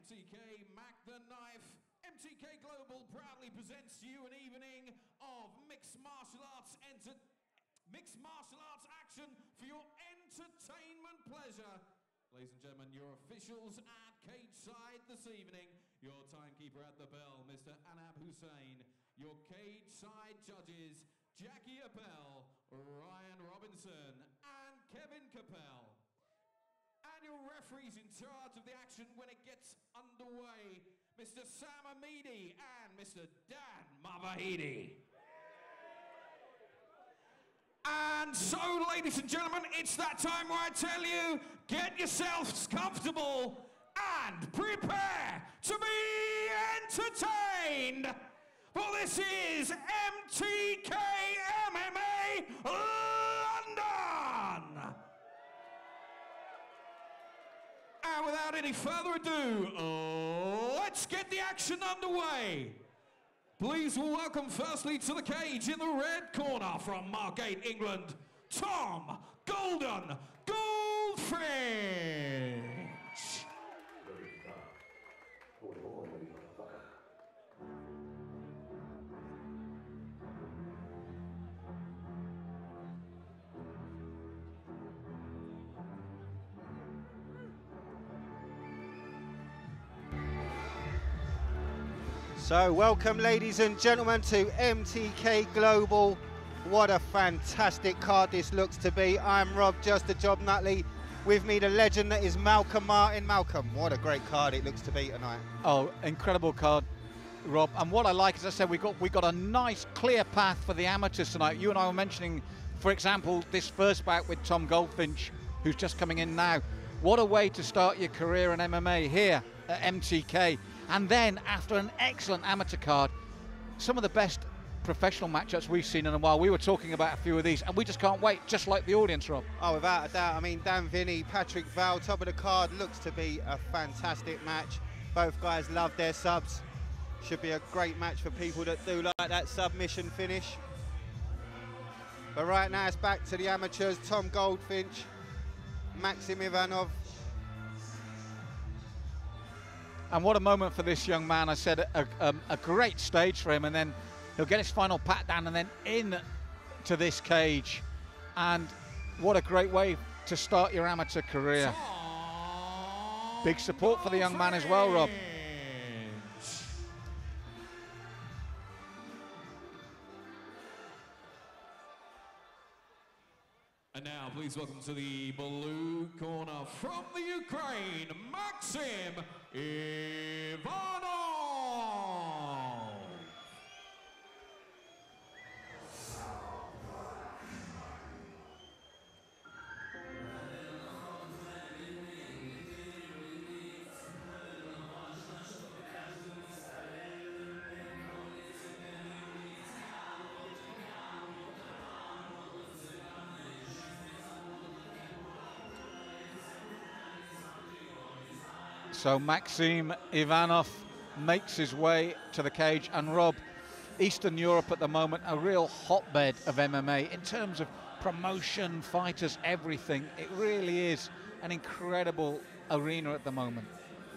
MTK Mac the Knife. MTK Global proudly presents you an evening of mixed martial arts enter mixed martial arts action for your entertainment pleasure. Ladies and gentlemen, your officials at cage side this evening, your timekeeper at the bell, Mr. Anab Hussein, your cage side judges, Jackie Appel, Ryan Robinson, and Kevin Capel. Referees in charge of the action when it gets underway, Mr. Sam Amidi and Mr. Dan Movahedi. And so, ladies and gentlemen, it's that time where I tell you, get yourselves comfortable and prepare to be entertained. For this is MTK MMA London. Without any further ado, oh, let's get the action underway. Please welcome firstly to the cage in the red corner from Margate, England, Tom Golden Goldfinch. So, welcome, ladies and gentlemen, to MTK Global. What a fantastic card this looks to be. I'm Rob, just a job Nutley. With me, the legend that is Malcolm Martin. Malcolm, what a great card it looks to be tonight. Oh, incredible card, Rob. And what I like, as I said, we got we got a nice, clear path for the amateurs tonight. You and I were mentioning, for example, this first bout with Tom Goldfinch, who's just coming in now. What a way to start your career in MMA here at MTK. And then, after an excellent amateur card, some of the best professional matchups we've seen in a while. We were talking about a few of these, and we just can't wait, just like the audience, Rob. Oh, without a doubt. I mean, Dan Vinny, Patrick Val, top of the card, looks to be a fantastic match. Both guys love their subs. Should be a great match for people that do like that submission finish. But right now, it's back to the amateurs. Tom Goldfinch, Maxim Ivanov, And what a moment for this young man. I said a, um, a great stage for him, and then he'll get his final pat down and then in to this cage. And what a great way to start your amateur career. Big support for the young man as well, Rob. And now, please welcome to the blue corner from the Ukraine, Maxim Ivanov. So Maxim Ivanov makes his way to the cage, and Rob, Eastern Europe at the moment, a real hotbed of MMA in terms of promotion, fighters, everything. It really is an incredible arena at the moment.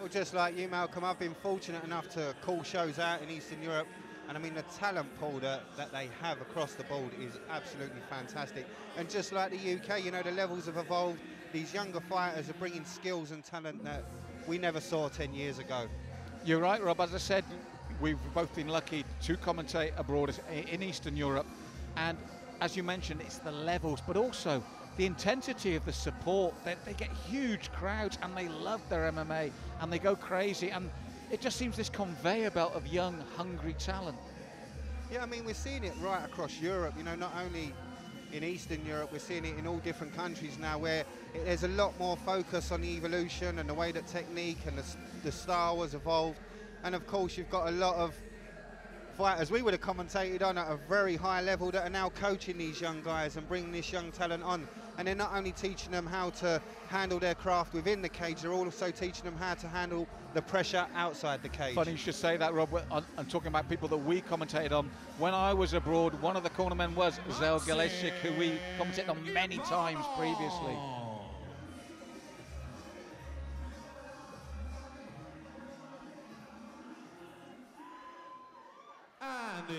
Well, just like you, Malcolm, I've been fortunate enough to call shows out in Eastern Europe. And I mean, the talent pool that, that they have across the board is absolutely fantastic. And just like the UK, you know, the levels have evolved. These younger fighters are bringing skills and talent that we never saw 10 years ago. You're right, Rob. As I said, we've both been lucky to commentate abroad in Eastern Europe. And as you mentioned, it's the levels, but also the intensity of the support. They, they get huge crowds and they love their MMA and they go crazy. And it just seems this conveyor belt of young, hungry talent. Yeah, I mean, we're seeing it right across Europe, you know, not only in Eastern Europe, we're seeing it in all different countries now where there's a lot more focus on the evolution and the way that technique and the, the style was evolved. And of course, you've got a lot of fighters we would have commentated on at a very high level that are now coaching these young guys and bringing this young talent on. And they're not only teaching them how to handle their craft within the cage, they're also teaching them how to handle the pressure outside the cage. Funny you should say that, Rob. I'm, I'm talking about people that we commentated on. When I was abroad, one of the cornermen was Zelg Galesic, who we commentated on many times previously. Oh.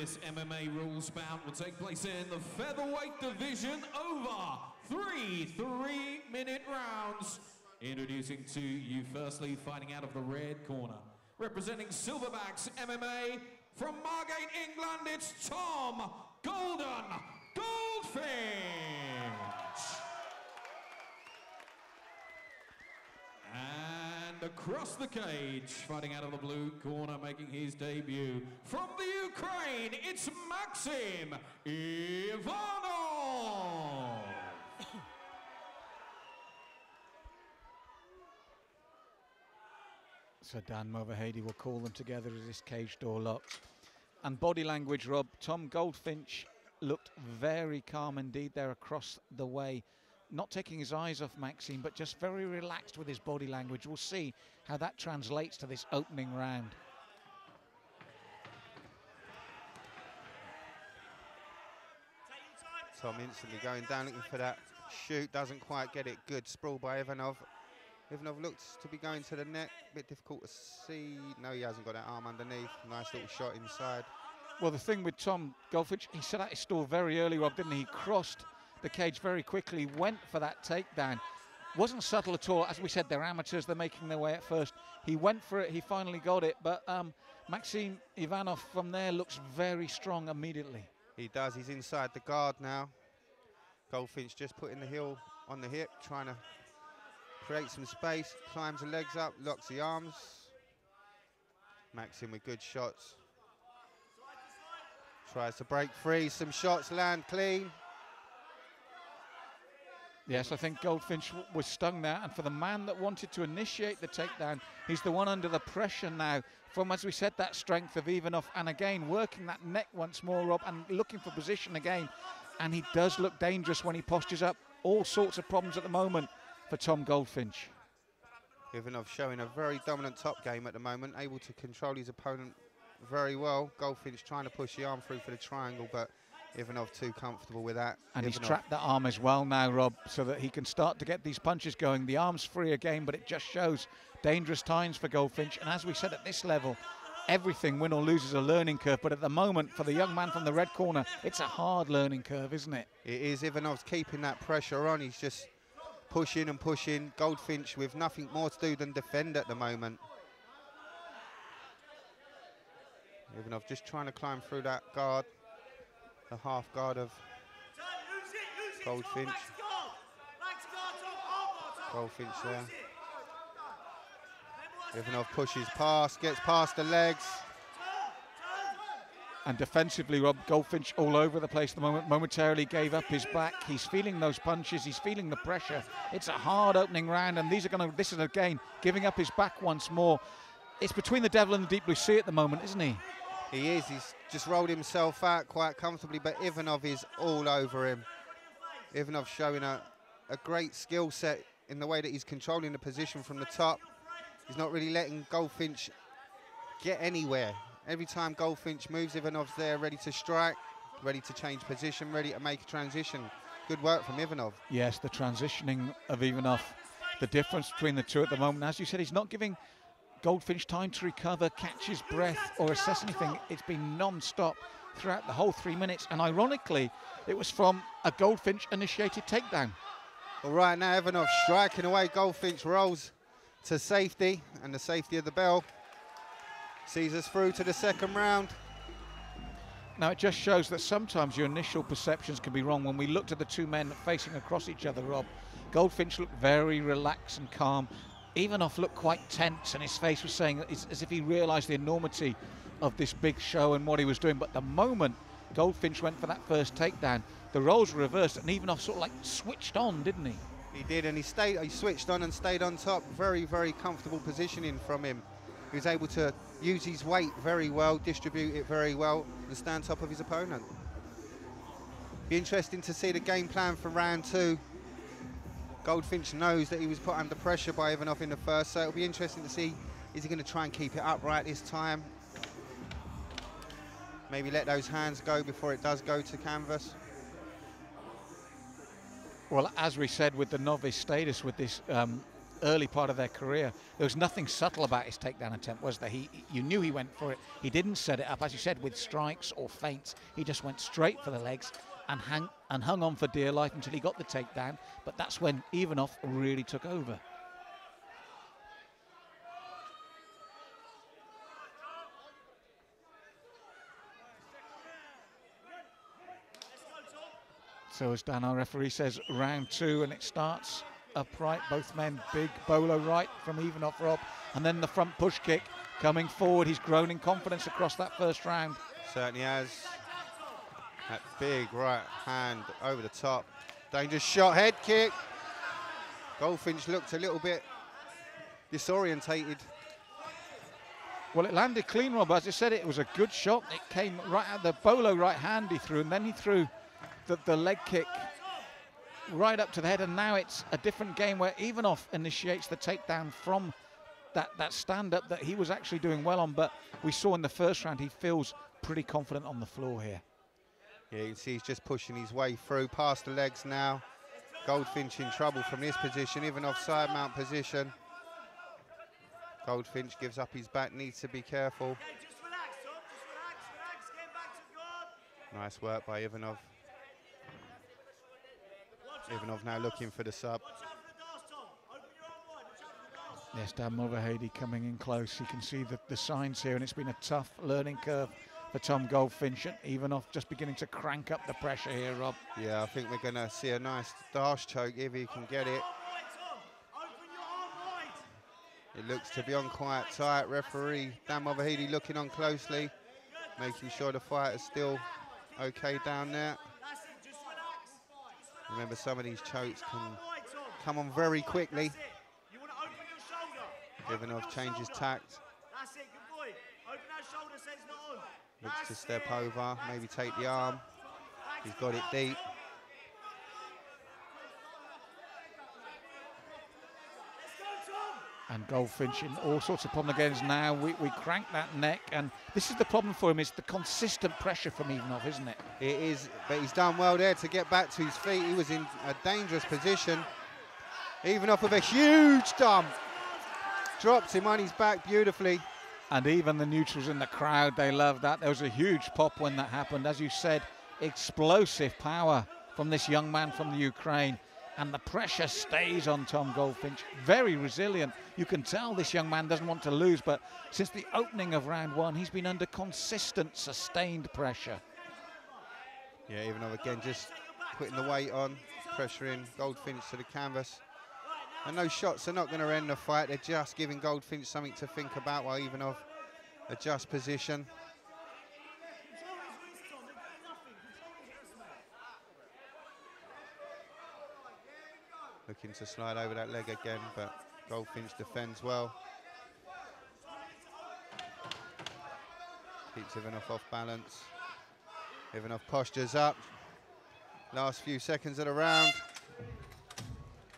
This MMA rules bout will take place in the featherweight division over three three-minute rounds. Introducing to you firstly, fighting out of the red corner, representing Silverbacks MMA from Margate, England, it's Tom Golden Goldfinch. And across the cage, fighting out of the blue corner, making his debut from the Ukraine, it's Maxim Ivanov. So Dan Mulvahy will call them together as this cage door locks. And body language, Rob. Tom Goldfinch looked very calm indeed there across the way. Not taking his eyes off Maxime, but just very relaxed with his body language. We'll see how that translates to this opening round. Tom instantly going down looking for that shoot, doesn't quite get it. Good sprawl by Ivanov. Ivanov looks to be going to the net, bit difficult to see. No, he hasn't got that arm underneath. Nice little shot inside. Well, the thing with Tom Goldfinch, he set out his stall very early, Rob, didn't he? He crossed the cage very quickly, went for that takedown. Wasn't subtle at all. As we said, they're amateurs, they're making their way at first. He went for it, he finally got it, but um, Maxime Ivanov from there looks very strong immediately. He does, he's inside the guard now. Goldfinch just putting the heel on the hip, trying to create some space, climbs the legs up, locks the arms. Maxim with good shots. Tries to break free, some shots land clean. Yes, I think Goldfinch w- was stung there, and for the man that wanted to initiate the takedown, he's the one under the pressure now from, as we said, that strength of Ivanov, and again working that neck once more, Rob, and looking for position again. And he does look dangerous when he postures up. All sorts of problems at the moment for Tom Goldfinch. Ivanov showing a very dominant top game at the moment, able to control his opponent very well. Goldfinch trying to push the arm through for the triangle, but Ivanov too comfortable with that. And he's trapped that arm as well now, Rob, so that he can start to get these punches going. The arm's free again, but it just shows dangerous times for Goldfinch. And as we said at this level, everything, win or lose, is a learning curve. But at the moment, for the young man from the red corner, it's a hard learning curve, isn't it? It is Ivanov's keeping that pressure on. He's just pushing and pushing. Goldfinch with nothing more to do than defend at the moment. Ivanov just trying to climb through that guard, the half guard of Goldfinch. Goldfinch there. Ivanov pushes past, gets past the legs. And defensively, Rob Goldfinch all over the place at the moment. Momentarily gave up his back. He's feeling those punches. He's feeling the pressure. It's a hard opening round, and these are going to. This is again giving up his back once more. It's between the devil and the deep blue sea at the moment, isn't he? He is. He's just rolled himself out quite comfortably, but Ivanov is all over him. Ivanov showing a, a great skill set in the way that he's controlling the position from the top. He's not really letting Goldfinch get anywhere. Every time Goldfinch moves, Ivanov's there ready to strike, ready to change position, ready to make a transition. Good work from Ivanov. Yes, the transitioning of Ivanov, the difference between the two at the moment. As you said, he's not giving Goldfinch time to recover, catch his breath, or assess anything. It's been non-stop throughout the whole three minutes. And ironically, it was from a Goldfinch initiated takedown. All right, now Ivanov striking away. Goldfinch rolls to safety, and the safety of the bell sees us through to the second round. Now it just shows that sometimes your initial perceptions can be wrong. When we looked at the two men facing across each other, Rob, Goldfinch looked very relaxed and calm. Ivanov looked quite tense, and his face was saying as if he realised the enormity of this big show and what he was doing. But the moment Goldfinch went for that first takedown, the roles were reversed, and Ivanov sort of like switched on, didn't he? He did, and he stayed. He switched on and stayed on top. Very, very comfortable positioning from him. He was able to use his weight very well, distribute it very well, and stand top of his opponent. Be interesting to see the game plan for round two. Goldfinch knows that he was put under pressure by Ivanov in the first, so it'll be interesting to see is he going to try and keep it upright this time? Maybe let those hands go before it does go to canvas. Well, as we said, with the novice status with this um, early part of their career. There was nothing subtle about his takedown attempt, was there? He, you knew he went for it. He didn't set it up, as you said, with strikes or feints. He just went straight for the legs and hang and hung on for dear life until he got the takedown. But that's when Ivanov really took over. So as Dan, our referee says, round two, and it starts upright. Both men big bolo right from Ivanov Rob, and then the front push kick coming forward. He's grown in confidence across that first round. Certainly has. That big right hand over the top. Dangerous shot, head kick. Goldfinch looked a little bit disorientated. Well, it landed clean, Rob. As I said, it was a good shot. It came right at the bolo right hand he threw, and then he threw the, the leg kick right up to the head. And now it's a different game where Ivanov initiates the takedown from that, that stand up that he was actually doing well on. But we saw in the first round he feels pretty confident on the floor here. Yeah, you can see he's just pushing his way through past the legs now. Goldfinch in trouble from this position, even off side mount position. Goldfinch gives up his back, needs to be careful. Nice work by Ivanov. Ivanov now looking for the sub. Yes, Dan Mulvahedy coming in close. You can see the, the signs here, and it's been a tough learning curve for Tom Goldfinch. Ivanov just beginning to crank up the pressure here, Rob. Yeah, I think we're going to see a nice D'Arce choke if he can get it. It looks to be on quite tight. Referee Dan Mulvahedy looking on closely, making sure the fight is still okay down there. Remember, some of these chokes can come on very quickly. Ivanov changes tact. Looks to step over, maybe take the arm. He's got it deep. and Goldfinch in all sorts of problem against now. We, we crank that neck, and this is the problem for him, is the consistent pressure from Ivanov, isn't it? It is, but he's done well there to get back to his feet. He was in a dangerous position. Ivanov with a huge dump. Drops him on his back beautifully. And even the neutrals in the crowd, they love that. There was a huge pop when that happened. As you said, explosive power from this young man from the Ukraine and the pressure stays on Tom Goldfinch. Very resilient. You can tell this young man doesn't want to lose, but since the opening of round one, he's been under consistent, sustained pressure. Yeah, even though again just putting the weight on, pressuring Goldfinch to the canvas. And those shots are not going to end the fight. They're just giving Goldfinch something to think about while Ivanov adjust position. Looking to slide over that leg again, but Goldfinch defends well. Keeps Ivanov off balance. Ivanov postures up. Last few seconds of the round.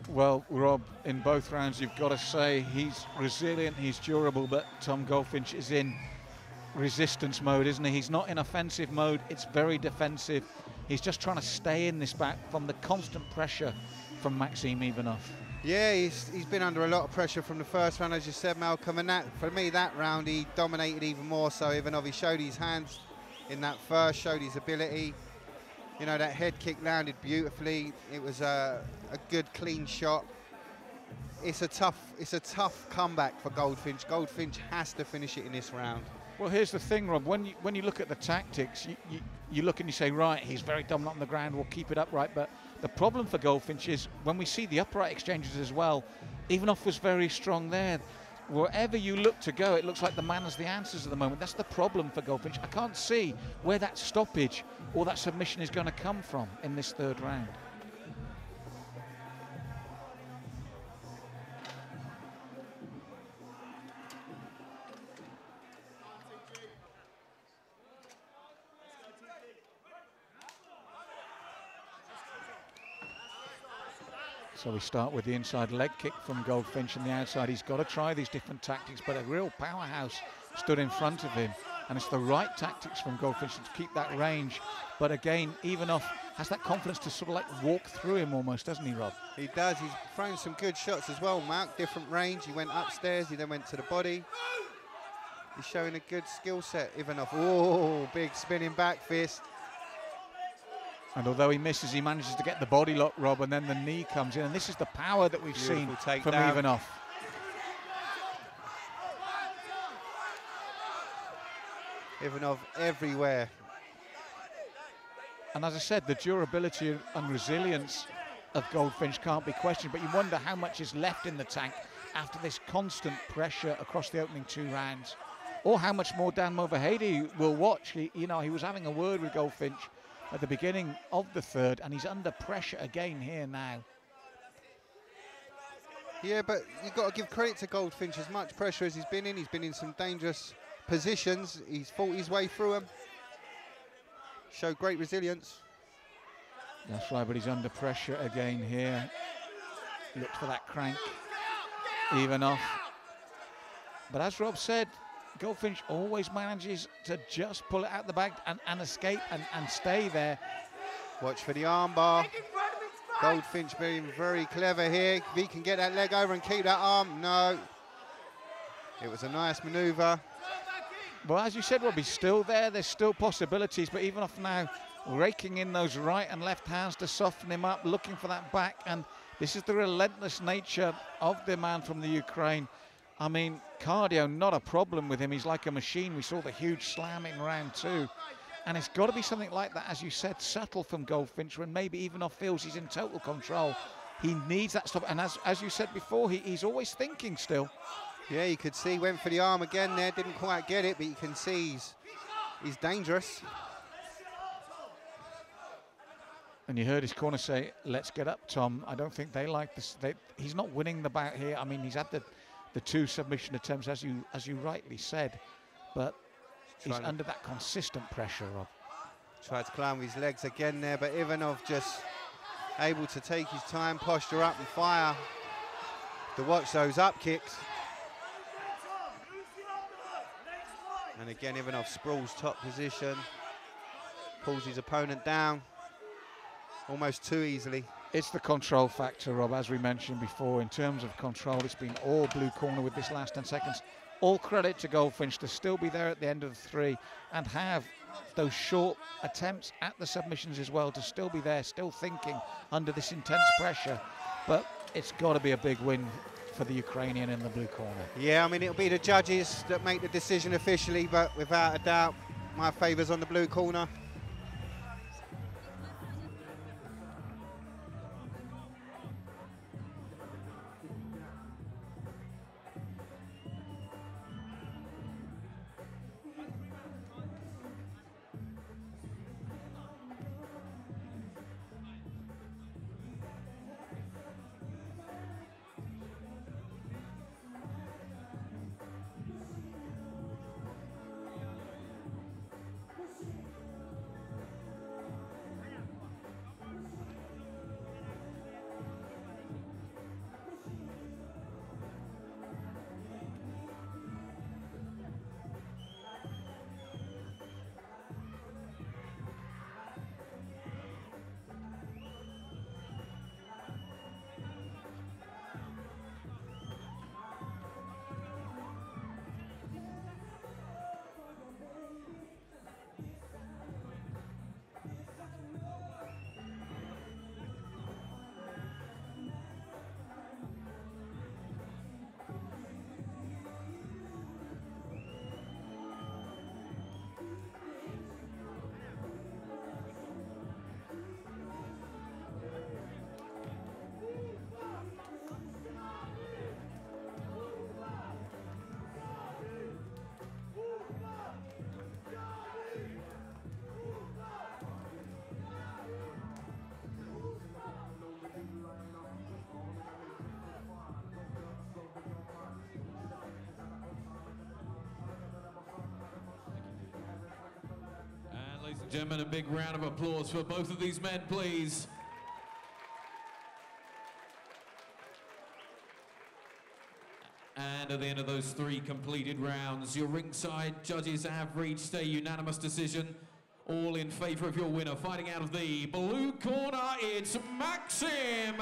Well, Rob, in both rounds, you've got to say he's resilient, he's durable, but Tom Goldfinch is in resistance mode, isn't he? He's not in offensive mode, it's very defensive. He's just trying to stay in this back from the constant pressure from Maxim Ivanov. Yeah, he's, he's been under a lot of pressure from the first round, as you said, Malcolm. And that, for me, that round he dominated even more so. Ivanov, he showed his hands in that first, showed his ability. You know, that head kick landed beautifully. It was a, a good, clean shot. It's a tough, it's a tough comeback for Goldfinch. Goldfinch has to finish it in this round. Well, here's the thing, Rob. When you when you look at the tactics, you, you, you look and you say, right, he's very dominant on the ground. We'll keep it upright. But the problem for Goldfinch is when we see the upright exchanges as well, Ivanov was very strong there. Wherever you look to go, it looks like the man has the answers at the moment. That's the problem for Goldfinch. I can't see where that stoppage or that submission is going to come from in this third round. So we start with the inside leg kick from Goldfinch and the outside. He's got to try these different tactics, but a real powerhouse stood in front of him. And it's the right tactics from Goldfinch to keep that range. But again, Ivanov has that confidence to sort of like walk through him almost, doesn't he, Rob? He does. He's thrown some good shots as well, Mark. Different range. He went upstairs. He then went to the body. He's showing a good skill set, Ivanov. Oh, big spinning back fist. And although he misses, he manages to get the body lock, Rob, and then the knee comes in. And this is the power that we've Beautiful seen from takedown. Ivanov. Ivanov everywhere. And as I said, the durability and resilience of Goldfinch can't be questioned, but you wonder how much is left in the tank after this constant pressure across the opening two rounds, or how much more Dan Movahedi will watch. He, you know, he was having a word with Goldfinch at the beginning of the third, and he's under pressure again here now. Yeah, but you've got to give credit to Goldfinch. As much pressure as he's been in, he's been in some dangerous positions. He's fought his way through them. Showed great resilience. That's right, but he's under pressure again here. Looks for that crank. Ivanov. But as Rob said, Goldfinch always manages to just pull it out the bag and, and escape and, and stay there. Watch for the armbar. Goldfinch being very clever here. If he can get that leg over and keep that arm, no. It was a nice manoeuvre. Well, as you said, Rob, he's still there. There's still possibilities, but Ivanov now, raking in those right and left hands to soften him up, looking for that back. And this is the relentless nature of the man from the Ukraine. I mean, cardio, not a problem with him. He's like a machine. We saw the huge slam in round two. And it's got to be something like that, as you said, subtle from Goldfinch, when maybe Ivanov feels he's in total control. He needs that stop. And as, as you said before, he, he's always thinking still. Yeah, you could see went for the arm again there, didn't quite get it, but you can see he's, he's dangerous. And you heard his corner say, "Let's get up, Tom." I don't think they like this. They, he's not winning the bout here. I mean, he's had the, the two submission attempts, as you as you rightly said, but he's under that consistent pressure, Rob. Tried to climb with his legs again there, but Ivanov just able to take his time, posture up and fire. To watch those up kicks. And again, Ivanov sprawls top position, pulls his opponent down almost too easily. It's the control factor, Rob, as we mentioned before. In terms of control, it's been all blue corner with this last 10 seconds. All credit to Goldfinch to still be there at the end of the three and have those short attempts at the submissions as well, to still be there, still thinking under this intense pressure. But it's got to be a big win for the Ukrainian in the blue corner. Yeah, I mean, it'll be the judges that make the decision officially, but without a doubt, my favour's on the blue corner. Gentlemen, a big round of applause for both of these men, please. And at the end of those three completed rounds, your ringside judges have reached a unanimous decision All in favour of your winner, fighting out of the blue corner, it's Maxim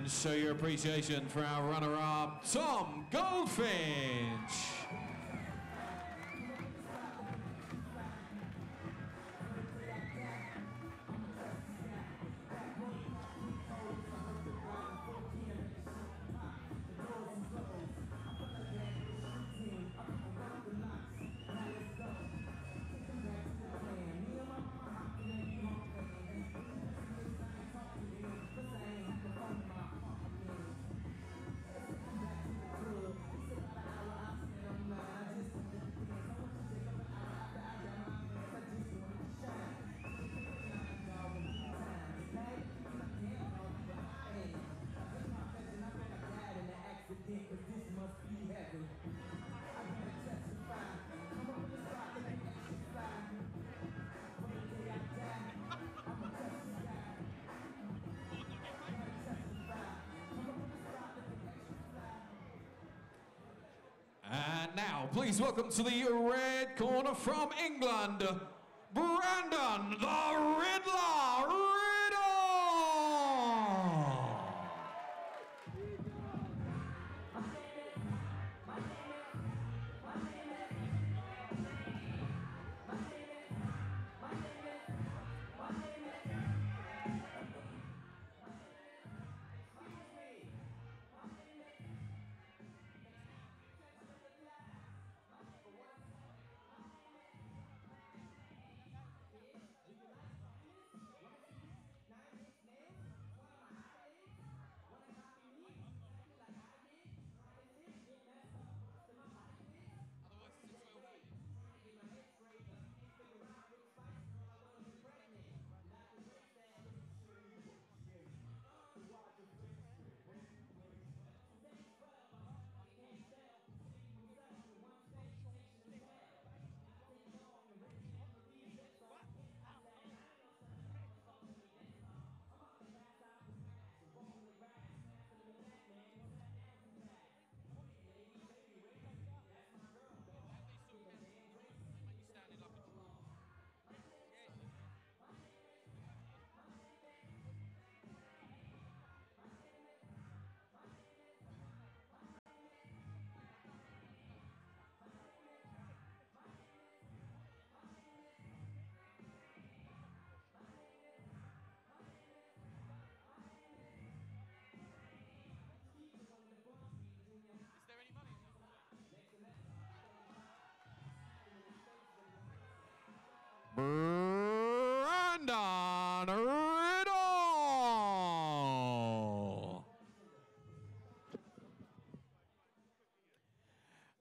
And show your appreciation for our runner-up, Tom Goldfinch. Welcome to the red corner from England, Brandon Riddle.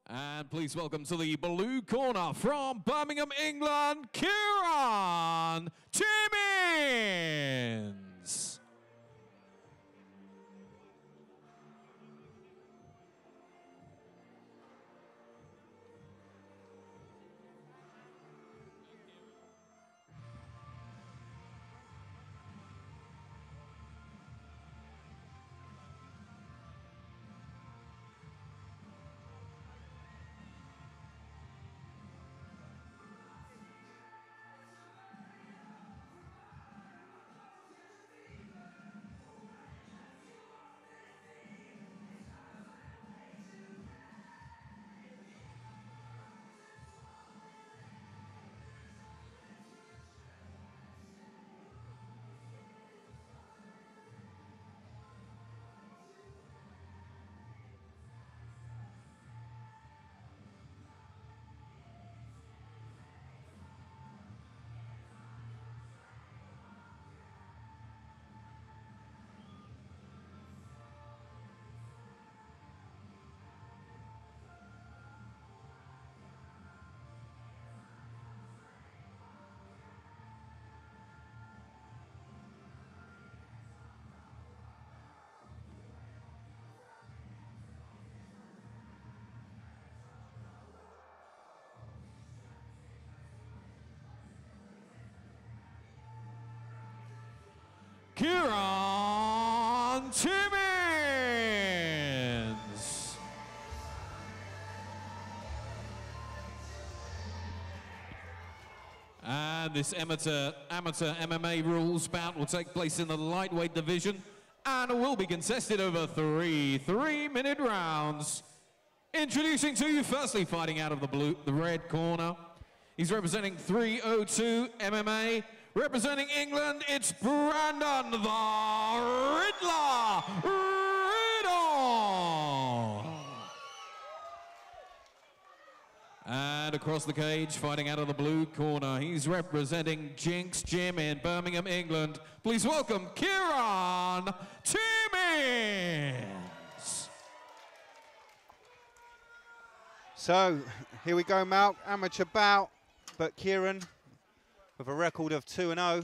And please welcome to the blue corner from Birmingham, England, Kieran This amateur, amateur MMA rules bout will take place in the lightweight division and will be contested over three three-minute rounds. Introducing to you, firstly fighting out of the blue, the red corner. He's representing 302 MMA. Representing England, it's Brandon the Riddler And across the cage, fighting out of the blue corner, he's representing Jinx Gym in Birmingham, England. Please welcome Kieran Timmins. So here we go, Malk. Amateur bout, but Kieran with a record of 2 0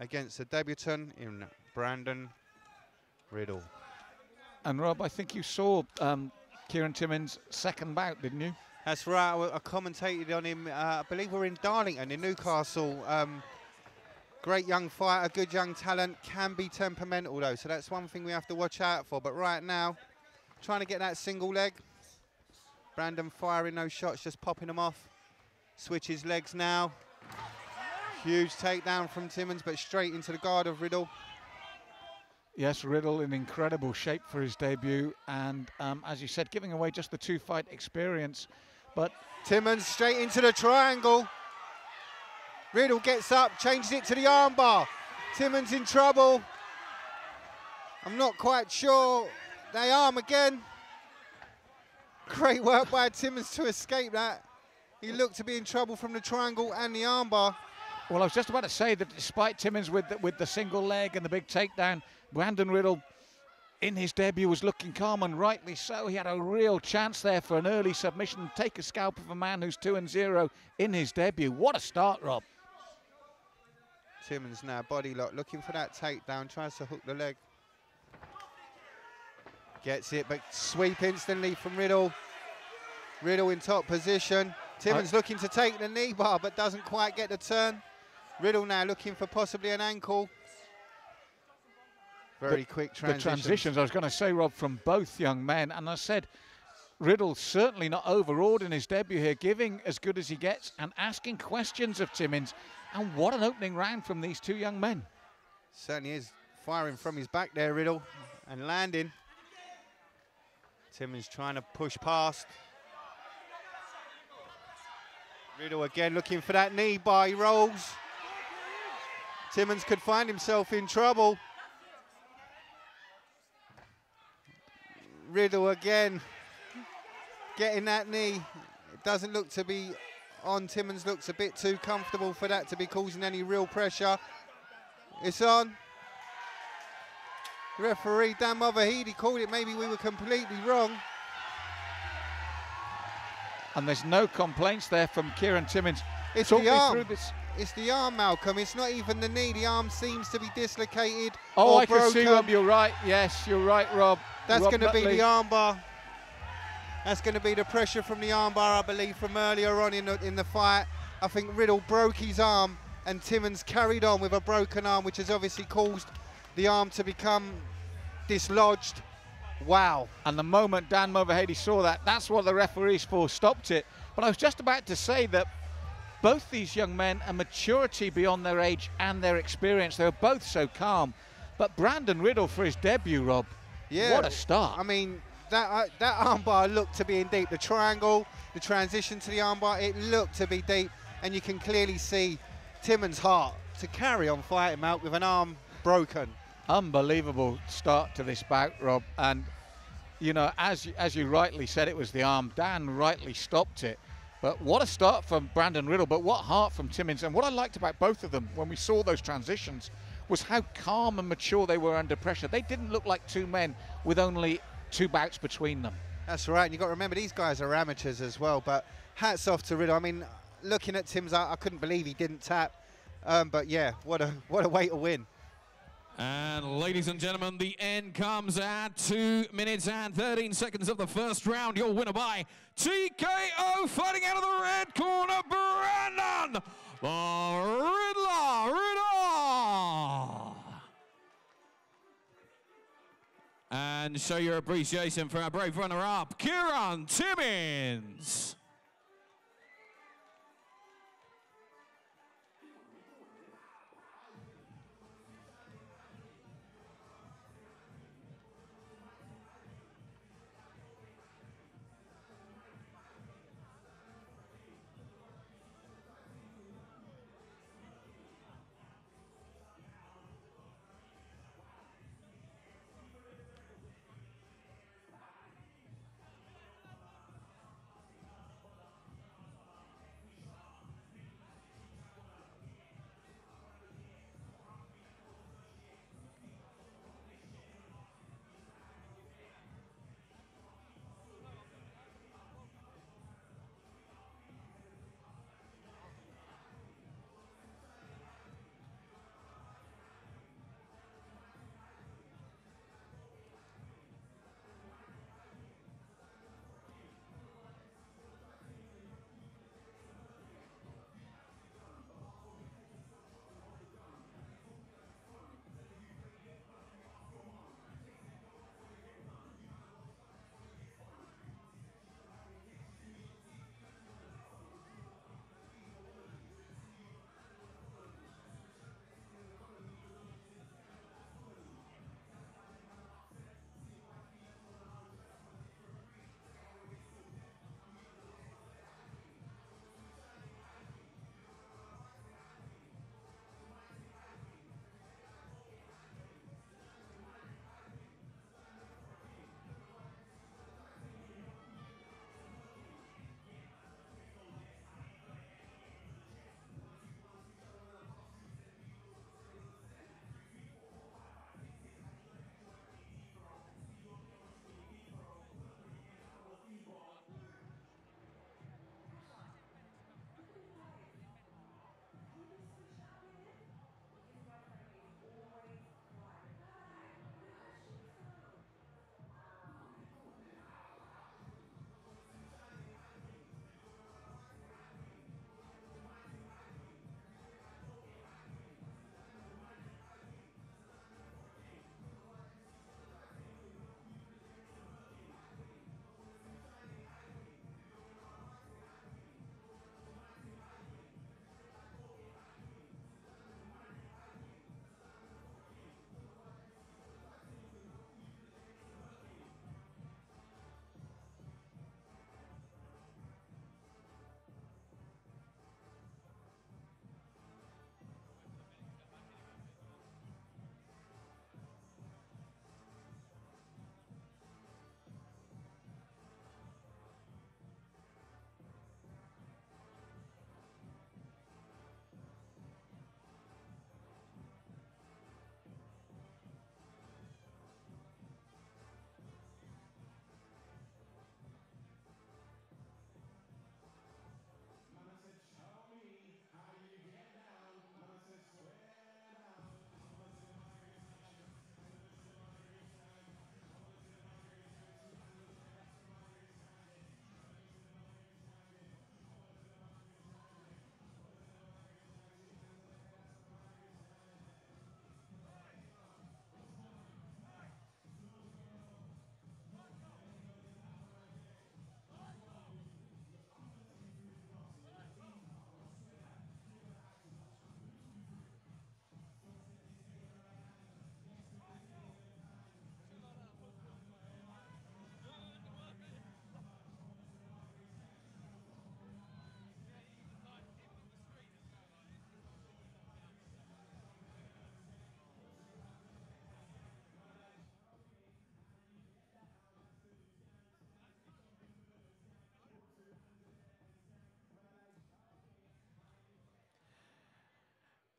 against a debutant in Brandon Riddle. And Rob, I think you saw um, Kieran Timmins' second bout, didn't you? That's right. I, commentated on him. Uh, I believe we're in Darlington in Newcastle. Um, great young fighter, good young talent. Can be temperamental though, so that's one thing we have to watch out for. But right now, trying to get that single leg. Brandon firing those shots, just popping them off. Switches legs now. Huge takedown from Timmins, but straight into the guard of Riddle. Yes, Riddle in incredible shape for his debut, and um, as you said, giving away just the two-fight experience. But Timmins straight into the triangle. Riddle gets up, changes it to the armbar. Timmins in trouble. I'm not quite sure. They arm again. Great work by Timmins to escape that. He looked to be in trouble from the triangle and the armbar. Well, I was just about to say that despite Timmins with the, with the single leg and the big takedown, Brandon Riddle in his debut was looking calm and rightly so. He had a real chance there for an early submission, take a scalp of a man who's 2 and 0 in his debut. What a start, Rob. Timmins now body lock, looking for that takedown, tries to hook the leg. Gets it, but sweep instantly from Riddle. Riddle in top position. Timmins looking to take the knee bar, but doesn't quite get the turn. Riddle now looking for possibly an ankle. Very the, quick transitions. The transitions, I was going to say, Rob, from both young men. And I said, Riddle certainly not overawed in his debut here, giving as good as he gets and asking questions of Timmins. And what an opening round from these two young men. Certainly is firing from his back there, Riddle, and landing. Timmins trying to push past. Riddle again looking for that knee by rolls. Timmins could find himself in trouble. Riddle again getting that knee. It doesn't look to be on. Timmins looks a bit too comfortable for that to be causing any real pressure. It's on. Referee Dan Movahedi, called it. Maybe we were completely wrong. And there's no complaints there from Kieran Timmins. It's Talk the arm. It's the arm, Malcolm. It's not even the knee. The arm seems to be dislocated. Oh, I broken. can see, Rob. You're right. Yes, you're right, Rob. That's going to be the armbar. That's going to be the pressure from the armbar, I believe, from earlier on in the, in the fight. I think Riddle broke his arm and Timmins carried on with a broken arm, which has obviously caused the arm to become dislodged. Wow. And the moment Dan Movahedi saw that, that's what the referees for, stopped it. But I was just about to say that both these young men are maturity beyond their age and their experience. They were both so calm. But Brandon Riddle for his debut, Rob, yeah, what a start. I mean, that uh, that armbar looked to be in deep. The triangle, the transition to the armbar, it looked to be deep. And you can clearly see Timmins' heart to carry on fighting out with an arm broken. Unbelievable start to this bout, Rob. And, you know, as, as you rightly said, it was the arm. Dan rightly stopped it. But what a start from Brandon Riddle, but what heart from Timmins. And what I liked about both of them when we saw those transitions was how calm and mature they were under pressure. They didn't look like two men with only two bouts between them. That's right. And you've got to remember, these guys are amateurs as well. But hats off to Riddle. I mean, looking at Tim's, I, I couldn't believe he didn't tap. Um, but yeah, what a what a way to win. And ladies and gentlemen, the end comes at 2 minutes and 13 seconds of the first round. Your winner by TKO fighting out of the red corner, Brandon the Riddler Riddle. And show your appreciation for our brave runner-up, Kieran Timmins.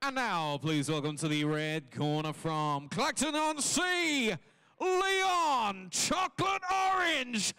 And now, please welcome to the red corner from Clacton on Sea, Leon Chocolate Orange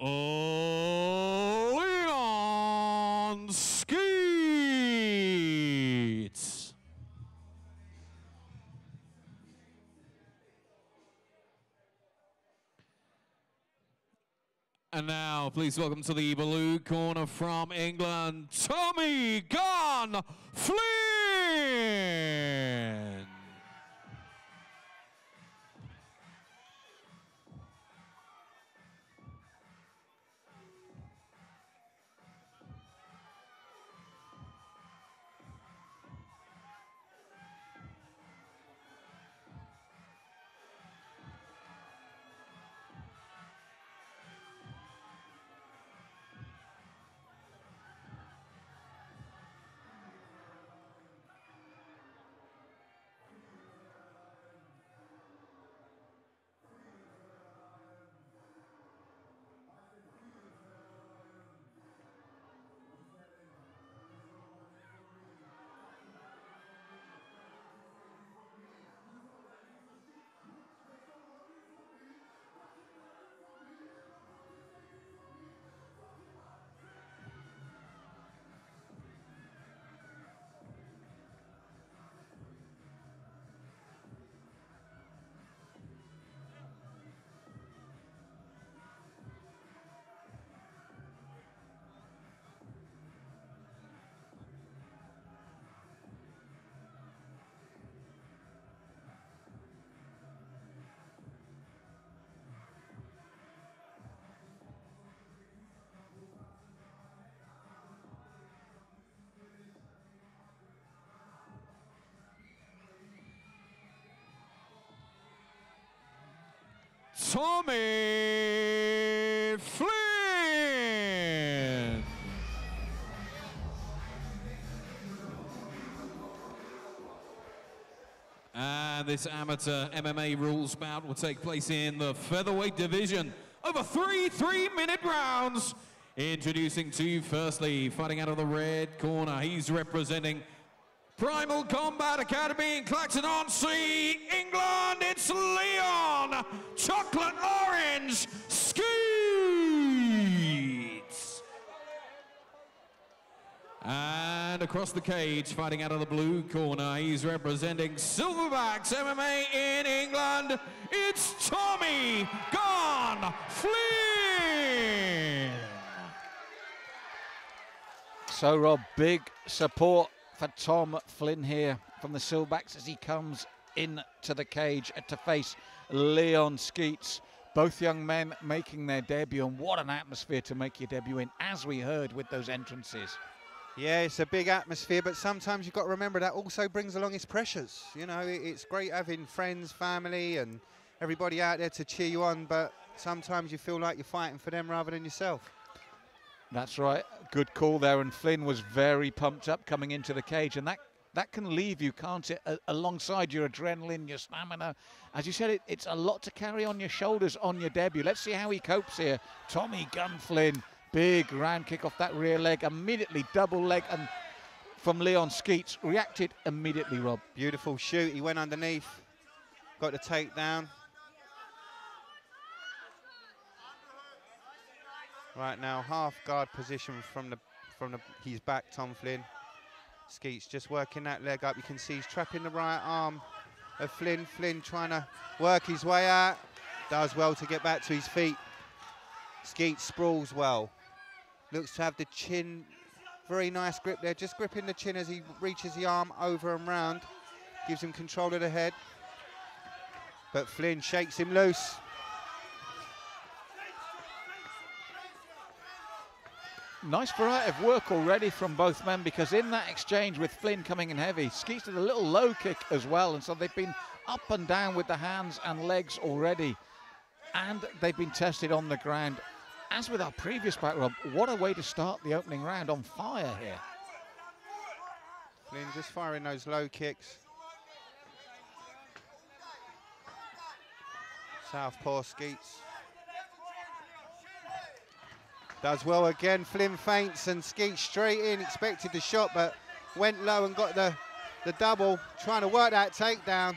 Leon Skeets. And now, please welcome to the blue corner from England, Tommy Gunn Flynn. Tommy Flynn. And this amateur MMA rules bout will take place in the featherweight division over three three-minute rounds. Introducing to you firstly, fighting out of the red corner, he's representing Primal Combat Academy in Clacton on Sea, England. It's Leon Chocolate Orange Skeets. And across the cage, fighting out of the blue corner, he's representing Silverbacks MMA in England. It's Tommy Gunn Flynn. So, Rob, big support for Tom Flynn here from the Silverbacks as he comes into the cage to face Leon Skeets. Both young men making their debut, and what an atmosphere to make your debut in, as we heard with those entrances. Yeah, it's a big atmosphere, but sometimes you've got to remember that also brings along its pressures. You know, it's great having friends, family, and everybody out there to cheer you on, but sometimes you feel like you're fighting for them rather than yourself. That's right. Good call there. And Flynn was very pumped up coming into the cage. And that, that can leave you, can't it, a- alongside your adrenaline, your stamina. As you said, it, it's a lot to carry on your shoulders on your debut. Let's see how he copes here. Tommy Gunn Flynn, big round kick off that rear leg, immediately double leg. And from Leon Skeets, reacted immediately, Rob. Beautiful shoot. He went underneath, got the takedown. Right now, half guard position from the from the he's back. Tom Flynn. Skeets just working that leg up. You can see he's trapping the right arm of Flynn. Flynn trying to work his way out. Does well to get back to his feet. Skeets sprawls well. Looks to have the chin very nice grip there, just gripping the chin as he reaches the arm over and round. Gives him control of the head. But Flynn shakes him loose. Nice variety of work already from both men because in that exchange with Flynn coming in heavy, Skeets did a little low kick as well. And so they've been up and down with the hands and legs already. And they've been tested on the ground. As with our previous back rub, what a way to start the opening round on fire here. Flynn just firing those low kicks. Southpaw Skeets. Does well again. Flynn feints and Skeets straight in. Expected the shot, but went low and got the, the double. Trying to work that takedown.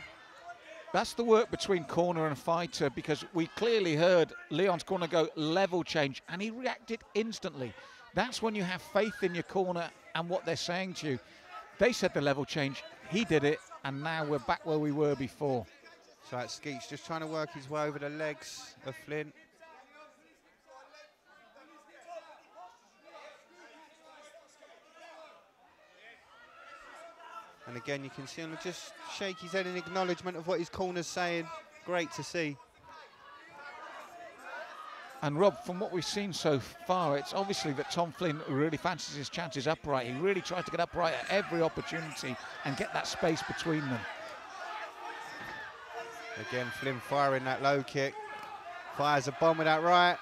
That's the work between corner and fighter because we clearly heard Leon's corner go level change and he reacted instantly. That's when you have faith in your corner and what they're saying to you. They said the level change, he did it, and now we're back where we were before. So that's Skeets just trying to work his way over the legs of Flynn. And again, you can see him just shake his head in acknowledgement of what his corner's saying. Great to see. And Rob, from what we've seen so far, it's obviously that Tom Flynn really fancies his chances upright. He really tried to get upright at every opportunity and get that space between them. Again, Flynn firing that low kick. Fires a bomb with that right.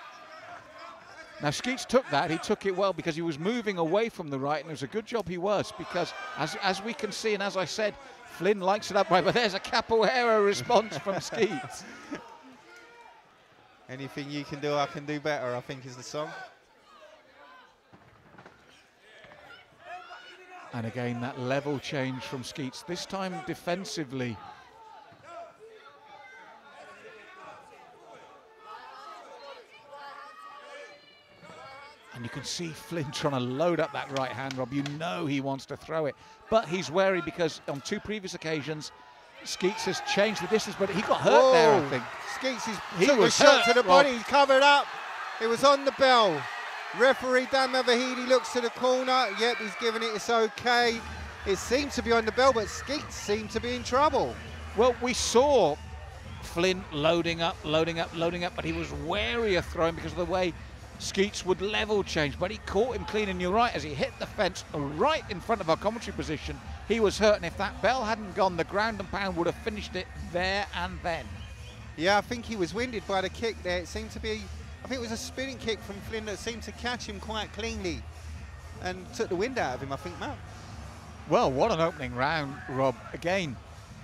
Now Skeets took that, he took it well because he was moving away from the right and it was a good job he was because as, as we can see and as I said, Flynn likes it upright, but there's a capoeira response from Skeets. Anything you can do, I can do better, I think is the song. And again, that level change from Skeets, this time defensively. And you can see Flynn trying to load up that right hand, Rob. You know he wants to throw it. But he's wary because on two previous occasions, Skeets has changed the distance, but he got hurt there, I think. Skeets is He took a shot hurt, to the body. He's covered up. It was on the bell. Referee Dan Movahedi looks to the corner. Yep, he's giving it. It's okay. It seems to be on the bell, but Skeets seemed to be in trouble. Well, we saw Flynn loading up, loading up, loading up, but he was wary of throwing because of the way Skeets would level change. But he caught him clean, and you're right, as he hit the fence right in front of our commentary position, he was hurt. And if that bell hadn't gone, the ground and pound would have finished it there and then. Yeah, I think he was winded by the kick there. It seemed to be, I think it was a spinning kick from Flynn that seemed to catch him quite cleanly and took the wind out of him, I think, Matt. Well, what an opening round, Rob. Again,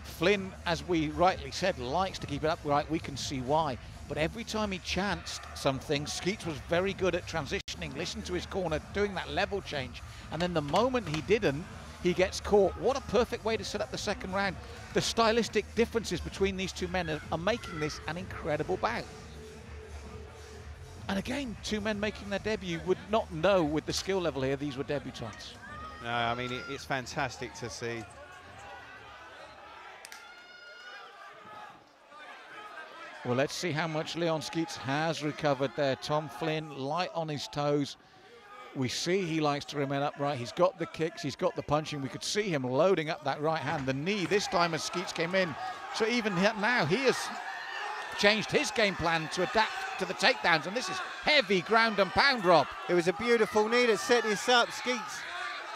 Flynn, as we rightly said, likes to keep it upright. We can see why. But every time he chanced something, Skeets was very good at transitioning, listen to his corner, doing that level change. And then the moment he didn't, he gets caught. What a perfect way to set up the second round. The stylistic differences between these two men are, are making this an incredible bout. And again, two men making their debut would not know with the skill level here these were debutants. No, I mean, it, it's fantastic to see. Well, let's see how much Leon Skeets has recovered there. Tom Flynn, light on his toes. We see he likes to remain upright. He's got the kicks, he's got the punching. We could see him loading up that right hand. The knee this time as Skeets came in. So even now he has changed his game plan to adapt to the takedowns. And this is heavy ground and pound, Rob. It was a beautiful knee that set this up. Skeets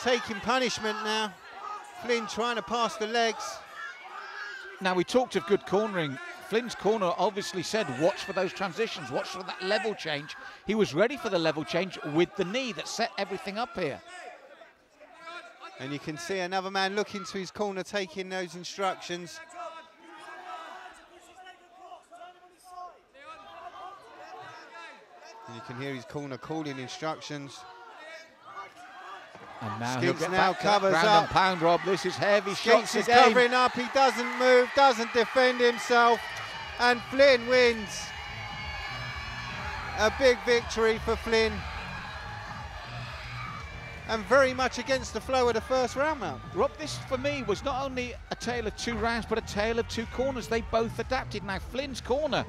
taking punishment now. Flynn trying to pass the legs. Now we talked of good cornering Flynn's corner obviously said, watch for those transitions, watch for that level change. He was ready for the level change with the knee that set everything up here. And you can see another man looking to his corner, taking those instructions. And you can hear his corner calling instructions. And now get now back covers up. pound, Rob. This is heavy Skeets shots is again. covering up, he doesn't move, doesn't defend himself, and Flynn wins. A big victory for Flynn. And very much against the flow of the first round, Mount. Rob, this for me was not only a tale of two rounds, but a tale of two corners. They both adapted. Now, Flynn's corner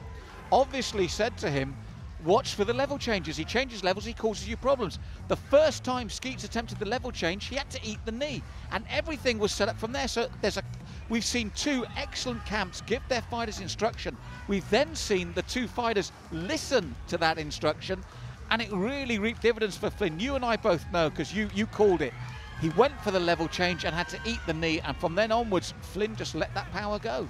obviously said to him, watch for the level changes. He changes levels, he causes you problems. The first time Skeets attempted the level change, he had to eat the knee, and everything was set up from there. So there's a, we've seen two excellent camps give their fighters instruction. We've then seen the two fighters listen to that instruction, and it really reaped dividends for Flynn. You and I both know because you you called it. He went for the level change and had to eat the knee, and from then onwards, Flynn just let that power go.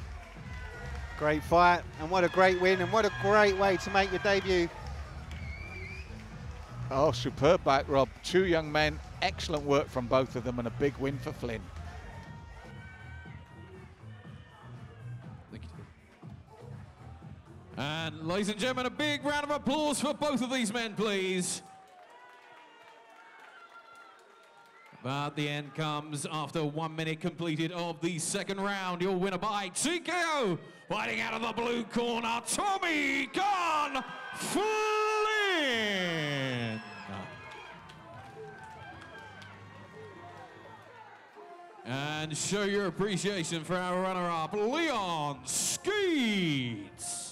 Great fight, and what a great win, and what a great way to make your debut. Oh, superb back, Rob. Two young men, excellent work from both of them, and a big win for Flynn. And ladies and gentlemen, a big round of applause for both of these men, please. But the end comes after one minute completed of the second round. Your winner by TKO, fighting out of the blue corner, Tommy Gunn Flynn. And show your appreciation for our runner-up, Leon Skeets.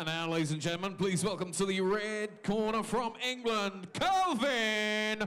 And now, ladies and gentlemen, please welcome to the red corner from England, Calvin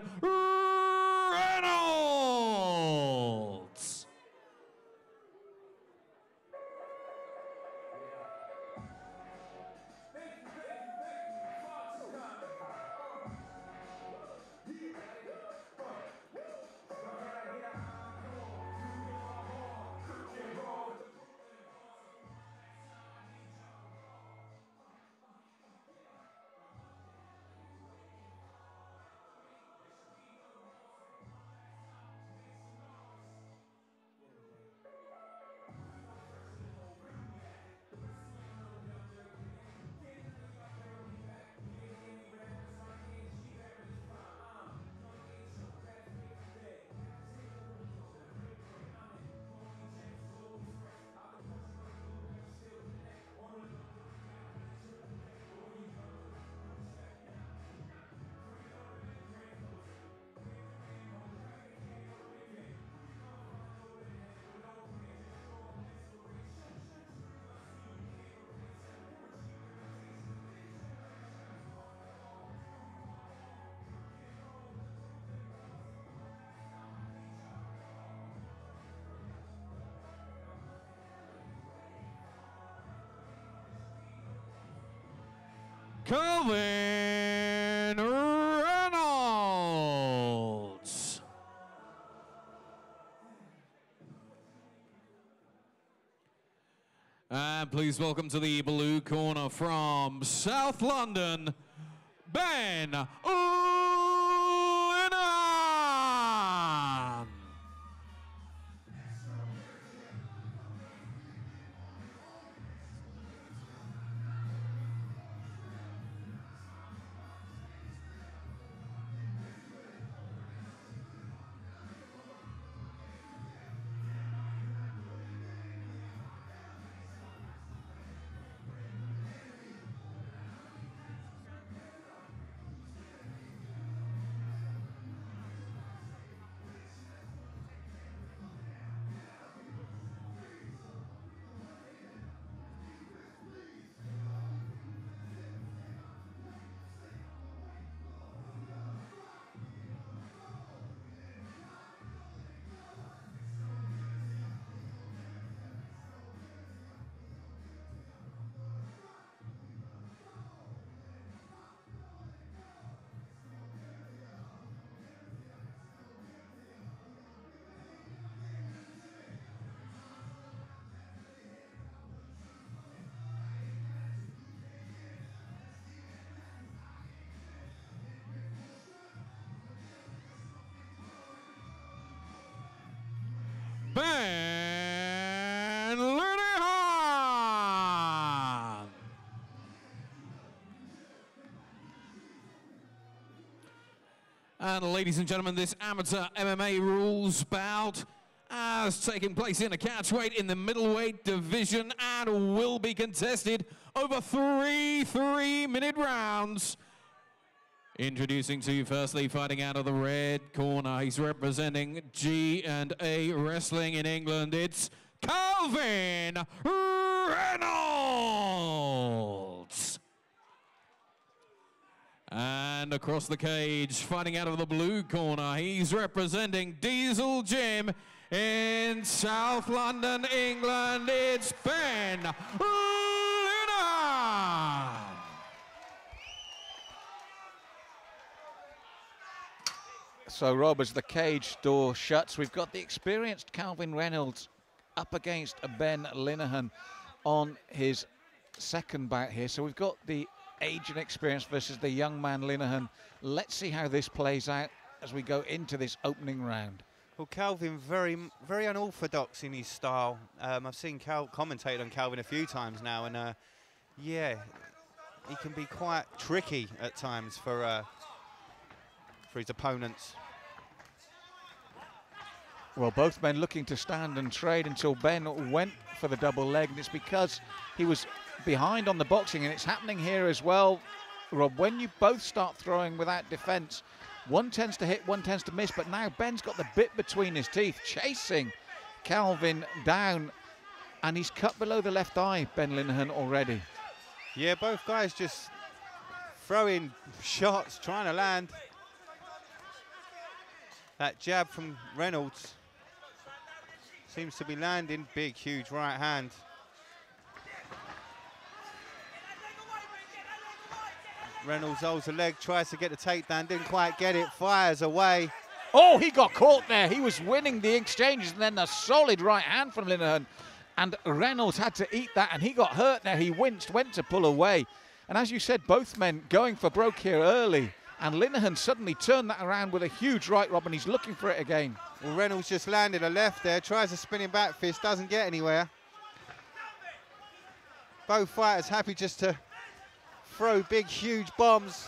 Calvin Reynolds. And please welcome to the blue corner from South London, Ben Linehan. And ladies and gentlemen, this amateur MMA rules bout has taken place in a catchweight in the middleweight division and will be contested over three three-minute rounds. Introducing to you firstly, fighting out of the red corner, he's representing G and A Wrestling in England. It's Calvin Reynolds. And across the cage, fighting out of the blue corner, he's representing Diesel Gym in South London, England. It's Ben Linehan. So, Rob, as the cage door shuts, we've got the experienced Calvin Reynolds up against Ben Linehan on his second bout here. So we've got the age and experience versus the young man Linehan. Let's see how this plays out as we go into this opening round. Well, Calvin very very unorthodox in his style. Um, I've seen Cal commentate on Calvin a few times now, and uh, yeah, he can be quite tricky at times for uh, for his opponents. Well, both men looking to stand and trade until Ben went for the double leg, and it's because he was behind on the boxing, and it's happening here as well. Rob, when you both start throwing without defence, one tends to hit, one tends to miss, but now Ben's got the bit between his teeth, chasing Calvin down, and he's cut below the left eye, Ben Linehan, already. Yeah, both guys just throwing shots, trying to land. That jab from Reynolds seems to be landing. Big, huge right hand. Reynolds holds the leg, tries to get the takedown, didn't quite get it, fires away. Oh, he got caught there. He was winning the exchanges, and then a solid right hand from Linehan. And Reynolds had to eat that, and he got hurt there. He winced, went to pull away. And as you said, both men going for broke here early. And Linehan suddenly turned that around with a huge right, Rob, and he's looking for it again. Well, Reynolds just landed a left there, tries a spinning back fist, doesn't get anywhere. Both fighters happy just to throw big, huge bombs.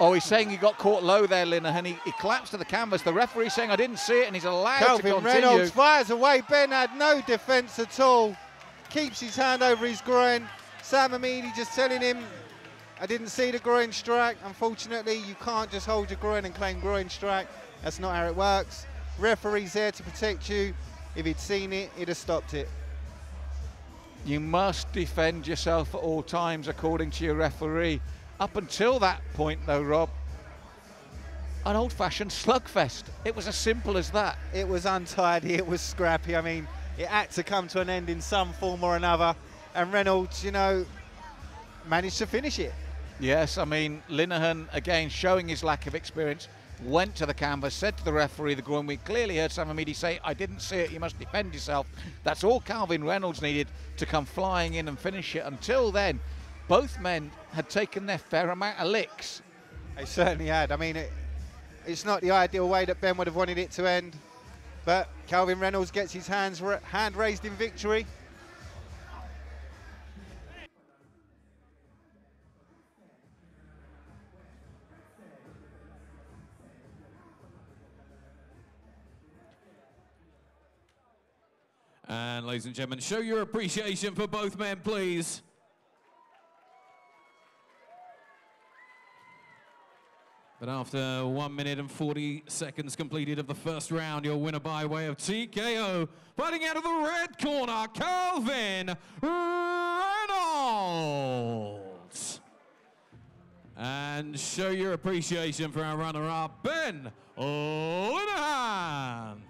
Oh, he's saying he got caught low there, Linehan. He, he collapsed to the canvas. The referee saying, I didn't see it, and he's allowed Calvin to continue. Reynolds fires away. Ben had no defence at all. Keeps his hand over his groin. Sam Amidi just telling him, I didn't see the groin strike. Unfortunately, you can't just hold your groin and claim groin strike. That's not how it works. Referee's there to protect you. If he'd seen it, he'd have stopped it. You must defend yourself at all times, according to your referee. Up until that point, though, Rob, an old fashioned slugfest. It was as simple as that. It was untidy, it was scrappy. I mean, it had to come to an end in some form or another. And Reynolds, you know, managed to finish it. Yes, I mean, Linehan, again, showing his lack of experience, went to the canvas, said to the referee, the groom, we clearly heard Sam Hamidi say, I didn't see it, you must defend yourself. That's all Calvin Reynolds needed to come flying in and finish it. Until then, both men had taken their fair amount of licks. They certainly had. I mean, it, it's not the ideal way that Ben would have wanted it to end, but Calvin Reynolds gets his hands hand raised in victory. And ladies and gentlemen, show your appreciation for both men, please. But after one minute and 40 seconds completed of the first round, your winner by way of TKO, fighting out of the red corner, Calvin Reynolds. And show your appreciation for our runner-up, Ben Linehan.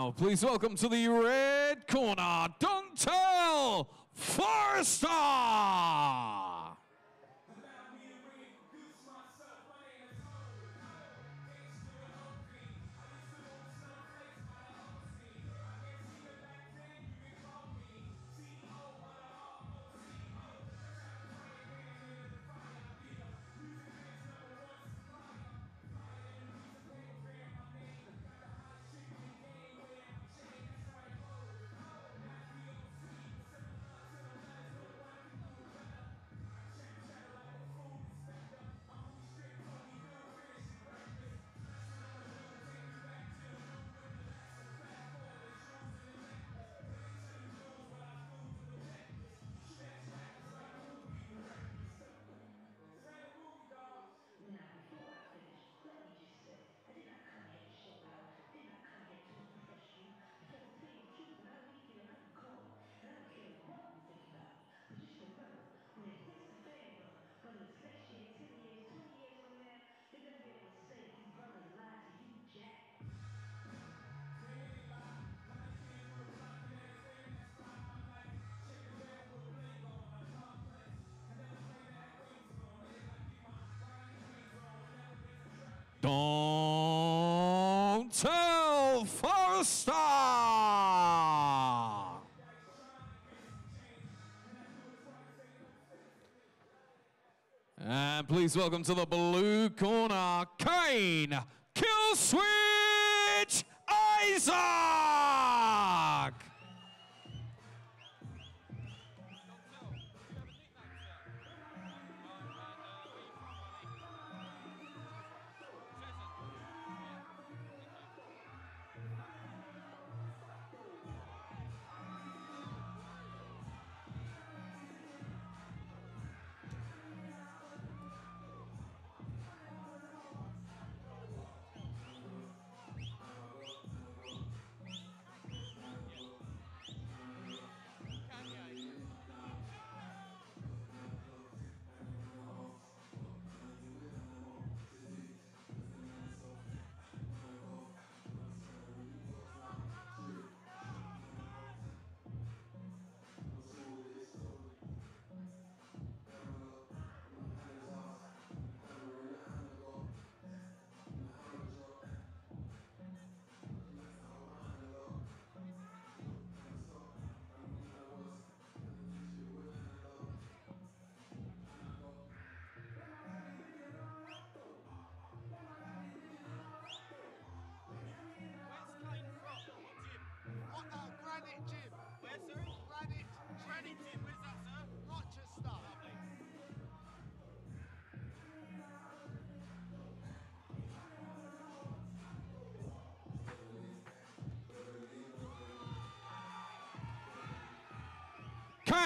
Now, please welcome to the red corner, Dontel Forrester. Dontel Forrester. And please welcome to the blue corner, Kane Killswitch Isaac.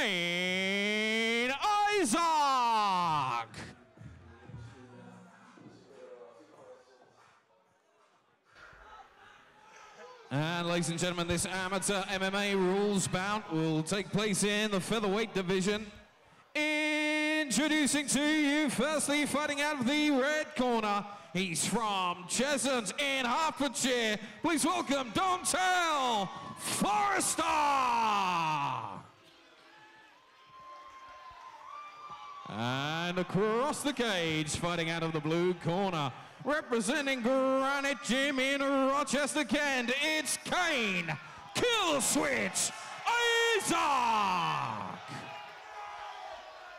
Kane Isaac. And ladies and gentlemen, this amateur MMA rules bout will take place in the featherweight division. Introducing to you, firstly, fighting out of the red corner. He's from Cheshunt in Hertfordshire. Please welcome Dontel Forrester. And across the cage, fighting out of the blue corner, representing Granite Gym in Rochester, Kent, it's Kane Killswitch Isaac.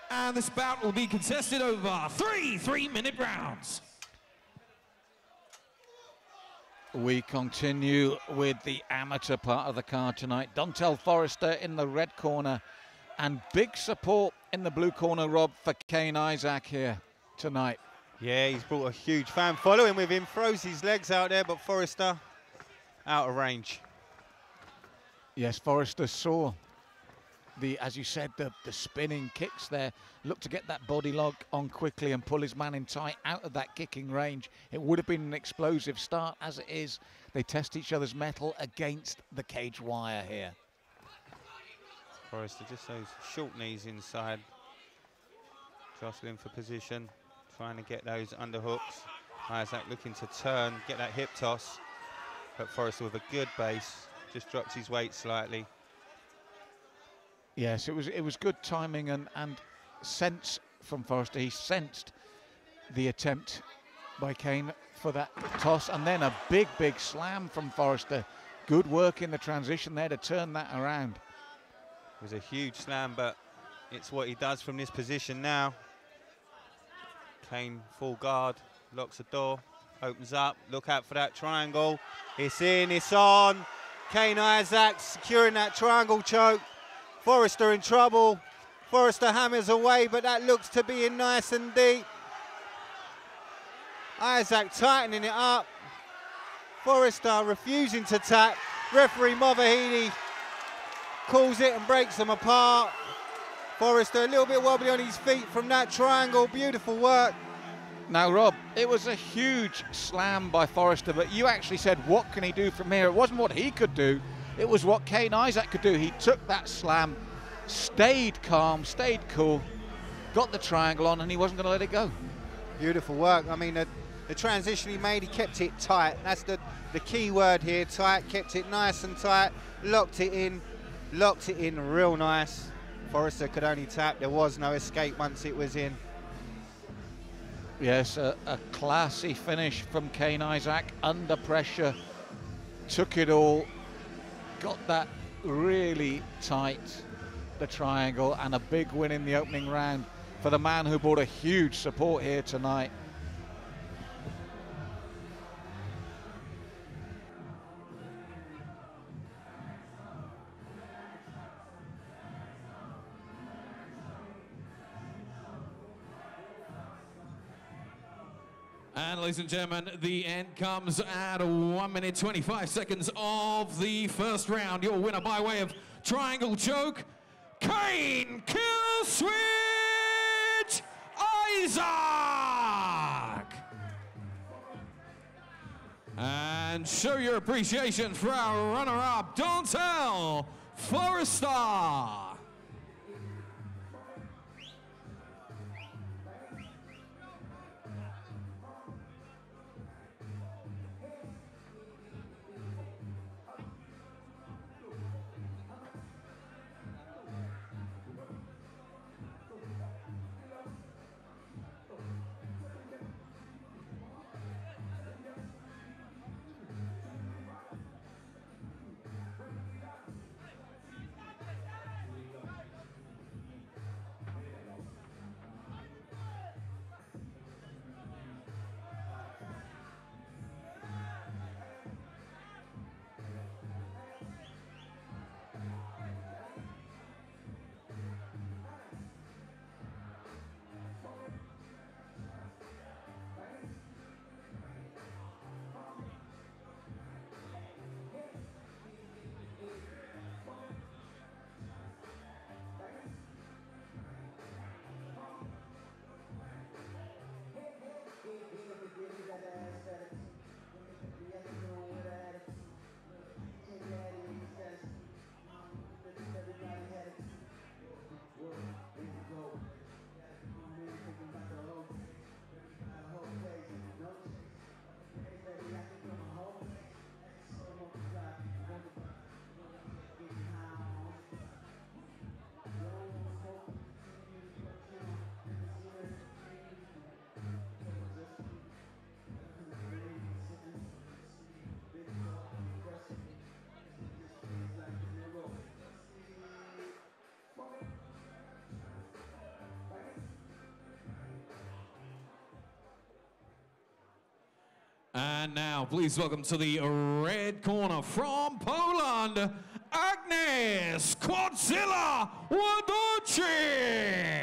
And this bout will be contested over three three-minute rounds. We continue with the amateur part of the card tonight. Dontel Forrester in the red corner and big support in the blue corner, Rob, for Kane Isaac here tonight. Yeah, he's brought a huge fan following with him, throws his legs out there, but Forrester out of range. Yes, Forrester saw the, as you said, the, the spinning kicks there. Looked to get that body lock on quickly and pull his man in tight out of that kicking range. It would have been an explosive start as it is. They test each other's mettle against the cage wire here. Forrester just those short knees inside, jostling for position, trying to get those underhooks. Isaac looking to turn, get that hip toss, but Forrester with a good base, just drops his weight slightly. Yes, it was it was good timing and, and sense from Forrester. He sensed the attempt by Kane for that toss and then a big, big slam from Forrester. Good work in the transition there to turn that around. Was a huge slam, but it's what he does from this position now. Kane full guard, locks the door, opens up, look out for that triangle. It's in, it's on. Kane Isaac securing that triangle choke. Forrester in trouble. Forrester hammers away, but that looks to be in nice and deep. Isaac tightening it up. Forrester refusing to tap. Referee Movahedi calls it and breaks them apart. Forrester a little bit wobbly on his feet from that triangle. Beautiful work. Now, Rob, it was a huge slam by Forrester, but you actually said, what can he do from here? It wasn't what he could do, it was what Kane Isaac could do. He took that slam, stayed calm, stayed cool, got the triangle on, and he wasn't going to let it go. Beautiful work. I mean, the, the transition he made, he kept it tight. That's the, the key word here, tight. Kept it nice and tight, locked it in, locked it in real nice. Forrester could only tap. There was no escape once it was in. Yes, a, a classy finish from Kane Isaac under pressure. Took it all, got that really tight, the triangle, and a big win in the opening round for the man who brought a huge support here tonight. And ladies and gentlemen, the end comes at 1 minute 25 seconds of the first round. Your winner by way of triangle choke, Kane Killswitch Isaac! And show your appreciation for our runner-up, Dontel Forrester. And now, please welcome to the red corner from Poland, Agnes Quadzilla Wadorczyk.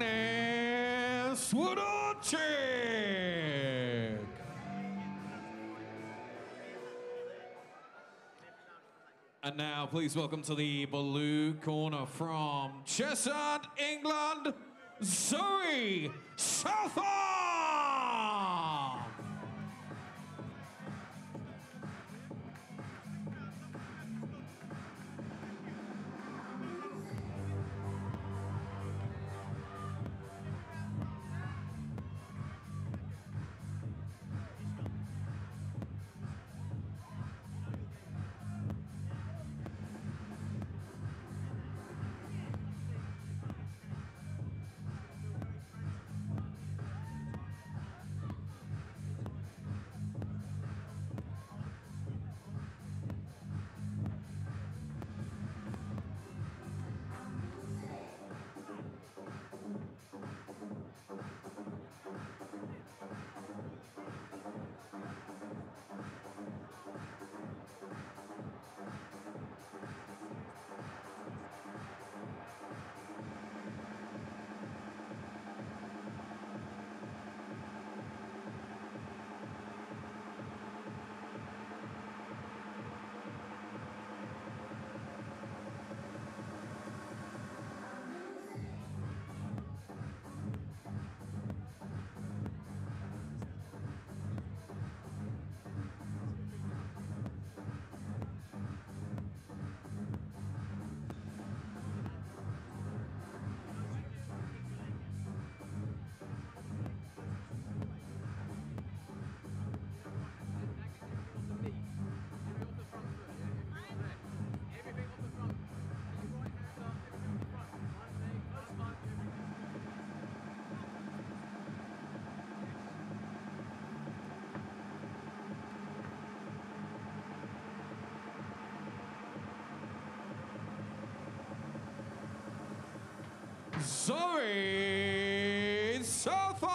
Agnes. And now, please welcome to the blue corner from Cheshunt, England, Zoe Zoe Southam.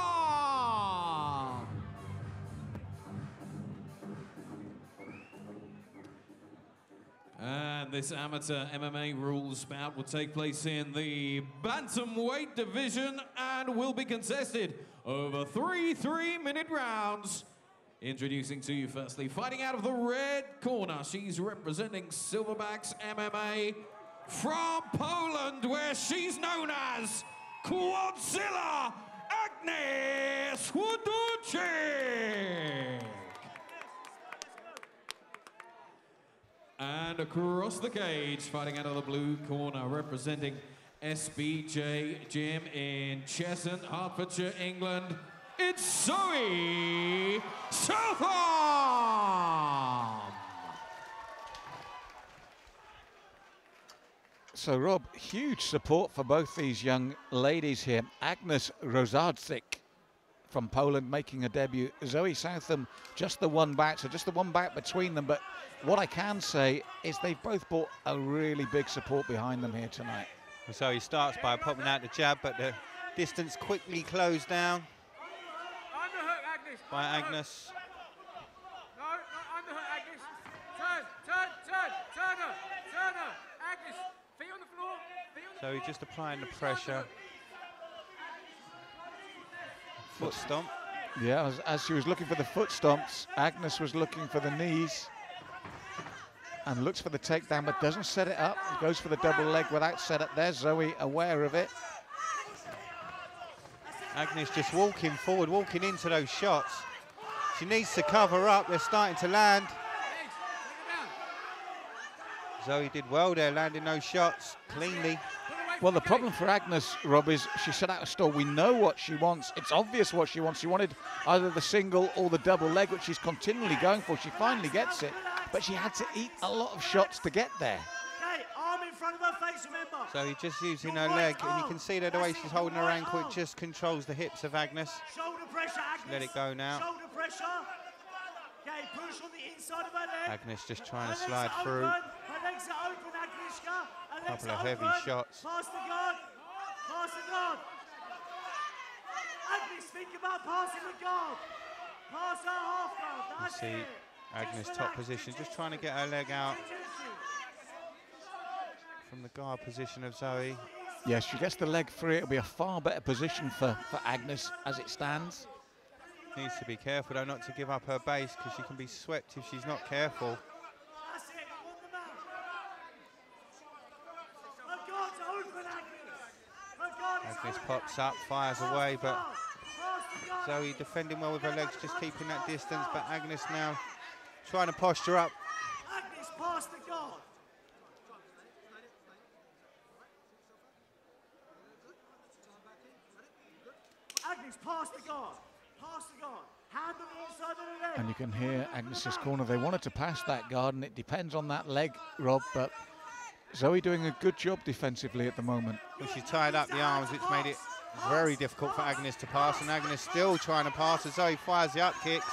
And this amateur MMA rules bout will take place in the bantamweight division and will be contested over three three-minute rounds. Introducing to you firstly, fighting out of the red corner, she's representing Silverbacks MMA from Poland, where she's known as Quadzilla Agnes. And across the cage, fighting out of the blue corner, representing SBJ Gym in Cheshunt, Hertfordshire, England, it's Zoe Southam. So, Rob, huge support for both these young ladies here. Agnes Rozardzik from Poland making a debut. Zoe Southam, just the one back, so just the one back between them. But what I can say is they've both brought a really big support behind them here tonight. So he starts by popping out the jab, but the distance quickly closed down Underhook, by underhook. Agnes. No, no, underhook, Agnes. Turn, turn, turn, turn her, turn her. Agnes, feet on the floor, feet on the So he's just applying the pressure. Foot stomp. Yeah, as, as she was looking for the foot stomps, Agnes was looking for the knees and looks for the takedown but doesn't set it up. Goes for the double leg without setup there. Zoe aware of it. Agnes just walking forward, walking into those shots. She needs to cover up. They're starting to land. Legs, take it down. Zoe did well there, landing those shots cleanly. Well, the problem for Agnes, Rob, is she set out a stall. We know what she wants. It's obvious what she wants. She wanted either the single or the double leg, which she's continually going for. She finally gets it, but she had to eat a lot of shots to get there. Okay, arm in front of her face, remember. So he's just using her leg, and you can see that the way she's holding her ankle. It just controls the hips of Agnes. Shoulder pressure, Agnes. Let it go now. Shoulder pressure. Okay, push on the inside of her leg. Agnes just trying to slide are through. Open. Her legs are open, Agnieszka. Her legs Couple of heavy open. shots. Pass the guard. Pass the guard. Agnes, think about passing the guard. Pass her half guard. You That's see it. Agnes top relax. position, just trying to get her leg out from the guard position of Zoe. Yes, she gets the leg free. It'll be a far better position for, for Agnes as it stands. Needs to be careful though not to give up her base because she can be swept if she's not careful. That's it. On the mount. Her guard's open, Agnes. Her guard is Agnes open. Pops up, fires away, but guard. Pass the guard. Zoe defending well with her legs, just keeping that distance. But Agnes now trying to posture up. Agnes, pass the guard. Agnes, pass the guard. Pass the guard. Hand on the inside of the leg. And you can hear Agnes's corner. They wanted to pass that guard, and it depends on that leg, Rob. But Zoe doing a good job defensively at the moment. Well, she tied up the arms, which made it very difficult for Agnes to pass. And Agnes still trying to pass as Zoe fires the up kicks.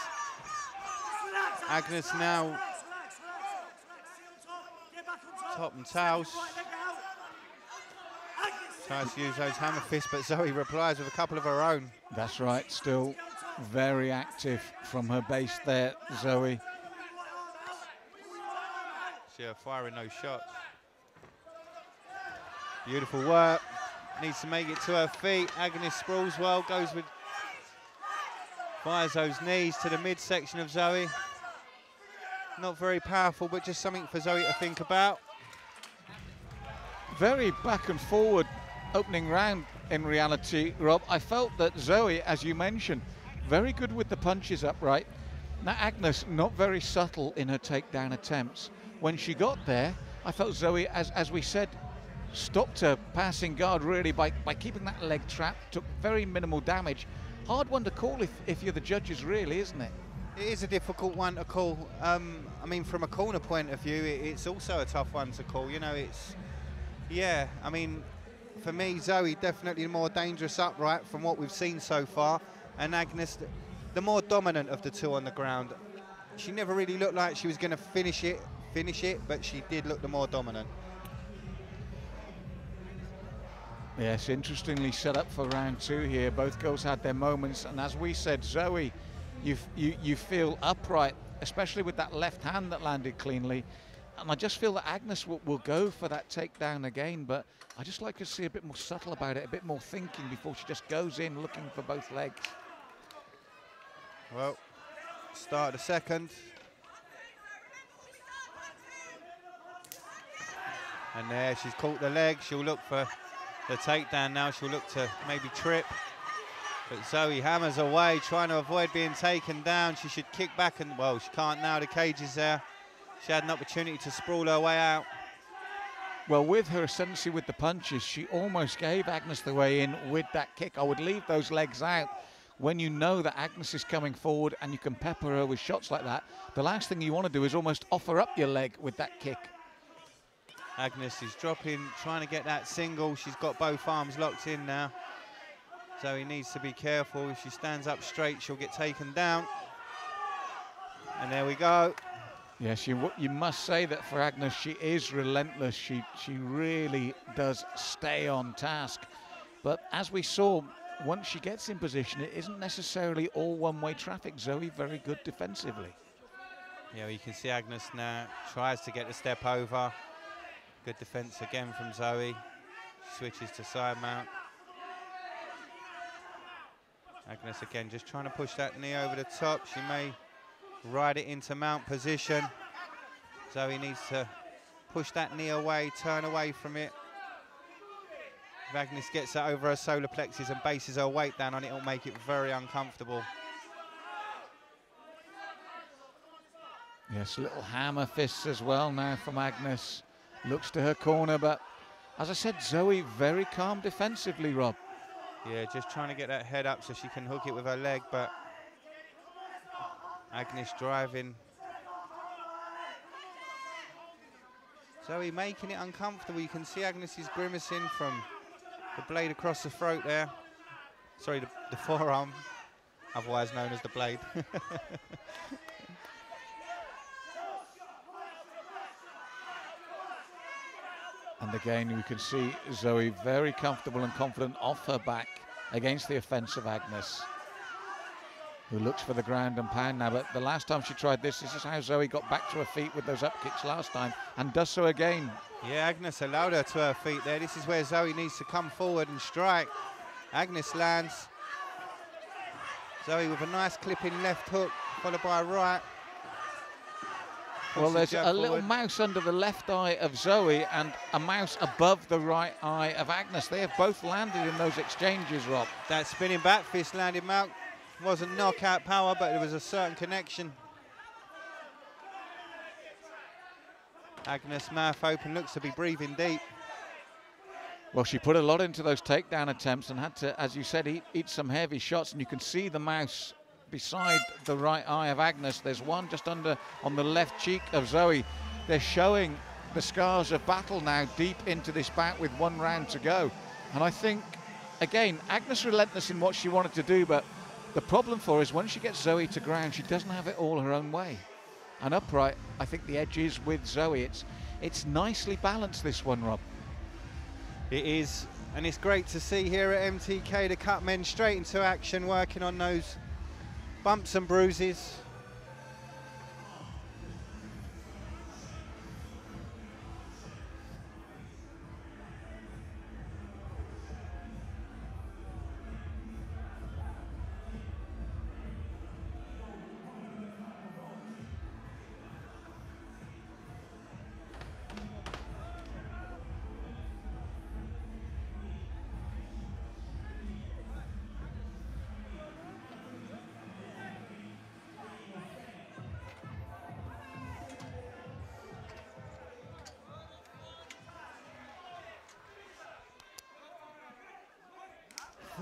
Agnes now top. Get back on top. top and tails. your right leg out. Agnes, Tries to use those hammer fists, but Zoe replies with a couple of her own. That's right, still very active from her base there, Zoe. right arm out. Pull your right arm out. She uh, firing those shots. Beautiful work. Needs to make it to her feet. Agnes sprawls well, goes with fires those knees to the midsection of Zoe. Not very powerful, but just something for Zoe to think about. Very back and forward opening round in reality, Rob. I felt that Zoe, as you mentioned, very good with the punches upright. Now Agnes, not very subtle in her takedown attempts. When she got there, I felt Zoe, as, as we said, stopped her passing guard really by, by keeping that leg trapped, took very minimal damage. Hard one to call if, if you're the judges, really, isn't it? It is a difficult one to call. Um, I mean, from a corner point of view, it, it's also a tough one to call. You know, it's yeah. I mean, for me, Zoe definitely the more dangerous upright from what we've seen so far, and Agnes, the more dominant of the two on the ground. She never really looked like she was going to finish it, finish it, but she did look the more dominant. Yes, interestingly set up for round two here. Both girls had their moments, and as we said, Zoe, you you you feel upright, especially with that left hand that landed cleanly. And I just feel that Agnes will, will go for that takedown again, but I just like to see a bit more subtle about it, a bit more thinking before she just goes in looking for both legs. Well, start of the second. And there, she's caught the leg. She'll look for the takedown now. She'll look to maybe trip. But Zoe hammers away, trying to avoid being taken down. She should kick back and, well, she can't now. The cage is there. She had an opportunity to sprawl her way out. Well, with her ascendancy with the punches, she almost gave Agnes the way in with that kick. I would leave those legs out when you know that Agnes is coming forward and you can pepper her with shots like that. The last thing you want to do is almost offer up your leg with that kick. Agnes is dropping, trying to get that single. She's got both arms locked in now. Zoe needs to be careful. If she stands up straight, she'll get taken down. And there we go. Yes, you w- you must say that for Agnes, she is relentless. She she really does stay on task. But as we saw, once she gets in position, it isn't necessarily all one-way traffic. Zoe very good defensively. Yeah, you can see Agnes now tries to get the step over. Good defense again from Zoe. Switches to side mount. Agnes again just trying to push that knee over the top. She may ride it into mount position. Zoe needs to push that knee away, turn away from it. If Agnes gets that over her solar plexus and bases her weight down on it, it'll make it very uncomfortable. Yes, little hammer fists as well now from Agnes. Looks to her corner, but as I said, Zoe very calm defensively, Rob. Yeah, just trying to get that head up so she can hook it with her leg, but Agnes driving. Zoe making it uncomfortable. You can see Agnes is grimacing from the blade across the throat there. Sorry, the, the forearm, otherwise known as the blade. And again, we can see Zoe very comfortable and confident off her back against the offensive Agnes. who looks for the ground and pound now. But the last time she tried this, this is how Zoe got back to her feet with those up kicks last time and does so again. Yeah, Agnes allowed her to her feet there. This is where Zoe needs to come forward and strike. Agnes lands. Zoe with a nice clipping left hook, followed by a right. Well, there's a little forward. mouse under the left eye of Zoe and a mouse above the right eye of Agnes. They have both landed in those exchanges, Rob. That spinning back fist landed Mount. Wasn't knockout power, but there was a certain connection. Agnes mouth open, looks to be breathing deep. Well, she put a lot into those takedown attempts and had to, as you said, eat, eat some heavy shots. And you can see the mouse beside the right eye of Agnes. There's one just under on the left cheek of Zoe. They're showing the scars of battle now deep into this bout with one round to go. And I think, again, Agnes relentless in what she wanted to do, but the problem for her is when she gets Zoe to ground, she doesn't have it all her own way. And upright, I think the edge is with Zoe. It's it's nicely balanced this one, Rob. It is, and it's great to see here at MTK the cut men straight into action, working on those bumps and bruises.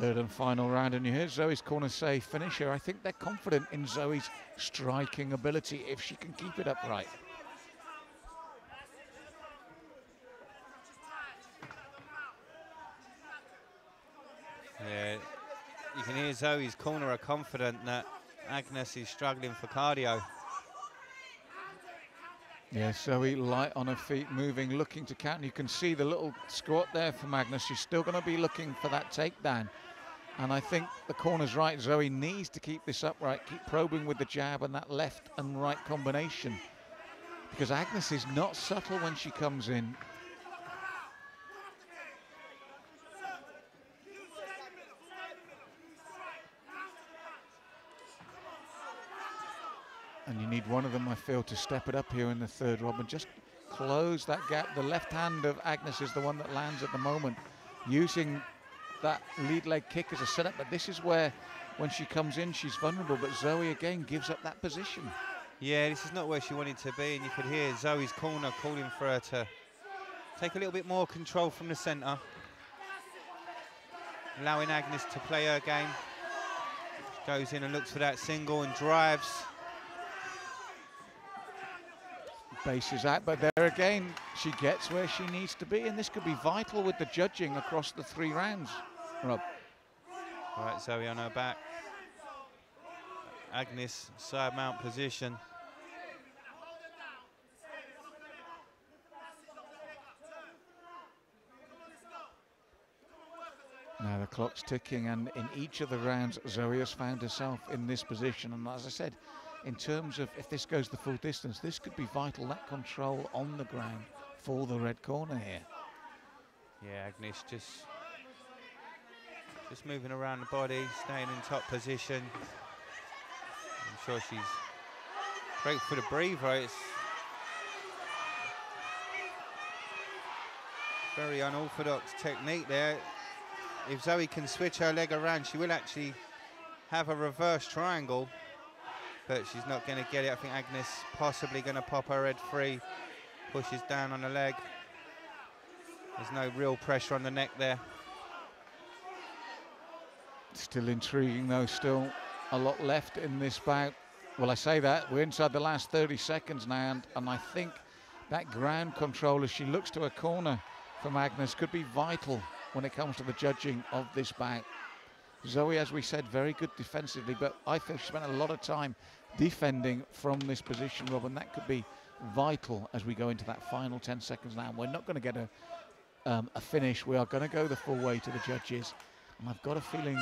Third and final round, and you hear Zoe's corner say finisher. I think they're confident in Zoe's striking ability if she can keep it upright. Yeah, you can hear Zoe's corner are confident that Agnes is struggling for cardio. Yeah, Zoe light on her feet, moving, looking to count. And you can see the little squat there for Magnus. She's still going to be looking for that takedown. And I think the corner's right. Zoe needs to keep this upright, keep probing with the jab and that left and right combination. Because Agnes is not subtle when she comes in. And you need one of them, I feel, to step it up here in the third, Rob, and just close that gap. The left hand of Agnes is the one that lands at the moment, using that lead leg kick as a setup. But this is where, when she comes in, she's vulnerable. But Zoe again gives up that position. Yeah, this is not where she wanted to be, and you could hear Zoe's corner calling for her to take a little bit more control from the centre, allowing Agnes to play her game. Goes in and looks for that single and drives. Bases out, but there again, she gets where she needs to be, and this could be vital with the judging across the three rounds. Rob. All right, Zoe on her back. Agnes side mount position. Now the clock's ticking, and in each of the rounds, Zoe has found herself in this position. And as I said, in terms of if this goes the full distance, this could be vital. That control on the ground for the red corner here. Yeah, Agnes just just moving around the body, staying in top position. I'm sure she's great for the breather. It's very unorthodox technique there. If Zoe can switch her leg around, she will actually have a reverse triangle, but she's not going to get it. I think Agnes possibly going to pop her head free, pushes down on the leg. There's no real pressure on the neck there. Still intriguing though, still a lot left in this bout. Well, I say that, we're inside the last 30 seconds now, and, and I think that ground control as she looks to a corner for Agnes could be vital when it comes to the judging of this bout. Zoe, as we said, very good defensively, but I feel she spent a lot of time defending from this position, Rob, and that could be vital as we go into that final 10 seconds now. We're not going to get a, um, a finish. We are going to go the full way to the judges, and I've got a feeling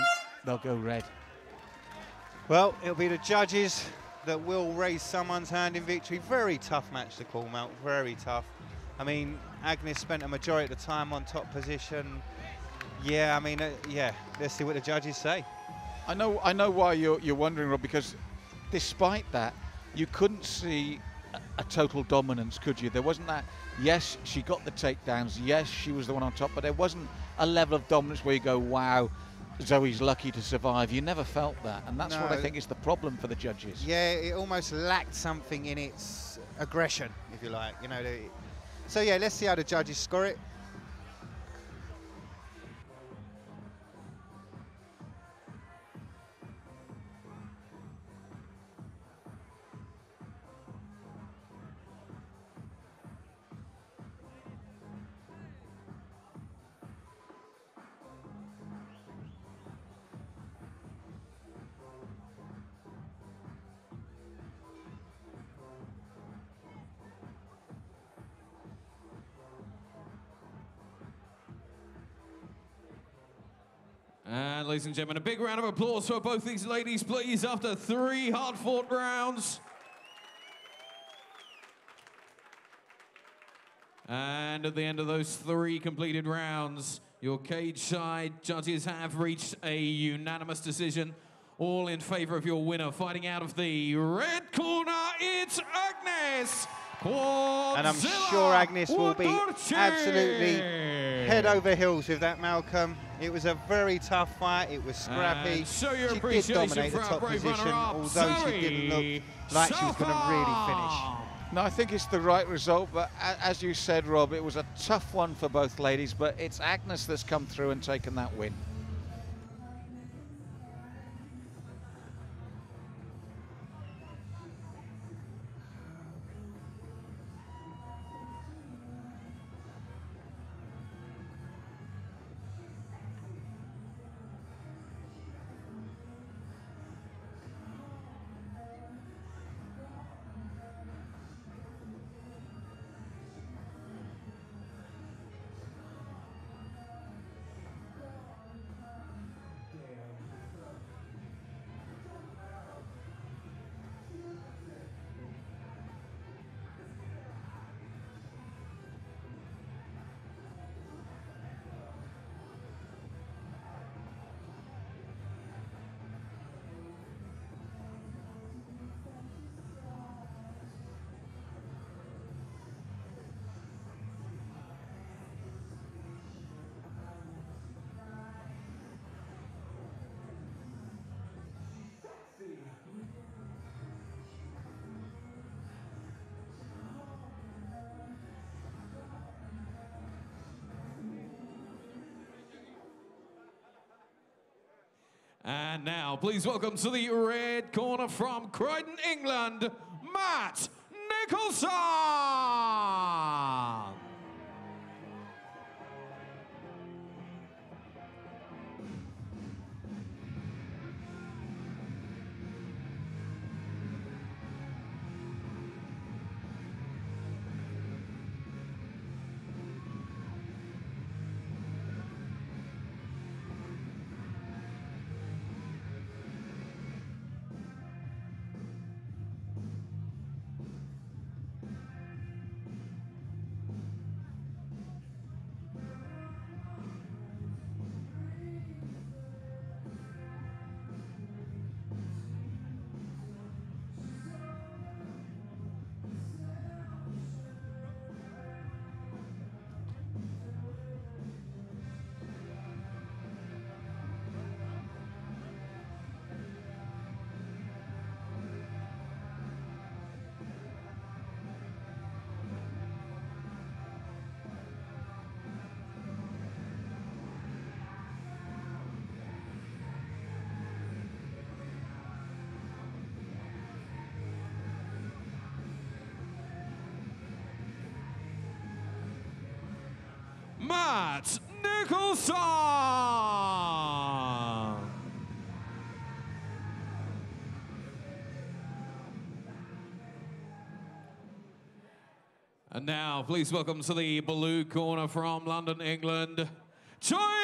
they'll go red. Well, it'll be the judges that will raise someone's hand in victory. Very tough match to call, Mel. Very tough. I mean, Agnes spent a majority of the time on top position. Yeah, I mean, uh, yeah. Let's see what the judges say. I know, I know why you're, you're wondering, Rob, because despite that, you couldn't see a, a total dominance, could you? There wasn't that. Yes, she got the takedowns. Yes, she was the one on top, but there wasn't a level of dominance where you go, "Wow, Zoe's lucky to survive." You never felt that, and that's what I think is the problem for the judges. Yeah, it almost lacked something in its aggression, if you like. You know. The, so yeah, let's see how the judges score it. And ladies and gentlemen, a big round of applause for both these ladies, please, after three hard-fought rounds. And at the end of those three completed rounds, your cage side judges have reached a unanimous decision, all in favor of your winner. Fighting out of the red corner, it's Agnes And I'm sure Agnes will be absolutely head over heels with that, Malcolm. It was a very tough fight. It was scrappy. And show your she did dominate the top position, runner-up, although she didn't look like she was going to really finish. No, I think it's the right result, but as you said, Rob, it was a tough one for both ladies, but it's Agnes that's come through and taken that win. Please welcome to the red corner from Croydon, England, Matt Nicholson. And now, please welcome to the blue corner from London, England, Toya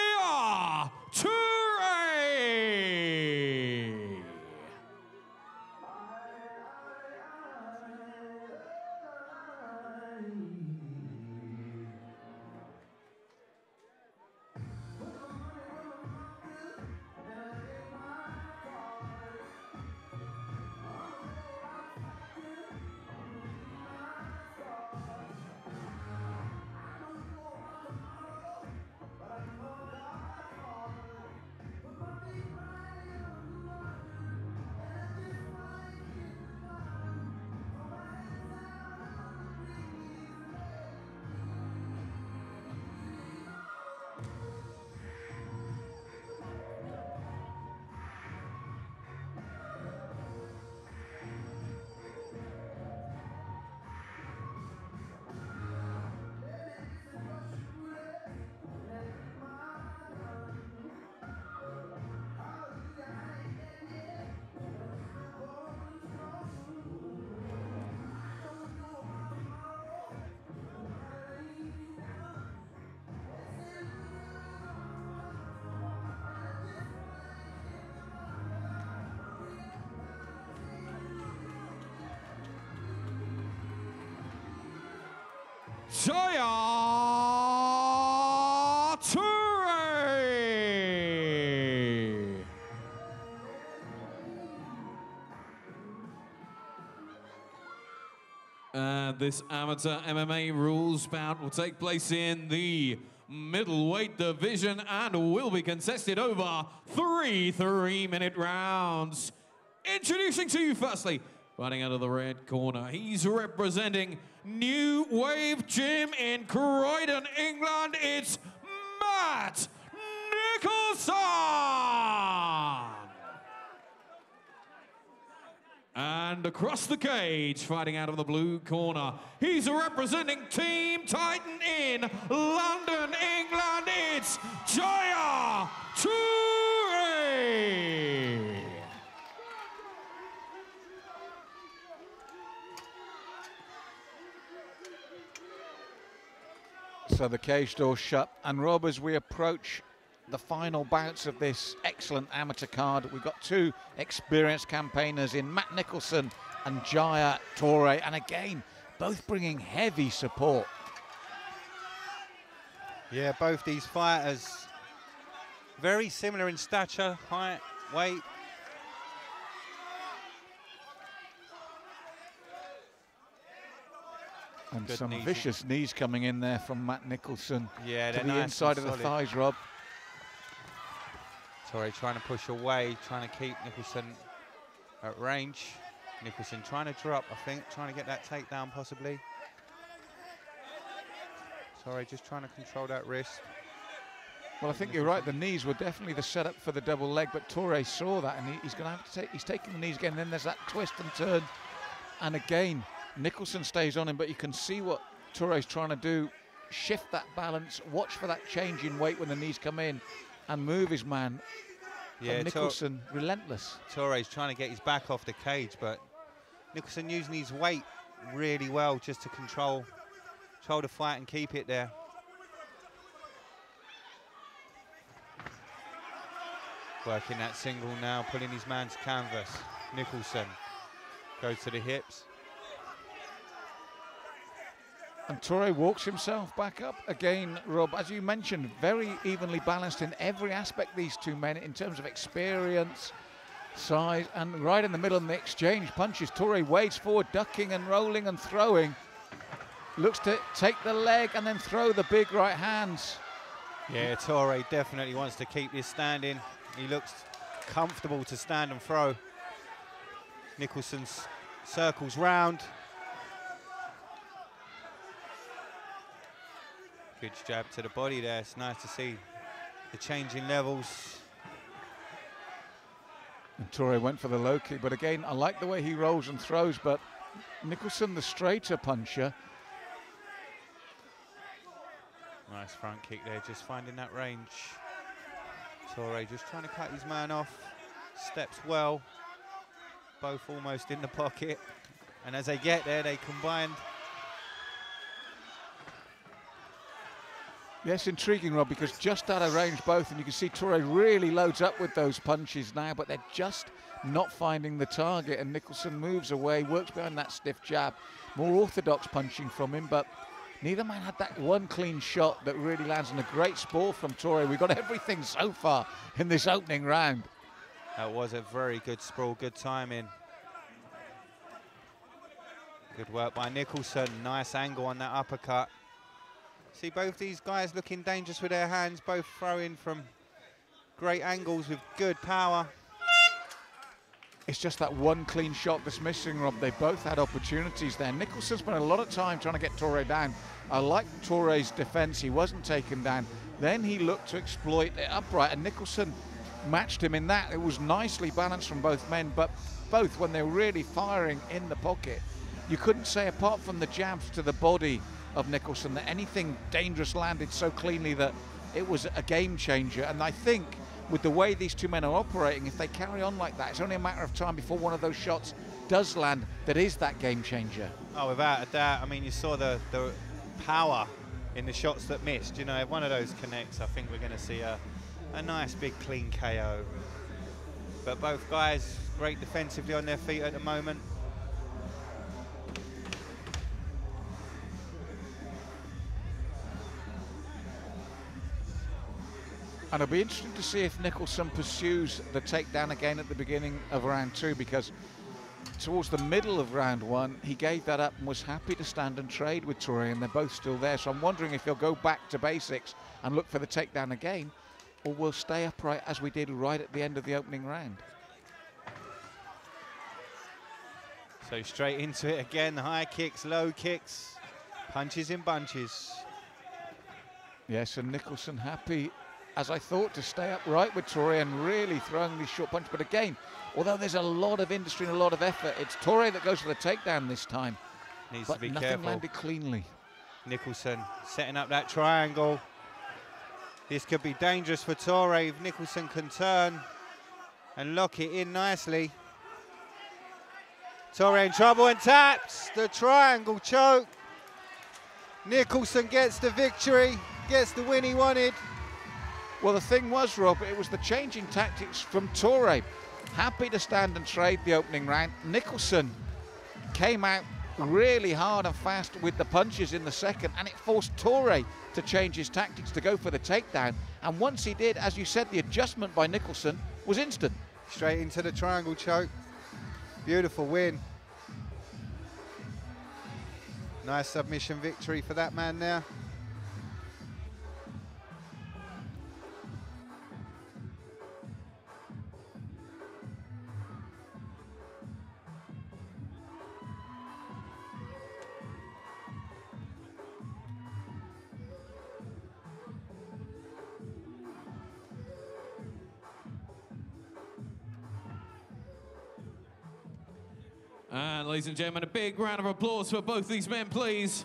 Jaya Toure. And this amateur MMA rules bout will take place in the middleweight division and will be contested over three three-minute rounds. Introducing to you firstly, fighting out of the red corner, he's representing New Wave Gym in Croydon, England. It's Matt Nicholson. And across the cage, fighting out of the blue corner, he's representing Team Titan in London, England. It's Jaya Toure. So the cage door shut. And Rob, as we approach the final bouts of this excellent amateur card, we've got two experienced campaigners in Matt Nicholson and Jaya Toure. And again, both bringing heavy support. Yeah, both these fighters very similar in stature, height, weight. And Good some knees. vicious knees coming in there from Matt Nicholson Yeah, to the nice inside of the thighs, Rob. Toure trying to push away, trying to keep Nicholson at range. Nicholson trying to drop, I think, trying to get that takedown possibly. Toure just trying to control that wrist. Well, I think you're right. The knees were definitely the setup for the double leg, but Toure saw that, and he, he's going to have to take. He's taking the knees again. Then there's that twist and turn, and again Nicholson stays on him, but you can see what Toure's trying to do: shift that balance, watch for that change in weight when the knees come in, and move his man. Yeah, and Tor- Nicholson relentless. Toure's trying to get his back off the cage, but Nicholson using his weight really well just to control, control the fight and keep it there. Working that single now, pulling his man's canvas. Nicholson goes to the hips. And Toure walks himself back up again, Rob. As you mentioned, very evenly balanced in every aspect, these two men, in terms of experience, size, and right in the middle of the exchange punches. Toure wades forward, ducking and rolling and throwing. Looks to take the leg and then throw the big right hands. Yeah, Toure definitely wants to keep this standing. He looks comfortable to stand and throw. Nicholson's circles round. Good jab to the body there. It's nice to see the changing levels. And Toure went for the low kick, but again, I like the way he rolls and throws, but Nicholson, the straighter puncher, Nice front kick there, just finding that range. Toure just trying to cut his man off. Steps well. Both almost in the pocket. And as they get there, they combine. Yes, intriguing, Rob, because just out of range both, and you can see Toure really loads up with those punches now, but they're just not finding the target. And Nicholson moves away, works behind that stiff jab. More orthodox punching from him, but neither man had that one clean shot that really lands in a great sprawl from Toure. We've got everything so far in this opening round. That was a very good sprawl, good timing. Good work by Nicholson. Nice angle on that uppercut. See both these guys looking dangerous with their hands, both throwing from great angles with good power. It's just that one clean shot that's missing, Rob. They both had opportunities there. Nicholson spent a lot of time trying to get Toure down. I like Toure's defense. He wasn't taken down. Then he looked to exploit the upright, and Nicholson matched him in that. It was nicely balanced from both men, but both, when they were really firing in the pocket, you couldn't say, apart from the jabs to the body of Nicholson, that anything dangerous landed so cleanly that it was a game changer. And I think with the way these two men are operating, if they carry on like that, it's only a matter of time before one of those shots does land that is that game changer. Oh, without a doubt. I mean, you saw the, the power in the shots that missed. You know, if one of those connects, I think we're going to see a, a nice big clean KO. But both guys great defensively on their feet at the moment. And it'll be interesting to see if Nicholson pursues the takedown again at the beginning of round two because towards the middle of round one, he gave that up and was happy to stand and trade with Toure, and they're both still there. So I'm wondering if he'll go back to basics and look for the takedown again, or will stay upright as we did right at the end of the opening round. So straight into it again, high kicks, low kicks, punches in bunches. Yes, and Nicholson happy, as I thought, to stay upright with Toure and really throwing these short punches. But again, although there's a lot of industry and a lot of effort, it's Toure that goes for the takedown this time. Needs but to be nothing careful. landed cleanly. Nicholson setting up that triangle. This could be dangerous for Toure if Nicholson can turn and lock it in nicely. Toure in trouble and taps the triangle choke. Nicholson gets the victory, gets the win he wanted. Well, the thing was, Rob, it was the changing tactics from Toure. Happy to stand and trade the opening round. Nicholson came out really hard and fast with the punches in the second, and it forced Toure to change his tactics to go for the takedown. And once he did, as you said, the adjustment by Nicholson was instant. Straight into the triangle choke. Beautiful win. Nice submission victory for that man there. And ladies and gentlemen, a big round of applause for both these men, please.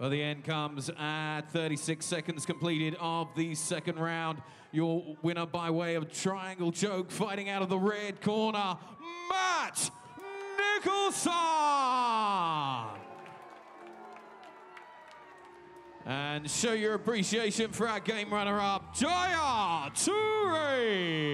Well, the end comes at 36 seconds completed of the second round. Your winner by way of triangle choke, fighting out of the red corner, Matt Nicholson. And show your appreciation for our game runner-up, Jaya Toure.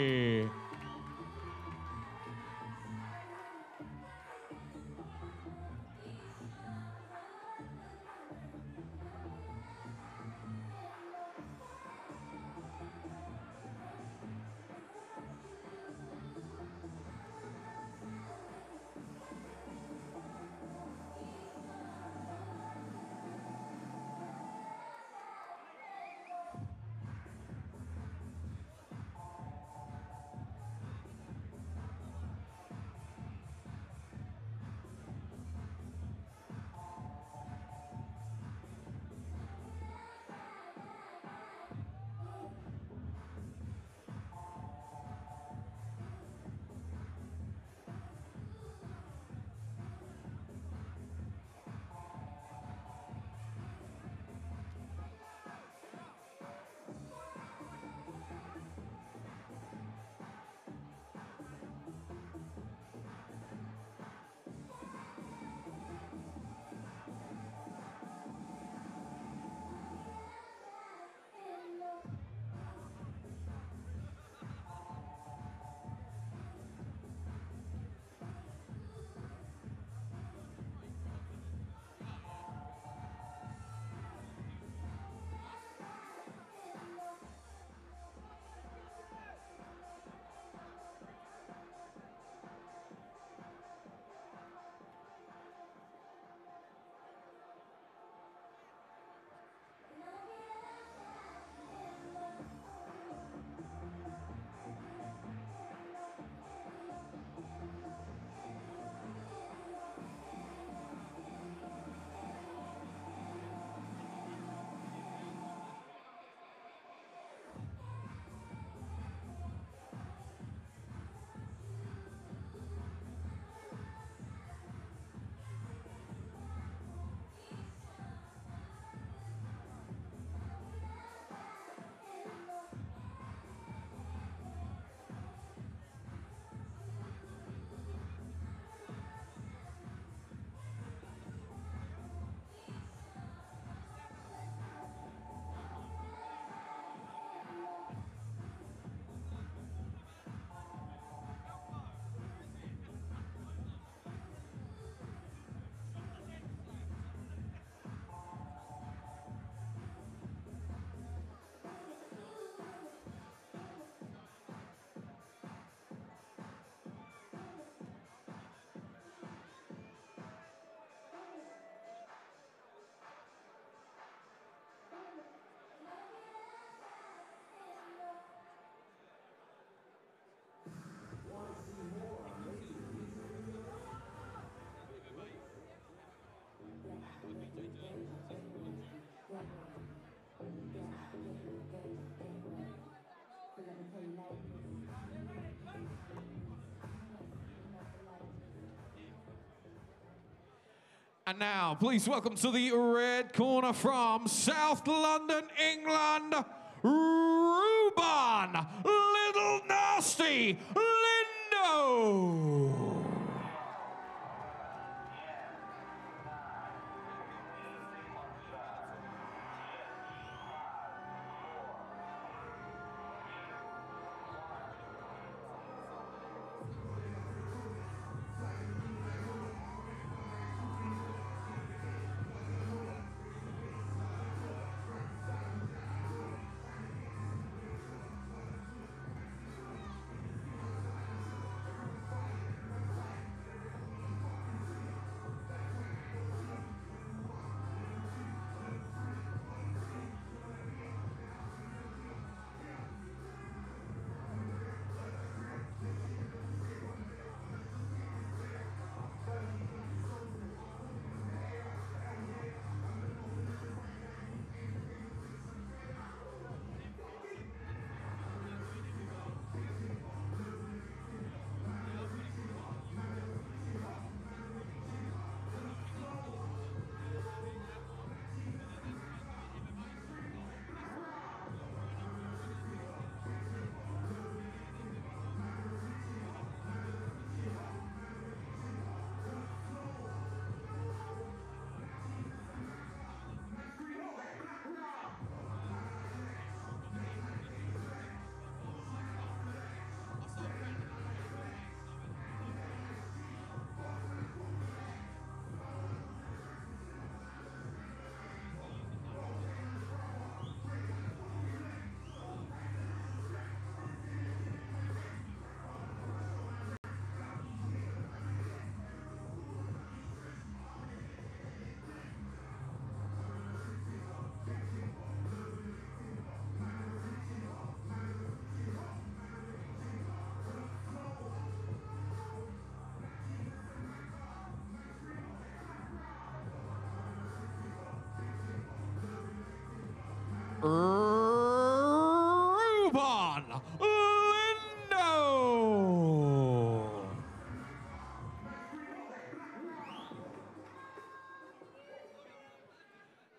And now, please welcome to the red corner from South London, England, Ruban Little Nasty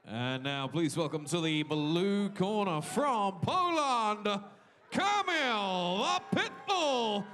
And now, please welcome to the blue corner from Poland, Kamil the Pitbull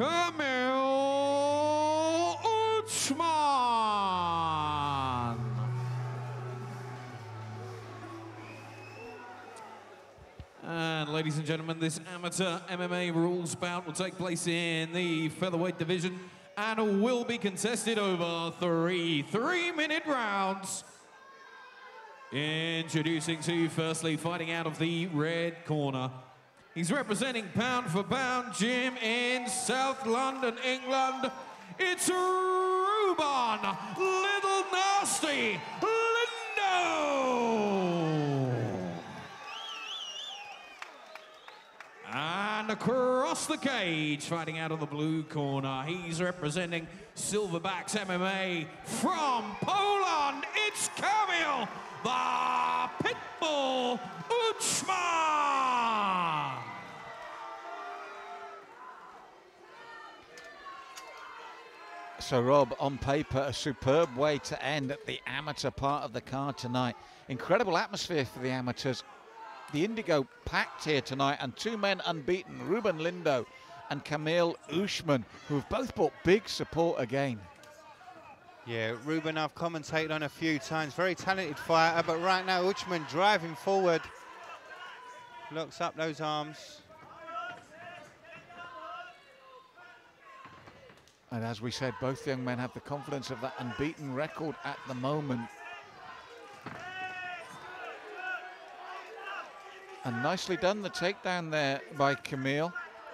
Kamil Uchman. And ladies and gentlemen, this amateur MMA rules bout will take place in the featherweight division and will be contested over three three-minute rounds. Introducing to you, firstly, fighting out of the red corner. He's representing pound for pound Gym in South London, England. It's Ruban Little Nasty Lindo. And across the cage, fighting out of the blue corner, he's representing Silverbacks MMA from Poland. It's Kamil the Pitbull Uchman. So, Rob, on paper, a superb way to end the amateur part of the card tonight. Incredible atmosphere for the amateurs. The Indigo packed here tonight, and two men unbeaten, Ruben Lindo and Kamil Uchman, who have both brought big support again. Yeah, Ruben I've commentated on a few times. Very talented fighter, but right now Uchman driving forward. Locks up those arms. And as we said, both young men have the confidence of that unbeaten record at the moment. And nicely done, the takedown there by Kamil.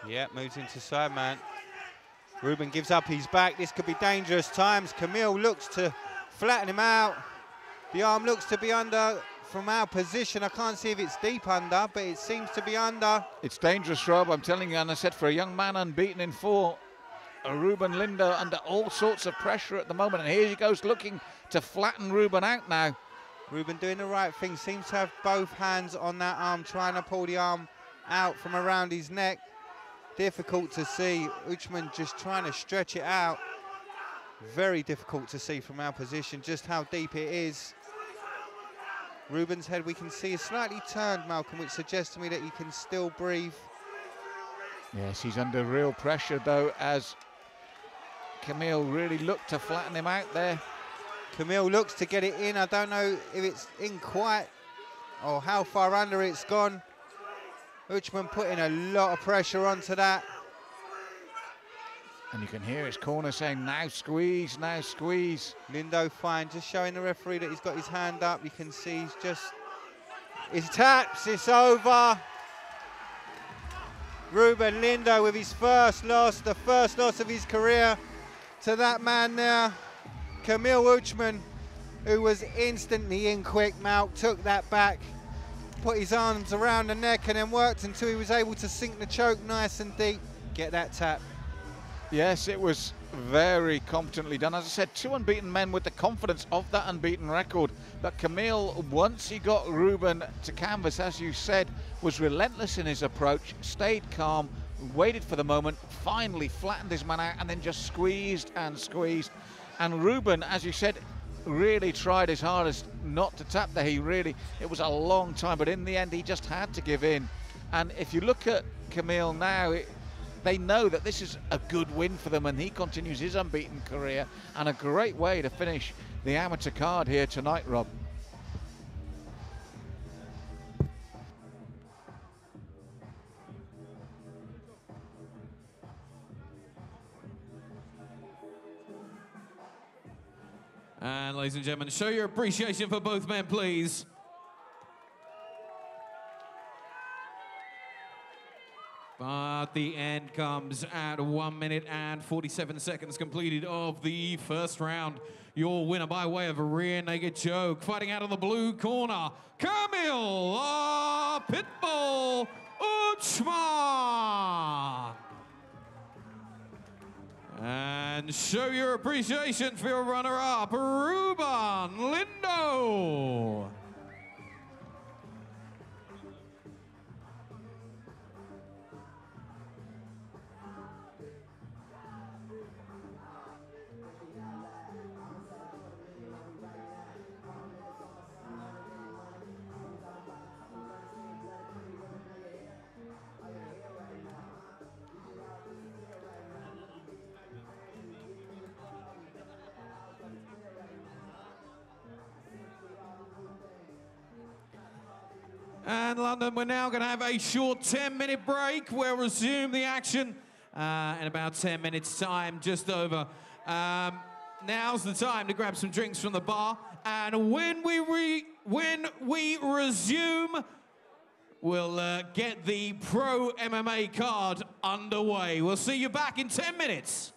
Yeah, moves into side man. Ruben gives up his back. This could be dangerous times. Kamil looks to flatten him out. The arm looks to be under from our position. I can't see if it's deep under, but it seems to be under. It's dangerous, Rob. I'm telling you, and I said for a young man unbeaten in four, Ruben Lindo under all sorts of pressure at the moment. And here he goes looking to flatten Ruben out now. Ruben doing the right thing. Seems to have both hands on that arm, trying to pull the arm out from around his neck. Difficult to see. Uchman just trying to stretch it out. Very difficult to see from our position just how deep it is. Ruben's head we can see is slightly turned, Malcolm, which suggests to me that he can still breathe. Yes, he's under real pressure though as Kamil really looked to flatten him out there. Kamil looks to get it in. I don't know if it's in quite or how far under it's gone. Uchman putting a lot of pressure onto that. And you can hear his corner saying, now squeeze, now squeeze. Lindo fine, just showing the referee that he's got his hand up. You can see he's just, his taps, it's over. Ruben Lindo with his first loss, the first loss of his career to that man there, Kamil Uchman, who was instantly in quick. Malk took that back, put his arms around the neck and then worked until he was able to sink the choke nice and deep, get that tap. Yes, it was very competently done. As I said, two unbeaten men with the confidence of that unbeaten record. But Kamil, once he got Ruben to canvas, as you said, was relentless in his approach, stayed calm, waited for the moment, finally flattened his man out, and then just squeezed and squeezed. And Ruben, as you said, really tried his hardest not to tap there. He really, it was a long time, but in the end, he just had to give in. And if you look at Kamil now, it, they know that this is a good win for them, and he continues his unbeaten career, and a great way to finish the amateur card here tonight, Rob. And ladies and gentlemen, show your appreciation for both men, please. But the end comes at 1 minute and 47 seconds completed of the first round. Your winner by way of a rear naked choke, fighting out of the blue corner, Kamil uh, Pitbull Uchman. And show your appreciation for your runner-up, Ruben Lindo. And London, we're now going to have a short 10 minute break. We'll resume the action uh, in about 10 minutes' time, just over. Um, now's the time to grab some drinks from the bar. And when we, re- when we resume, we'll uh, get the pro MMA card underway. We'll see you back in 10 minutes.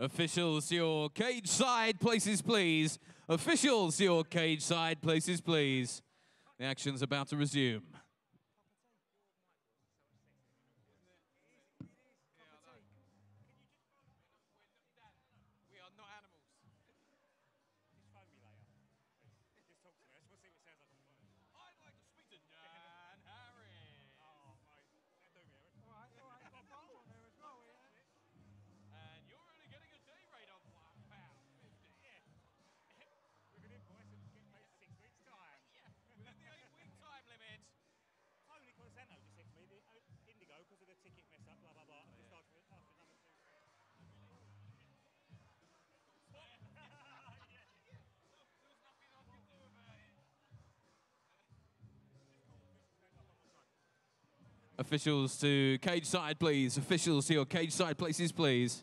Officials, your cage side places, please. Officials, your cage side places, please. The action's about to resume. Officials to cage side, please. Officials to your cage side places, please.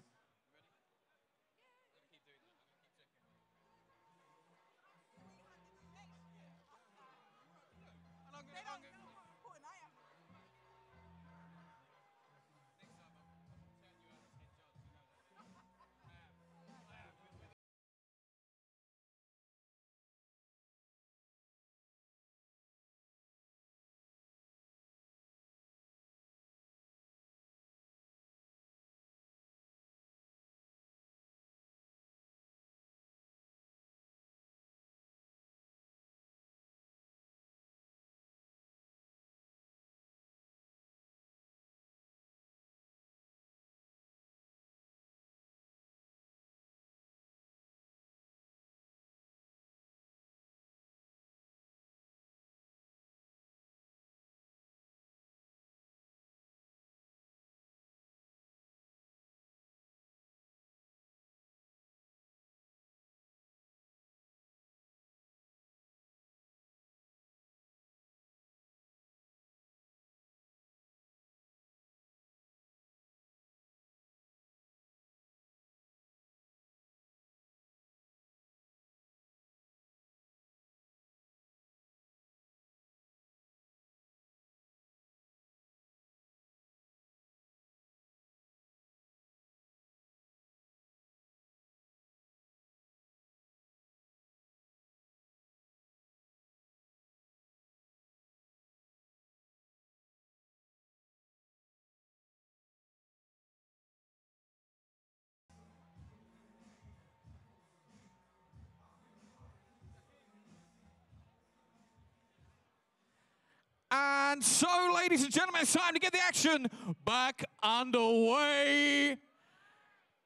And so, ladies and gentlemen, it's time to get the action back underway.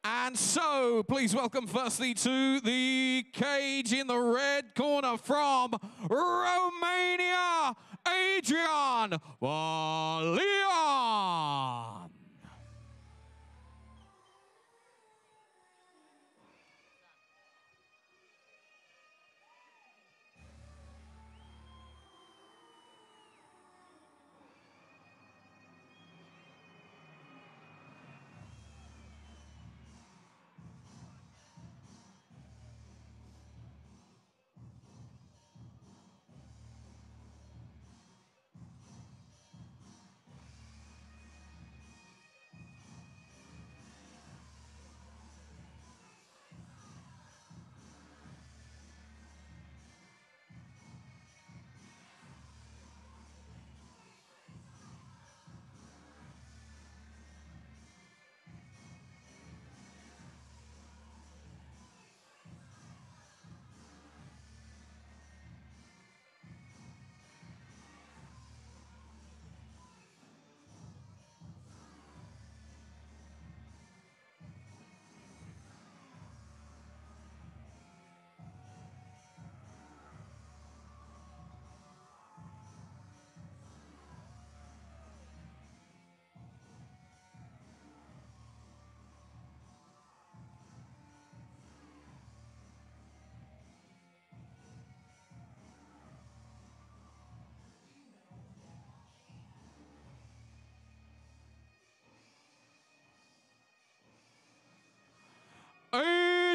And so, please welcome firstly to the cage in the red corner from Romania, Adrian Valian.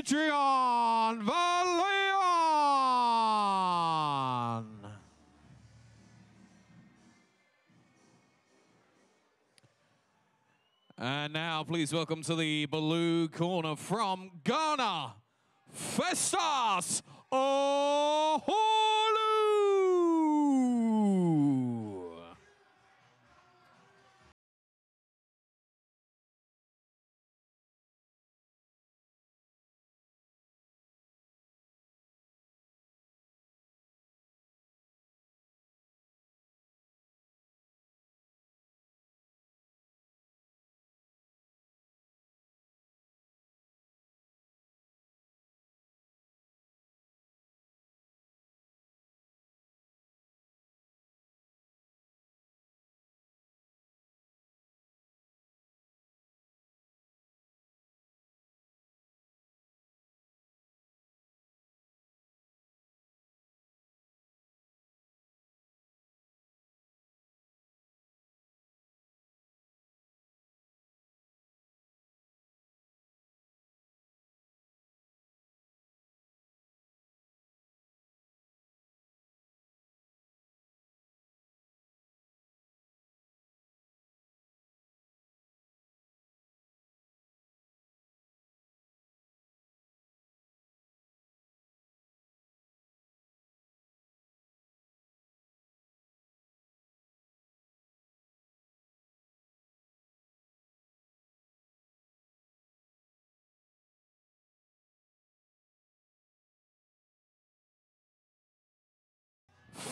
Adrian Valian. And now, please. welcome to the blue corner from Ghana, Festus Oholu.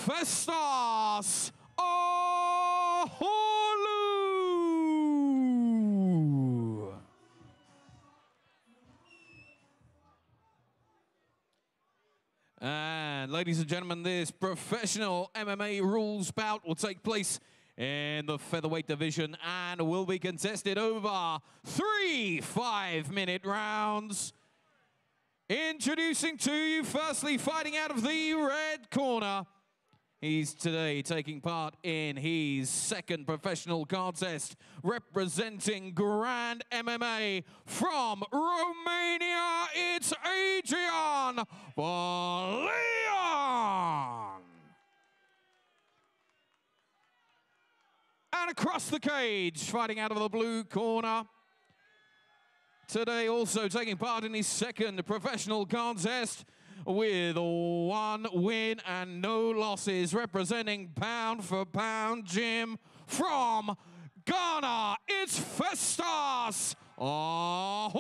Festus Oholu. And ladies and gentlemen, this professional MMA rules bout will take place in the featherweight division and will be contested over three five-minute rounds. Introducing to you, firstly, fighting out of the red corner. He's today taking part in his second professional contest, representing Grand MMA from Romania. It's Adrian Valian. And across the cage, fighting out of the blue corner. Today also taking part in his second professional contest with one win and no losses, representing pound for pound Gym from Ghana. It's Festus Aholu.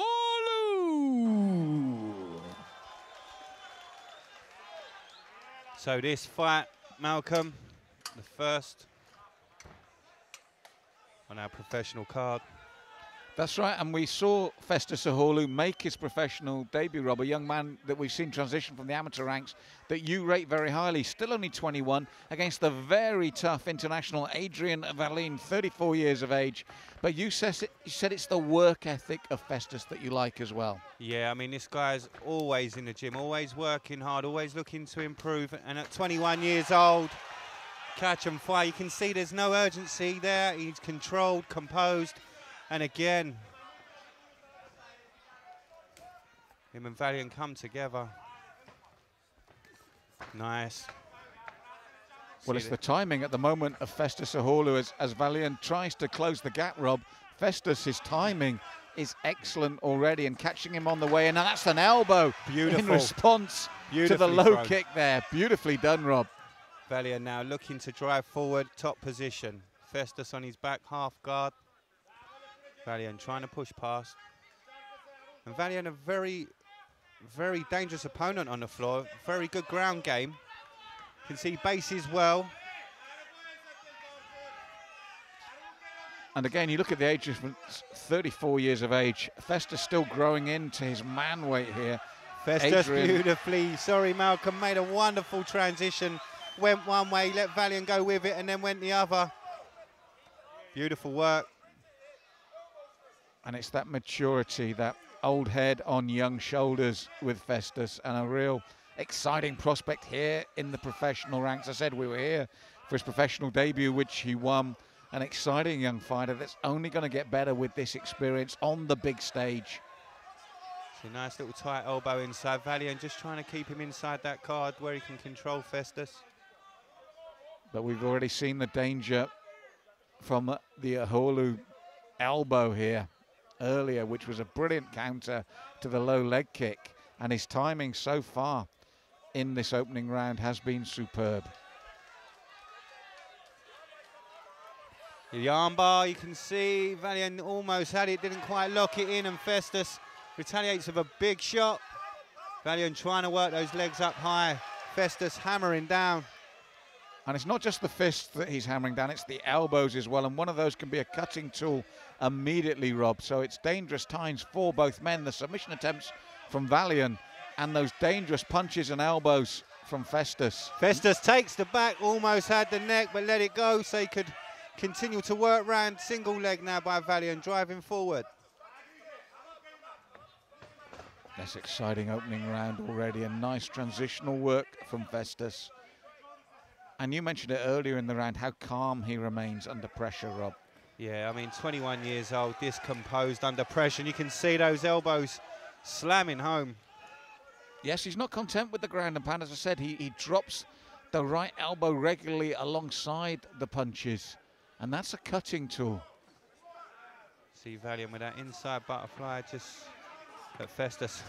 So this fight, Malcolm, the first on our professional card. That's right, and we saw Festus Aholu make his professional debut, Rob, a young man that we've seen transition from the amateur ranks that you rate very highly, still only 21, against the very tough international Adrian Valine, 34 years of age. But you, says it, you said it's the work ethic of Festus that you like as well. Yeah, I mean, this guy's always in the gym, always working hard, always looking to improve. And at 21 years old, catch and fire. You can see there's no urgency there. He's controlled, composed. And again, him and Valiant come together. Nice. Well, See it's the timing at the moment of Festus Aholu as, as Valiant tries to close the gap, Rob. Festus, his timing is excellent already and catching him on the way in. And that's an elbow in response to the low thrown. kick there. Beautifully done, Rob. Valiant now looking to drive forward, top position. Festus on his back, half guard. Valiant trying to push past. And Valiant a very, very dangerous opponent on the floor. Very good ground game. Can see bases well. And again, you look at the age difference 34 years of age. Festus still growing into his man weight here. Adrian. beautifully. Sorry, Malcolm made a wonderful transition. Went one way, let Valiant go with it, and then went the other. Beautiful work. And it's that maturity, that old head on young shoulders with Festus, and a real exciting prospect here in the professional ranks. I said we were here for his professional debut, which he won. An exciting young fighter that's only going to get better with this experience on the big stage. It's a nice little tight elbow inside. Valiant just trying to keep him inside that card where he can control Festus. But we've already seen the danger from the Aholu elbow here. Earlier, which was a brilliant counter to the low leg kick. And his timing so far in this opening round has been superb. The armbar, you can see Valiant almost had it, didn't quite lock it in, and Festus retaliates with a big shot. Valiant trying to work those legs up high. Festus hammering down. And it's not just the fists that he's hammering down, it's the elbows as well. And one of those can be a cutting tool immediately, Rob. So it's dangerous times for both men. The submission attempts from Valiant and those dangerous punches and elbows from Festus. Festus takes the back, almost had the neck, but let it go so he could continue to work round. Single leg now by Valiant, driving forward. That's exciting opening round already. A nice transitional work from Festus. And you mentioned it earlier in the round how calm he remains under pressure, Rob. Yeah, I mean, 21 years old, discomposed under pressure. And you can see those elbows slamming home. Yes, he's not content with the ground and pound. As I said, he, he drops the right elbow regularly alongside the punches. And that's a cutting tool. See Valiant with that inside butterfly, just at Festus.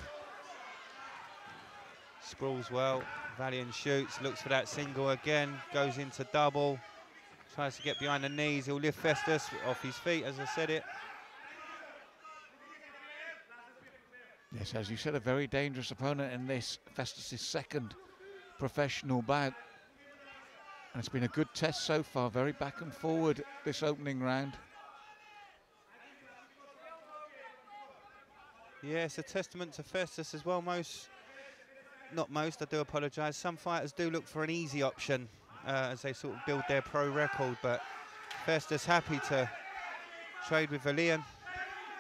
Sprawls well, Valiant shoots, looks for that single again, goes into double, tries to get behind the knees, he'll lift Festus off his feet, as I said it. Yes, as you said, a very dangerous opponent in this Festus' second professional bout. And it's been a good test so far, very back and forward this opening round. Yeah, it's a testament to Festus as well. Most, not most, I do apologise. Some fighters do look for an easy option uh, as they sort of build their pro record, but Festus happy to trade with Valiant.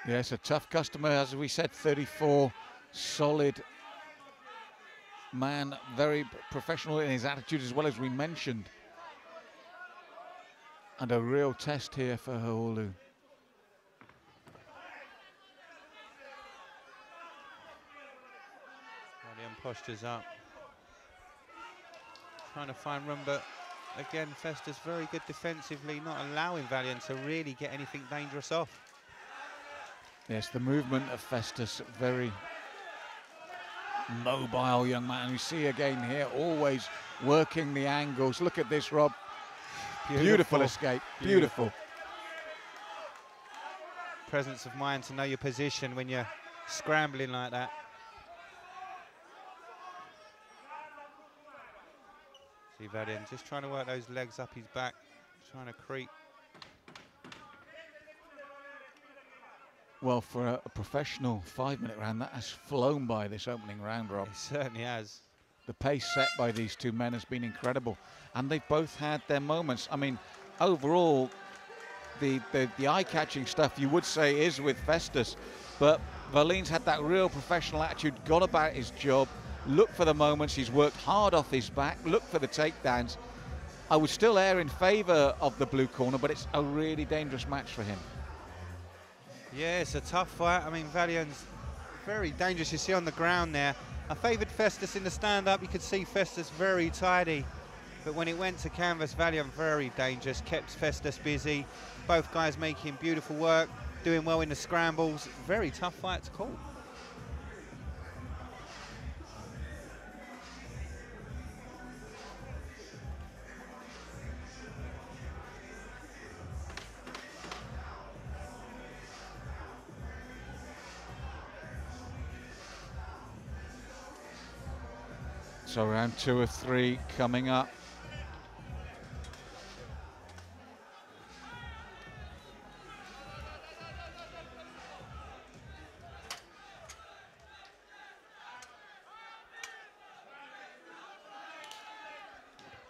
Yes, a tough customer, as we said, 34, solid man, very professional in his attitude as well as we mentioned. And a real test here for Haolu. Valiant postures up. Trying to find room, but again, Festus very good defensively, not allowing Valiant to really get anything dangerous off. Yes, the movement of Festus, very mobile young man. You see again here, always working the angles. Look at this, Rob. Beautiful, Beautiful. escape. Beautiful. Beautiful. Presence of mind to know your position when you're scrambling like that. See Valiant just trying to work those legs up his back, trying to creep. Well, for a, a professional five-minute round, that has flown by this opening round, Rob. He certainly has. The pace set by these two men has been incredible, and they've both had their moments. I mean, overall, the the, the eye-catching stuff you would say is with Festus, but Verline's had that real professional attitude, gone about his job, looked for the moments. He's worked hard off his back, look for the takedowns. I would still err in favour of the blue corner, but it's a really dangerous match for him. Yeah, it's a tough fight. I mean, Valiant's very dangerous. You see on the ground there. I favoured Festus in the stand-up. You could see Festus very tidy. But when it went to canvas, Valiant very dangerous. Kept Festus busy. Both guys making beautiful work, doing well in the scrambles. Very tough fight to call. So round two of three coming up.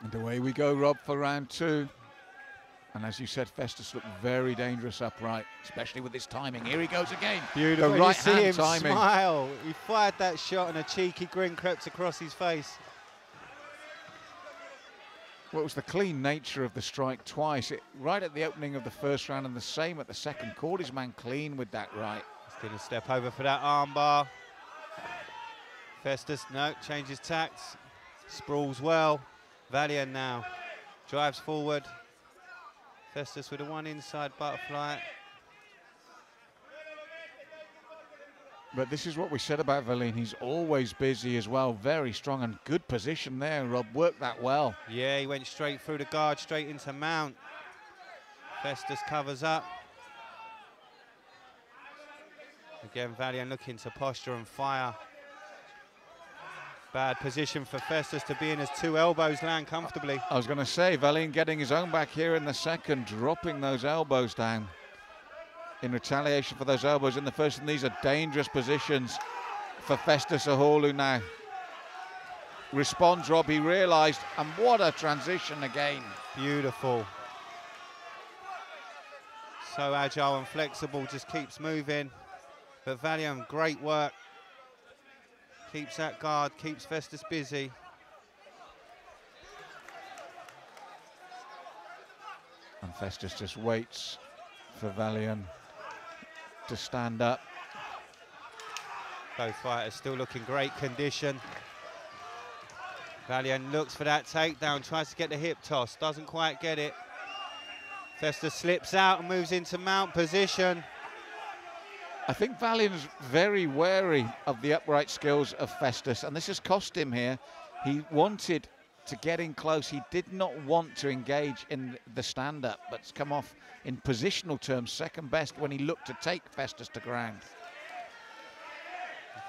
And away we go, Rob, for round two. And as you said, Festus looked very dangerous upright, especially with his timing. Here he goes again. Beautiful. The you right see hand him timing. smile. He fired that shot and a cheeky grin crept across his face. Well, it was the clean nature of the strike twice. It, right at the opening of the first round and the same at the second. Caught his man clean with that right. He's going to step over for that armbar. Festus, no, changes tacts. Sprawls well. Valian now drives forward. Festus with a one inside butterfly. But this is what we said about Valian. He's always busy as well. Very strong and good position there, Rob. Worked that well. Yeah, he went straight through the guard, straight into mount. Festus covers up. Again, Valiant looking to posture and fire. Bad position for Festus to be in as two elbows land comfortably. I was going to say, Valian getting his own back here in the second, dropping those elbows down in retaliation for those elbows in the first. And these are dangerous positions for Festus Aholu now. Responds, Rob, he realised, and what a transition again. Beautiful. So agile and flexible, just keeps moving. But Valiant, great work. Keeps that guard, keeps Festus busy. And Festus just waits for Valian to stand up. Both fighters still looking great condition. Valian looks for that takedown, tries to get the hip toss, doesn't quite get it. Festus slips out and moves into mount position. I think Valian's very wary of the upright skills of Festus, and this has cost him here. He wanted to get in close. He did not want to engage in the stand-up, but it's come off in positional terms second best when he looked to take Festus to ground.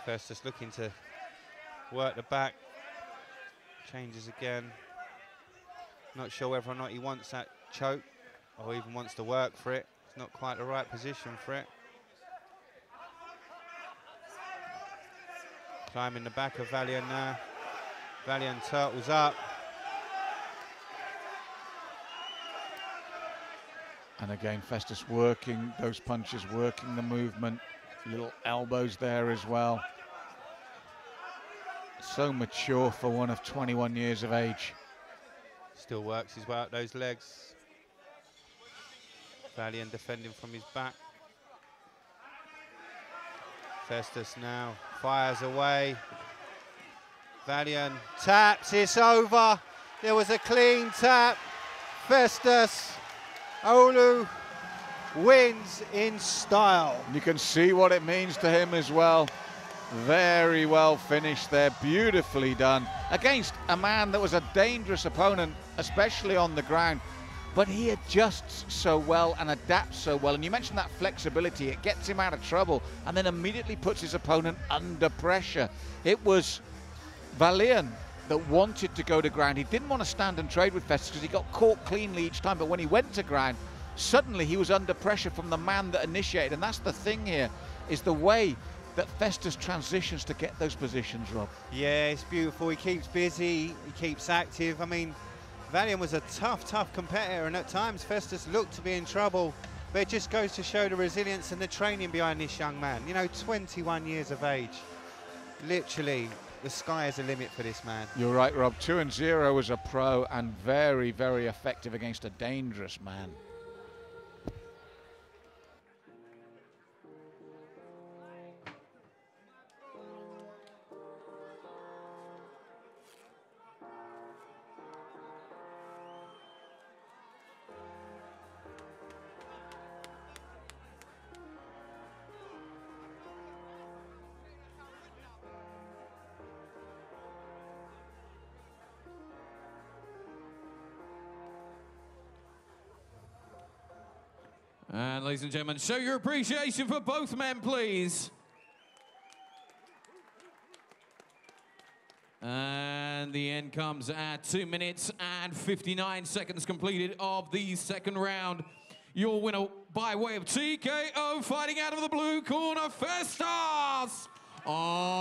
Festus looking to work the back. Changes again. Not sure whether or not he wants that choke or even wants to work for it. It's not quite the right position for it. Climbing the back of Valiant now. Valiant turtles up. And again, Festus working those punches, working the movement, little elbows there as well. So mature for one of 21 years of age. Still works his way out those legs. Valiant defending from his back. Festus now fires away. Valiant taps, it's over. There was a clean tap. Festus Aholu wins in style. You can see what it means to him as well. Very well finished there, beautifully done. Against a man that was a dangerous opponent, especially on the ground. But he adjusts so well and adapts so well. And you mentioned that flexibility, it gets him out of trouble and then immediately puts his opponent under pressure. It was Valian that wanted to go to ground. He didn't want to stand and trade with Festus because he got caught cleanly each time. But when he went to ground, suddenly he was under pressure from the man that initiated. And that's the thing here, is the way that Festus transitions to get those positions, Rob. Yeah, it's beautiful. He keeps busy, he keeps active. I mean, Valiant was a tough, tough competitor, and at times Festus looked to be in trouble. But it just goes to show the resilience and the training behind this young man. You know, 21 years of age. Literally, the sky is the limit for this man. You're right, Rob. Two and zero as a pro and very, very effective against a dangerous man. Ladies and gentlemen, show your appreciation for both men, please. And the end comes at 2 minutes and 59 seconds completed of the second round. Your winner by way of TKO fighting out of the blue corner, Festus Aholu.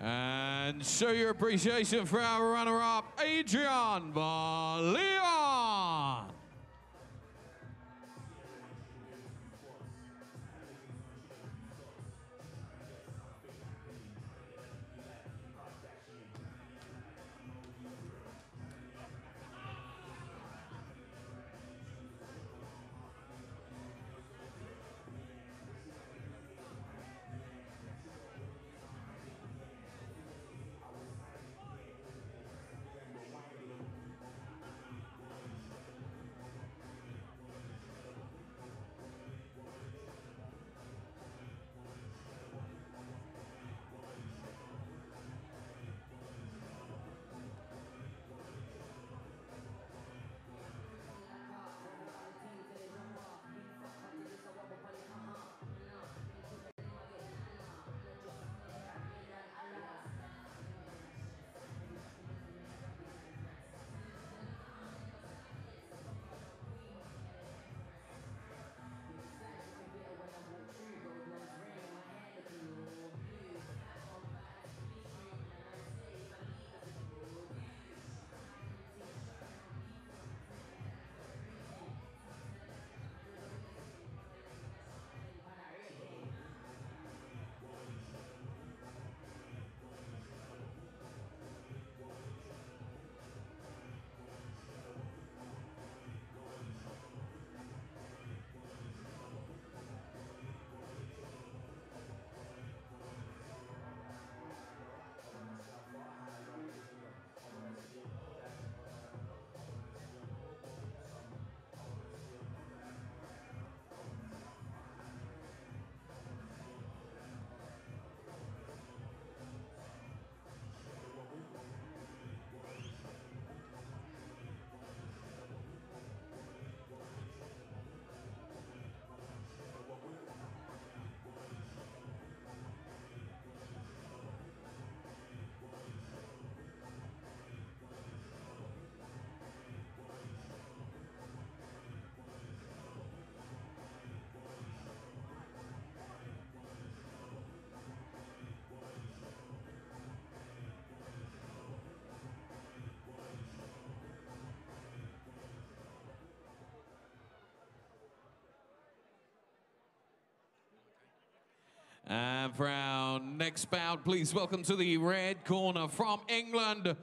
And show your appreciation for our runner-up, Adrian Valian. And for our next bout, please. Welcome to the red corner from England,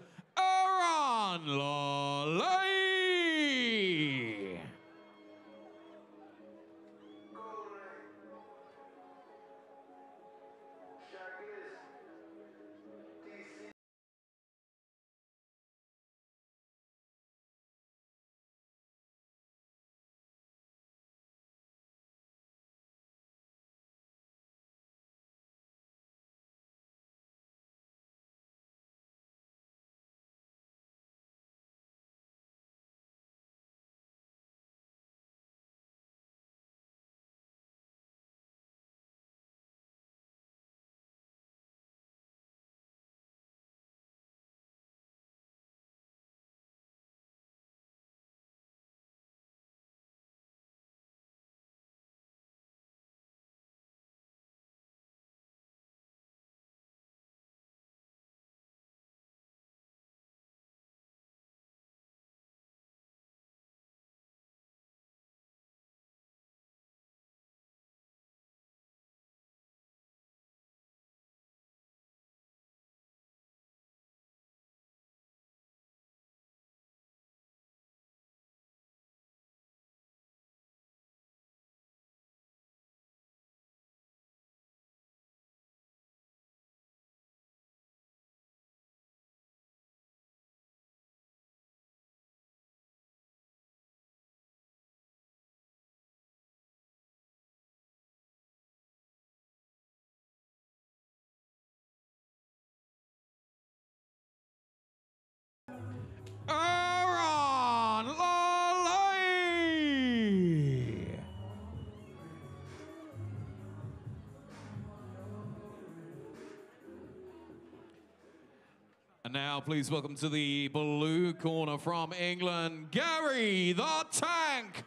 And now, please welcome to the blue corner from England, Gary the Tank.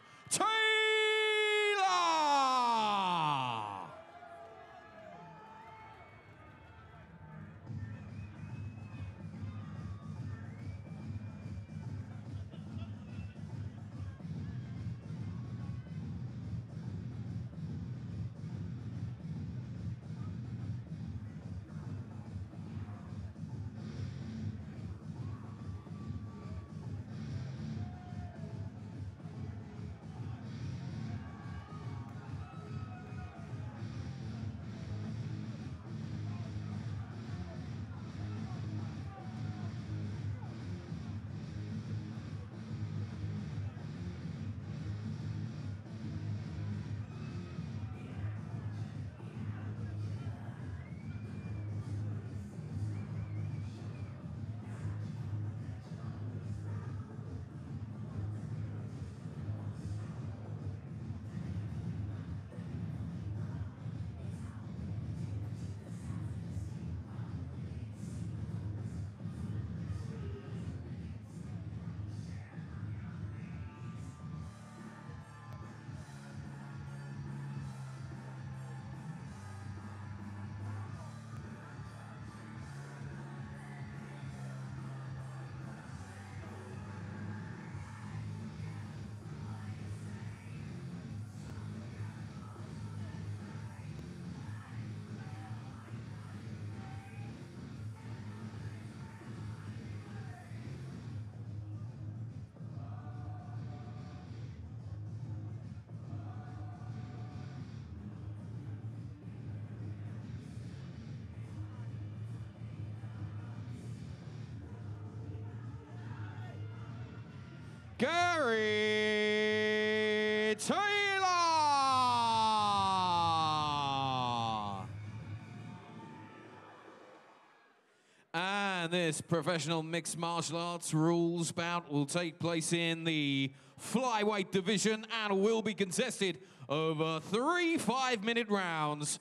Professional mixed martial arts rules bout will take place in the flyweight division and will be contested over three five-minute rounds.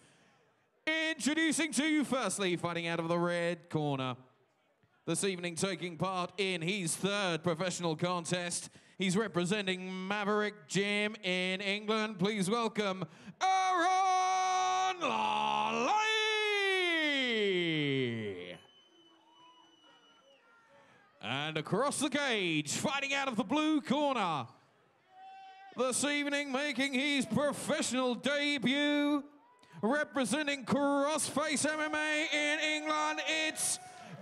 Introducing to you firstly, fighting out of the red corner. This evening, taking part in his third professional contest, he's representing Maverick Gym in England. Please welcome Aaron Lawley. And across the cage, fighting out of the blue corner. This evening, making his professional debut, representing Crossface MMA in England, it's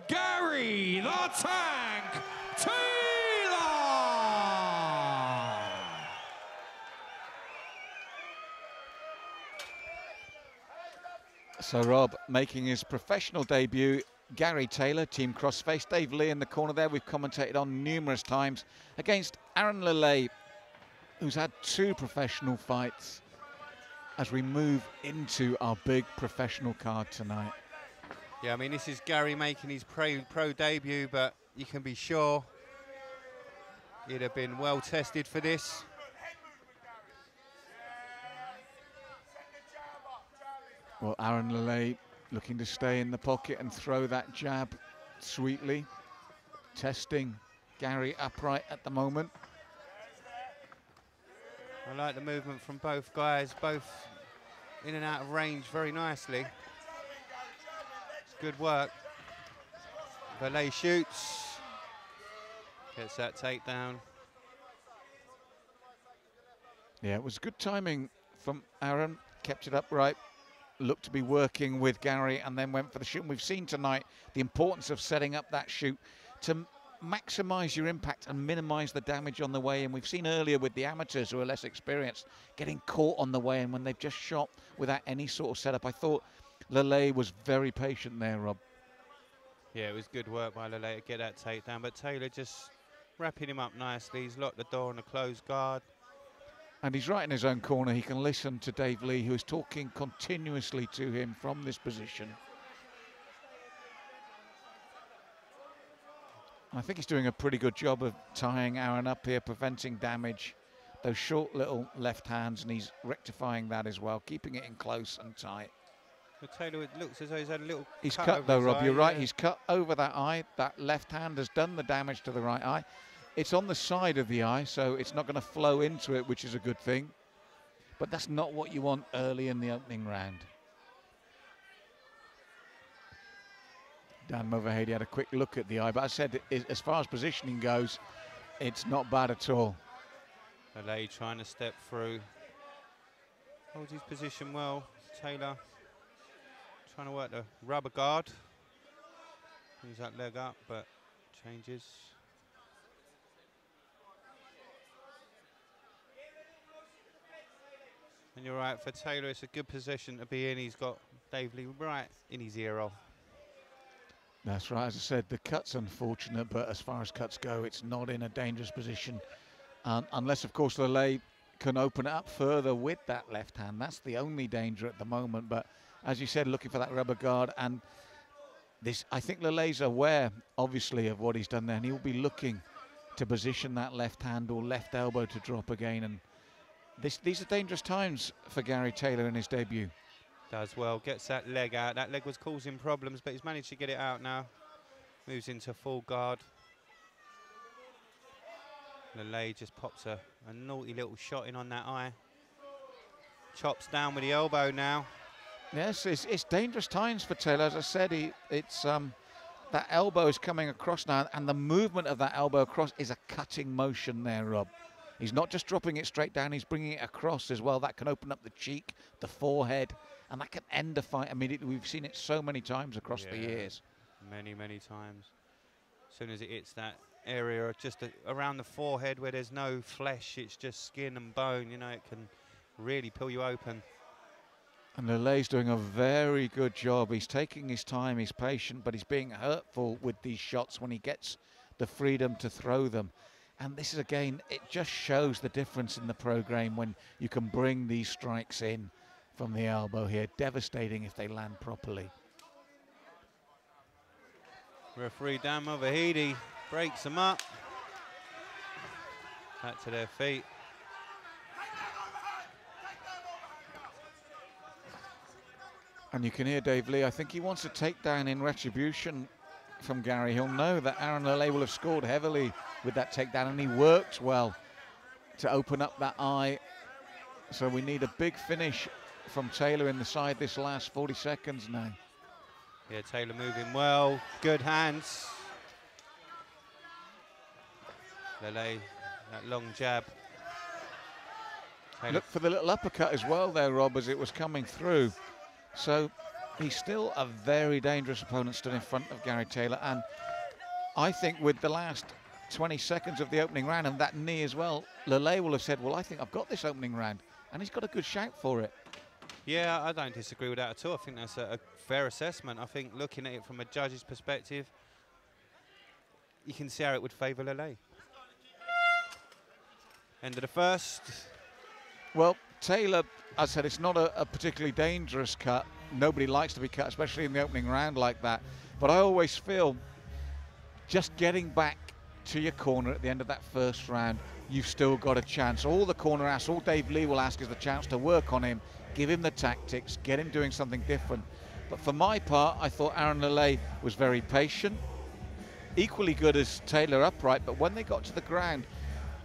Gary the Tank Taylor. So Rob making his professional debut, Gary Taylor, Team Crossface, Dave Lee in the corner there. We've commentated on numerous times against Aaron Lele, who's had two professional fights as we move into our big professional card tonight. Yeah, I mean, this is Gary making his pro, pro debut, but you can be sure he'd have been well tested for this. Well, Aaron Lele looking to stay in the pocket and throw that jab sweetly. Testing Gary upright at the moment. I like the movement from both guys, both in and out of range very nicely. It's good work. Valet shoots, gets that takedown. Yeah, it was good timing from Aaron. Kept it upright. Looked to be working with Gary and then went for the shoot. And we've seen tonight the importance of setting up that shoot to maximize your impact and minimize the damage on the way. And we've seen earlier with the amateurs who are less experienced getting caught on the way and when they've just shot without any sort of setup. I thought Lele was very patient there, Rob. Yeah, it was good work by Lele to get that takedown, but Taylor just wrapping him up nicely. He's locked the door on a closed guard. And he's right in his own corner. He can listen to Dave Lee, who is talking continuously to him from this position. I think he's doing a pretty good job of tying Aaron up here, preventing damage. Those short little left hands, and he's rectifying that as well, keeping it in close and tight. But Taylor, it looks as though he's had a little He's cut, cut, though, Rob. eye, You're right. He's cut over that eye. That left hand has done the damage to the right eye. It's on the side of the eye, so it's not going to flow into it, which is a good thing. But that's not what you want early in the opening round. Dan Movahedi had a quick look at the eye, but I said, as far as positioning goes, it's not bad at all. Lele trying to step through. Holds his position well. Taylor trying to work the rubber guard. Brings that leg up, but changes. And you're right, for Taylor, it's a good position to be in. He's got Dave Lee right in his ear roll. That's right. As I said, the cut's unfortunate, but as far as cuts go, it's not in a dangerous position. Um, unless, of course, Lele can open it up further with that left hand. That's the only danger at the moment. But as you said, looking for that rubber guard. And this, I think Lele's aware, obviously, of what he's done there. And he'll be looking to position that left hand or left elbow to drop again. And this, these are dangerous times for Gary Taylor in his debut. Does well, gets that leg out. That leg was causing problems, but he's managed to get it out now. Moves into full guard. Lele just pops a, a naughty little shot in on that eye. Chops down with the elbow now. Yes, it's, it's dangerous times for Taylor. As I said, he, it's um, that elbow is coming across now, and the movement of that elbow across is a cutting motion there, Rob. He's not just dropping it straight down; he's bringing it across as well. That can open up the cheek, the forehead, and that can end a fight immediately. We've seen it so many times across the years. Many, many times. As soon as it hits that area just a, around the forehead where there's no flesh, it's just skin and bone, you know, it can really pull you open. And Lele's doing a very good job. He's taking his time, he's patient, but he's being hurtful with these shots when he gets the freedom to throw them. And this is again, it just shows the difference in the program when you can bring these strikes in from the elbow here. Devastating if they land properly. Referee Dan Movahedi breaks them up. Back to their feet. And you can hear Dave Lee. I think he wants a takedown in retribution from Gary. He'll know that Aaron Lele will have scored heavily with that takedown, and he worked well to open up that eye. So we need a big finish from Taylor in the side this last 40 seconds now. Yeah, Taylor moving well. Good hands. Lele, that long jab. Taylor Look for the little uppercut as well there, Rob, as it was coming through. So he's still a very dangerous opponent stood in front of Gary Taylor. And I think with the last 20 seconds of the opening round and that knee as well, Lele will have said, well, I think I've got this opening round. And he's got a good shout for it. Yeah, I don't disagree with that at all. I think that's a, a fair assessment. I think looking at it from a judge's perspective, you can see how it would favour Lele. End of the first. Well, Taylor, I said, it's not a, a, particularly dangerous cut. Nobody likes to be cut, especially in the opening round like that. But I always feel just getting back to your corner at the end of that first round, you've still got a chance. All the corner asks, all Dave Lee will ask is the chance to work on him, give him the tactics, get him doing something different. But for my part, I thought Aaron Lele was very patient, equally good as Taylor upright, but when they got to the ground,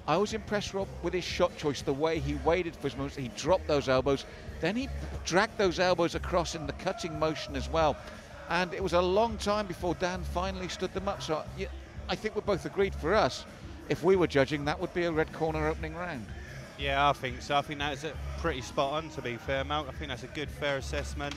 I was impressed, Rob, with his shot choice, the way he waited for his moves. He dropped those elbows, then he dragged those elbows across in the cutting motion as well. And it was a long time before Dan finally stood them up. So I think we're both agreed for us, if we were judging, that would be a red corner opening round. Yeah, I think so. I think that's a pretty spot on, to be fair, Malk. I think that's a good, fair assessment.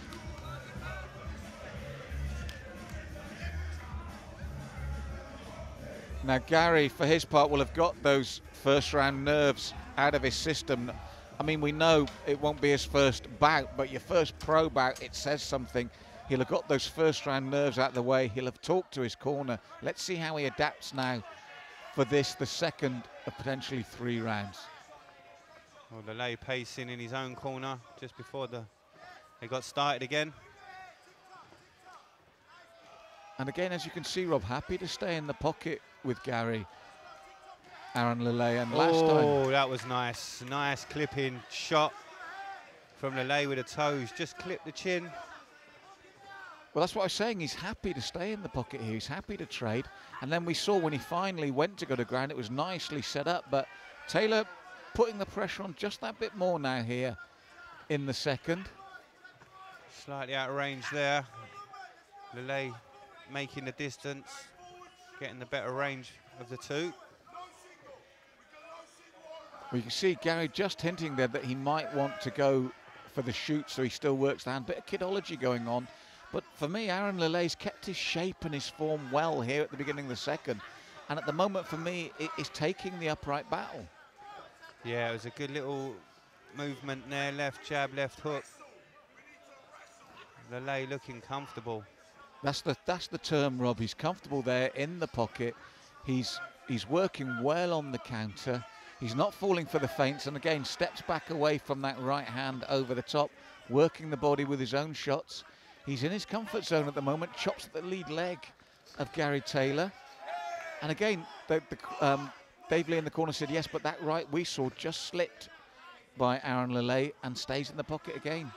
Now, Gary, for his part, will have got those first round nerves out of his system. I mean, we know it won't be his first bout, but your first pro bout, it says something. He'll have got those first round nerves out of the way. He'll have talked to his corner. Let's see how he adapts now for this, the second of potentially three rounds. Well, Lele pacing in his own corner just before the they got started again. And again, as you can see, Rob, happy to stay in the pocket with Gary. Aaron Lele and last oh, time. Oh, that was nice. Nice clipping shot from Lele with the toes. Just clipped the chin. Well, that's what I was saying. He's happy to stay in the pocket here. He's happy to trade. And then we saw when he finally went to go to ground, it was nicely set up. But Taylor putting the pressure on just that bit more now here in the second. Slightly out of range there. Lele making the distance, getting the better range of the two. You can see Gary just hinting there that he might want to go for the shoot so he still works the hand. Bit of kidology going on. But for me, Aaron Lele's kept his shape and his form well here at the beginning of the second. And at the moment, for me, it is taking the upright battle. Yeah, it was a good little movement there. Left jab, left hook. Lele looking comfortable. That's the that's the term, Rob. He's comfortable there in the pocket. He's he's working well on the counter. He's not falling for the feints, and again steps back away from that right hand over the top, working the body with his own shots. He's in his comfort zone at the moment. Chops at the lead leg of Gary Taylor, and again the, the, um, Dave Lee in the corner said yes, but that right we saw just slipped by Aaron Lele and stays in the pocket again.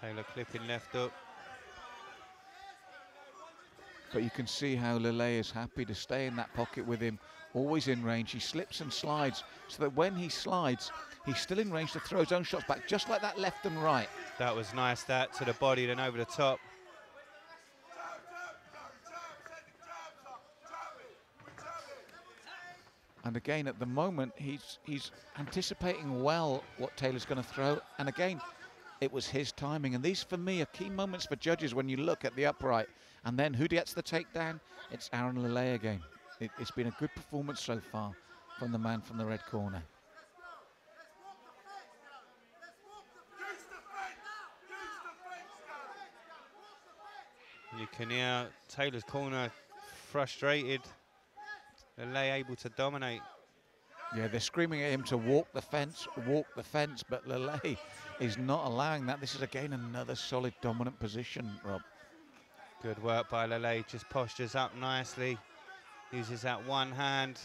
Taylor clipping left up. But you can see how Lele is happy to stay in that pocket with him, always in range. He slips and slides so that when he slides, he's still in range to throw his own shots back, just like that left and right. That was nice, that to the body, then over the top. And again, at the moment, he's he's anticipating well what Taylor's going to throw. And again, it was his timing. And these, for me, are key moments for judges when you look at the upright. And then who gets the takedown? It's Aaron Lele again. It, it's been a good performance so far from the man from the red corner. You can hear Taylor's corner frustrated. Lele able to dominate. Yeah, they're screaming at him to walk the fence, walk the fence, but Lele is not allowing that. This is again another solid dominant position, Rob. Good work by Lele, just postures up nicely. Uses that one hand.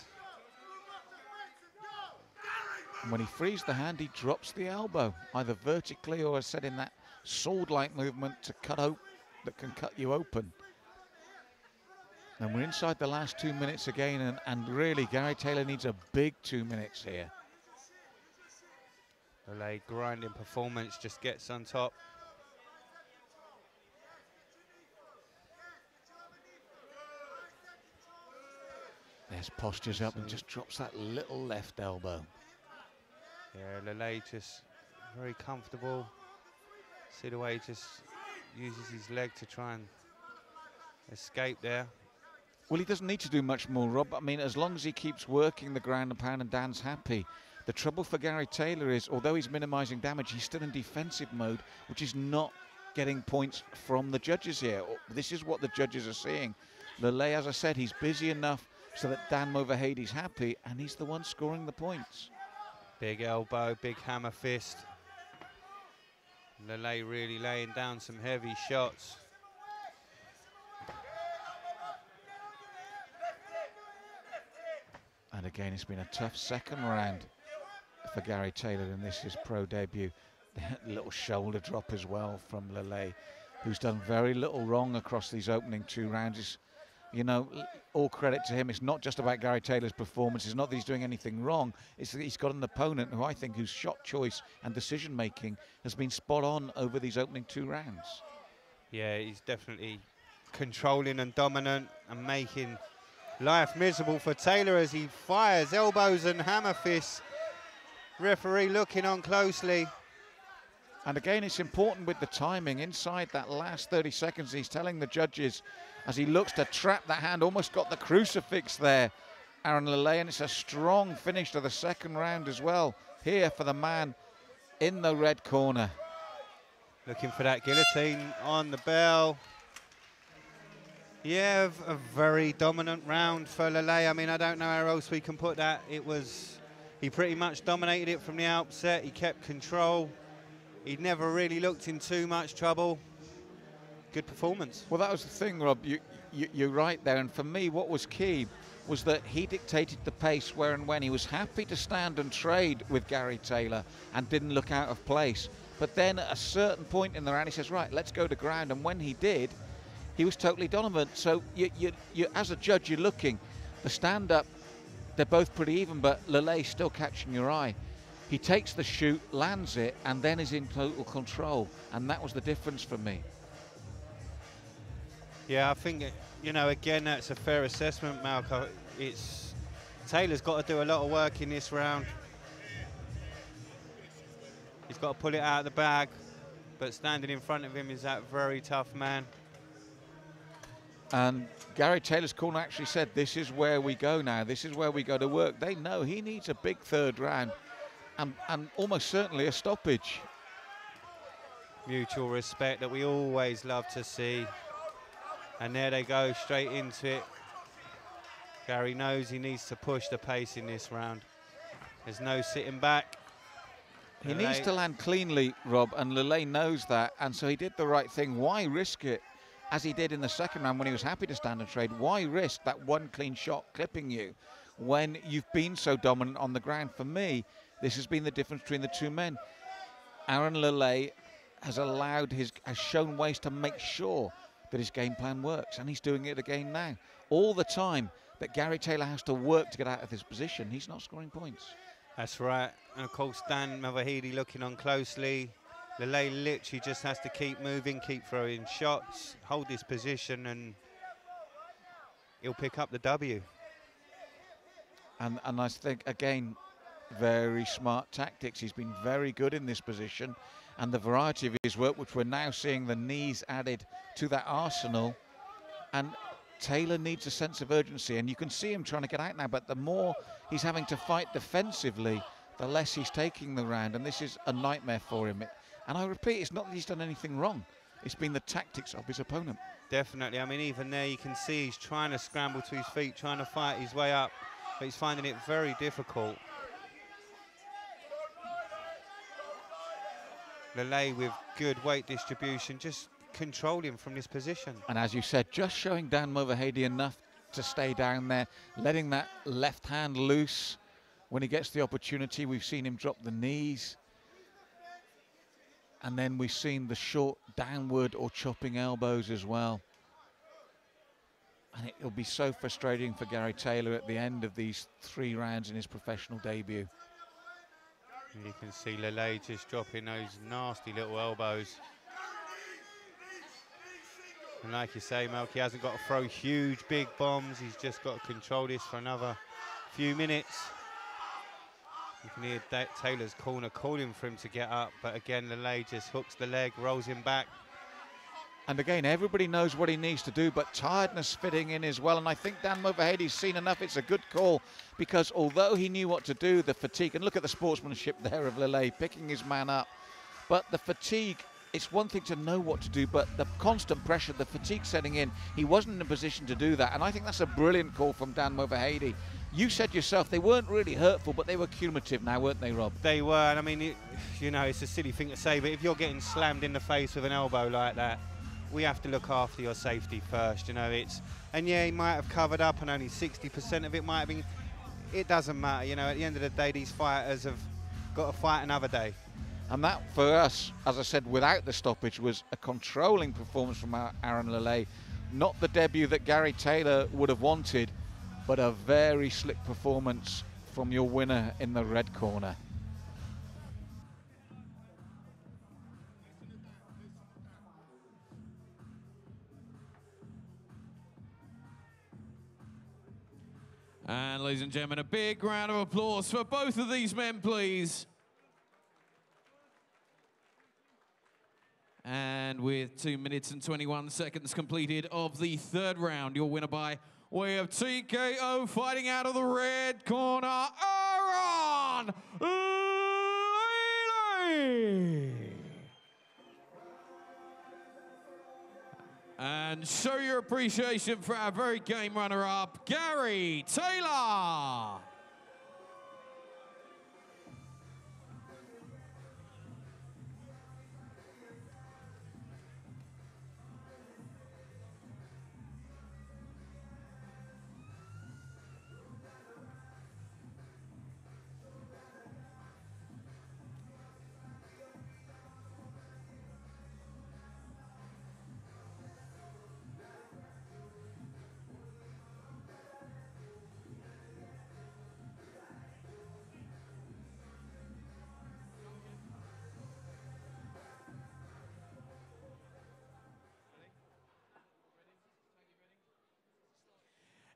And when he frees the hand, he drops the elbow, either vertically or as said in that sword-like movement to cut out that can cut you open. And we're inside the last two minutes again, and, and really Gary Taylor needs a big two minutes here. Lele grinding performance just gets on top. There's postures up and just drops that little left elbow. Yeah, Lele just very comfortable. See the way he just uses his leg to try and escape there. Well, he doesn't need to do much more, Rob. I mean, as long as he keeps working the ground and pound and Dan's happy. The trouble for Gary Taylor is, although he's minimising damage, he's still in defensive mode, which is not getting points from the judges here. Oh, this is what the judges are seeing. Lele, as I said, he's busy enough so that Dan Movahedi's happy, and he's the one scoring the points. Big elbow, big hammer fist. Lele really laying down some heavy shots. And again, it's been a tough second round for Gary Taylor in this his pro debut. Little shoulder drop as well from Lele, who's done very little wrong across these opening two rounds. It's, you know, all credit to him. It's not just about Gary Taylor's performance. It's not that he's doing anything wrong. It's that he's got an opponent who I think whose shot choice and decision making has been spot on over these opening two rounds. Yeah, he's definitely controlling and dominant and making life miserable for Taylor as he fires elbows and hammer fists. Referee looking on closely. And again, it's important with the timing inside that last 30 seconds. He's telling the judges as he looks to trap that hand, almost got the crucifix there, Aaron Lele. And it's a strong finish to the second round as well. Here for the man in the red corner. Looking for that guillotine on the bell. Yeah, a very dominant round for Lele. I mean, I don't know how else we can put that. It was, he pretty much dominated it from the outset. He kept control. He never really looked in too much trouble. Good performance. Well, that was the thing, Rob. You, you, you're right there. And for me, what was key was that he dictated the pace where and when. He was happy to stand and trade with Gary Taylor and didn't look out of place. But then at a certain point in the round, he says, right, let's go to ground. And when he did, he was totally dominant. So you, you, you, as a judge, you're looking. The stand-up, they're both pretty even, but Lele's still catching your eye. He takes the shoot, lands it, and then is in total control. And that was the difference for me. Yeah, I think, you know, again, that's a fair assessment, Malcolm. It's Taylor's got to do a lot of work in this round. He's got to pull it out of the bag, but standing in front of him is that very tough man. And Gary Taylor's corner actually said, This is where we go now. This is where we go to work. They know he needs a big third round and, and almost certainly a stoppage. Mutual respect that we always love to see. And there they go, straight into it. Gary knows he needs to push the pace in this round. There's no sitting back. He needs to land cleanly, Rob, and Lele knows that. And so he did the right thing. Why risk it as he did in the second round when he was happy to stand and trade? Why risk that one clean shot clipping you when you've been so dominant on the ground? For me, this has been the difference between the two men. Aaron Lele has allowed his has shown ways to make sure that his game plan works, and he's doing it again now. All the time that Gary Taylor has to work to get out of this position, he's not scoring points. That's right. And of course, Dan Movahedi looking on closely. Lele literally just has to keep moving, keep throwing shots, hold his position, and he'll pick up the W. And and I think again, very smart tactics. He's been very good in this position, and the variety of his work, which we're now seeing the knees added to that arsenal, and. Taylor needs a sense of urgency, and you can see him trying to get out now. But the more he's having to fight defensively, the less he's taking the round, and this is a nightmare for him. It- and I repeat, it's not that he's done anything wrong; it's been the tactics of his opponent. Definitely. I mean, even there you can see he's trying to scramble to his feet, trying to fight his way up, but he's finding it very difficult. Lele with good weight distribution, just controlling him from this position. And as you said, just showing Dan Movahedi enough to stay down there, letting that left hand loose when he gets the opportunity. We've seen him drop the knees. And then we've seen the short downward or chopping elbows as well. And it'll be so frustrating for Gary Taylor at the end of these three rounds in his professional debut. You can see Lele just dropping those nasty little elbows. And like you say, Melky hasn't got to throw huge, big bombs. He's just got to control this for another few minutes. You can hear Taylor's corner calling for him to get up, but again, Lele just hooks the leg, rolls him back. And again, everybody knows what he needs to do, but tiredness fitting in as well. And I think Dan Movahedi's seen enough. It's a good call because although he knew what to do, the fatigue, and look at the sportsmanship there of Lele picking his man up, but the fatigue, it's one thing to know what to do, but the constant pressure, the fatigue setting in, he wasn't in a position to do that. And I think that's a brilliant call from Dan Movahedi. You said yourself they weren't really hurtful, but they were cumulative now, weren't they, Rob? They were, and I mean, it, you know, it's a silly thing to say, but if you're getting slammed in the face with an elbow like that, we have to look after your safety first. You know, it's and yeah, he might have covered up, and only 60% of it might have been. It doesn't matter. You know, at the end of the day, these fighters have got to fight another day. And that, for us, as I said, without the stoppage, was a controlling performance from Aaron Lele. Not the debut that Gary Taylor would have wanted, but a very slick performance from your winner in the red corner. And ladies and gentlemen, a big round of applause for both of these men, please. And with two minutes and 21 seconds completed of the third round, your winner by way of TKO fighting out of the red corner, Aaron Lele. And show your appreciation for our very game runner-up, Gary Taylor.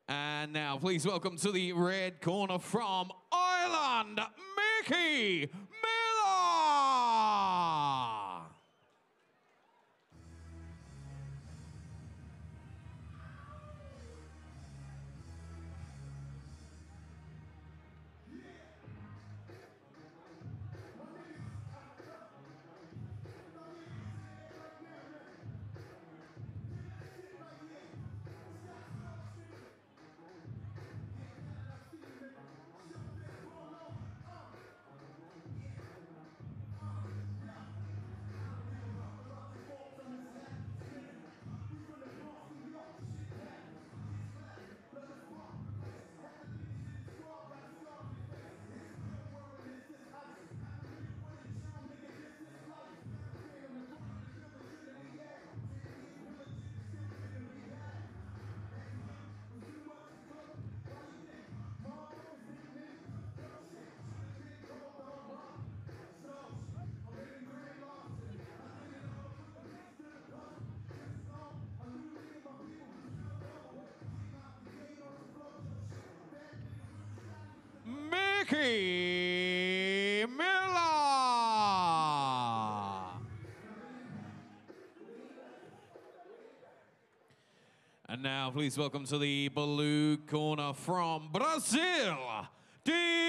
And now, please welcome to the red corner from Ireland, Mickey And now, please welcome to the blue corner from Brazil, Diego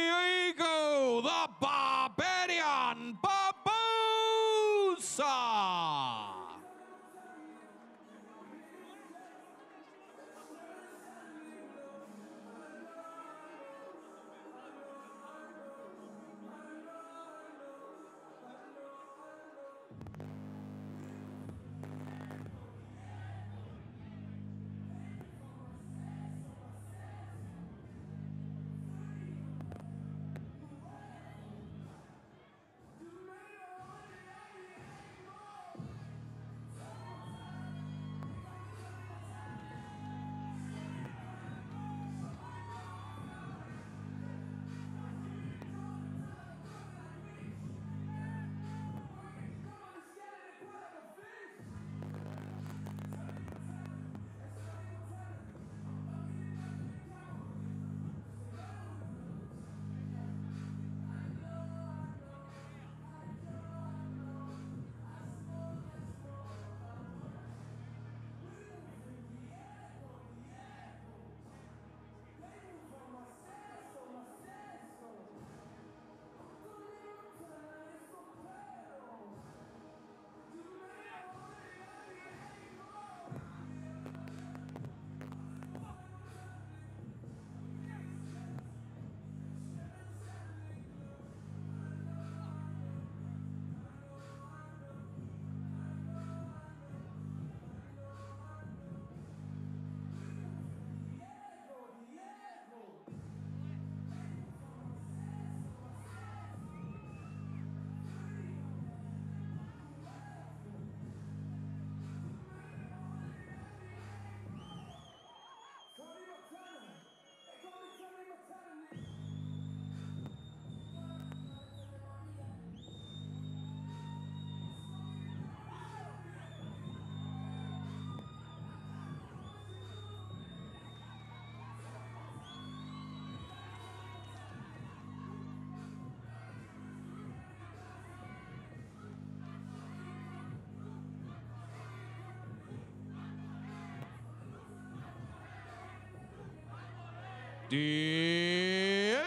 Diego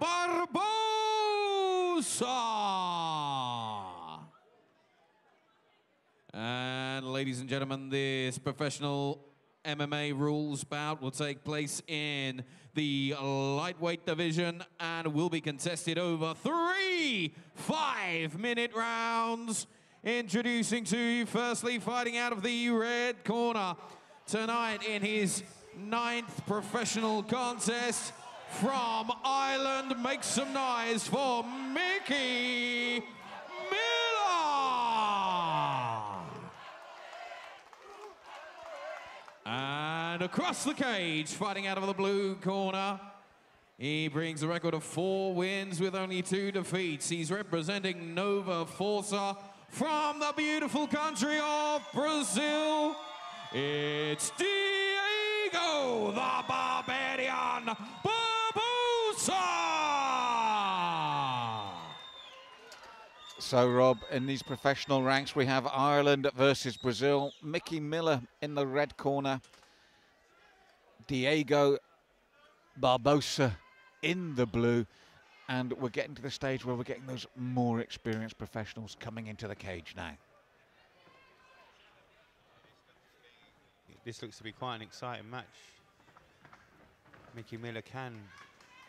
Barbosa. And ladies and gentlemen, this professional MMA rules bout will take place in the lightweight division and will be contested over three five-minute rounds. Introducing to you, firstly, fighting out of the red corner tonight in his ninth professional contest from Ireland. Make some noise for Mickey Miller. And across the cage, fighting out of the blue corner. He brings a record of four wins with only two defeats. He's representing Nova Força from the beautiful country of Brazil. It's The Barbarian Barbosa. So, Rob, in these professional ranks, we have Ireland versus Brazil. Mickey Miller in the red corner. Diego Barbosa in the blue. And we're getting to the stage where we're getting those more experienced professionals coming into the cage now. This looks to be quite an exciting match. Mickey Miller can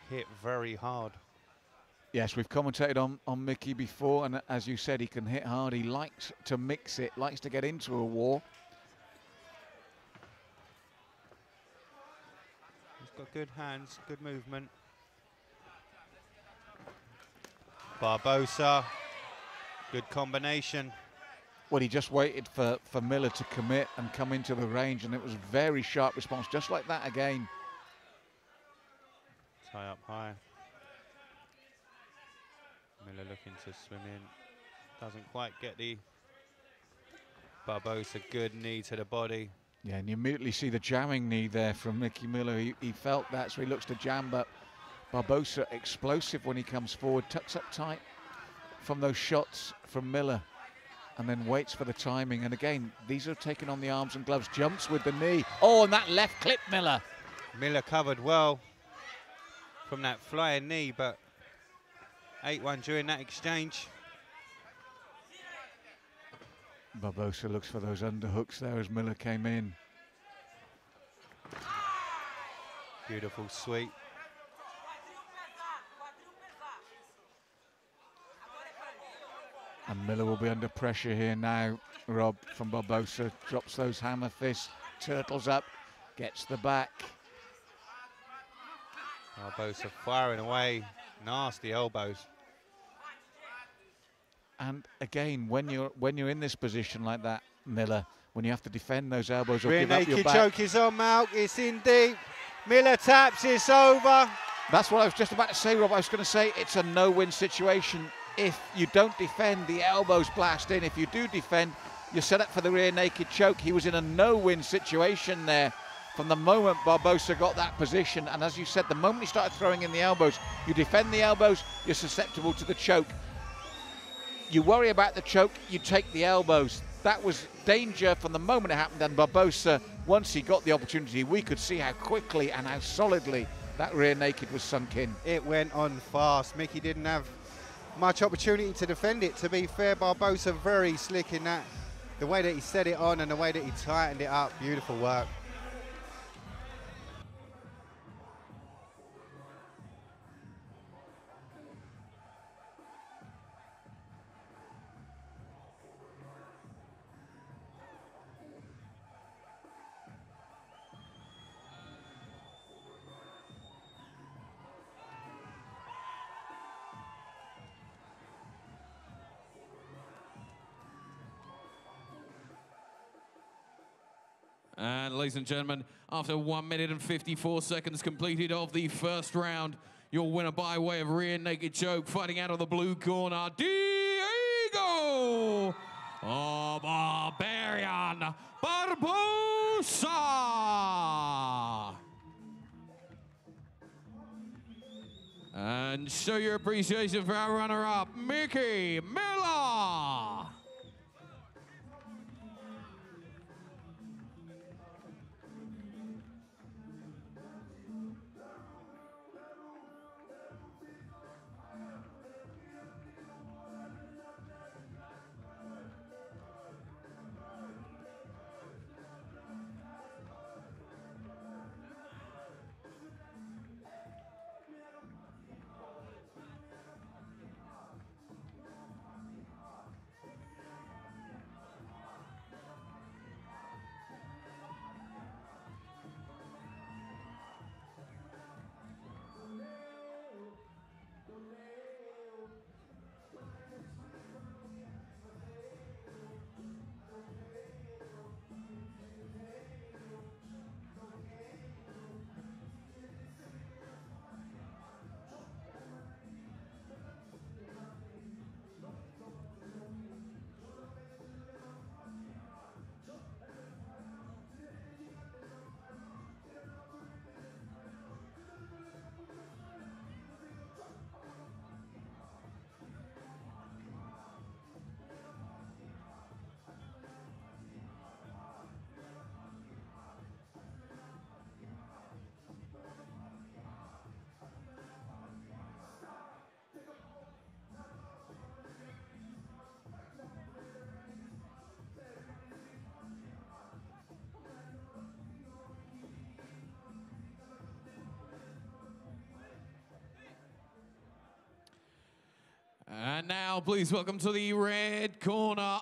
hit very hard. Yes, we've commentated on, on Mickey before, and as you said, he can hit hard. He likes to mix it, likes to get into a war. He's got good hands, good movement. Barbosa, good combination. Well, he just waited for, for Miller to commit and come into the range, and it was very sharp response, just like that again. Tie up high. Miller looking to swim in. Doesn't quite get the Barbosa good knee to the body. Yeah, and you immediately see the jamming knee there from Mickey Miller. He, he felt that, so he looks to jam, but Barbosa explosive when he comes forward, tucks up tight from those shots from Miller, and then waits for the timing. And again, these are taken on the arms and gloves, jumps with the knee. Oh, and that left clip Miller. Miller covered well from that flying knee, but 8-1 during that exchange. Barbosa looks for those underhooks there as Miller came in. Beautiful sweep. And Miller will be under pressure here now. Rob from Barbosa drops those hammer fists, turtles up, gets the back. Barbosa firing away, nasty elbows. And again, when you're when you're in this position like that, Miller, when you have to defend those elbows or Rear give up your naked back, choke is on Malk. It's in deep. Miller taps. It's over. that's what I was just about to say, Rob. I was going to say it's a no-win situation if you don't defend. The elbows blast in. If you do defend, you're set up for the rear naked choke. He was in a no-win situation there. From the moment Barbosa got that position, and as you said, the moment he started throwing in the elbows, you defend the elbows, you're susceptible to the choke. You worry about the choke, you take the elbows. That was danger from the moment it happened. And Barbosa, once he got the opportunity, we could see how quickly and how solidly that rear naked was sunk in. It went on fast. Mickey didn't have much opportunity to defend it. To be fair, Barbosa very slick in that. The way that he set it on and the way that he tightened it up, beautiful work. And ladies and gentlemen, after 1 minute and 54 seconds completed of the first round, your winner by way of rear naked choke, fighting out of the blue corner, Diego oh, Barbarian Barbosa. And show your appreciation for our runner-up, Mickey Miller. And now, please welcome to the red corner,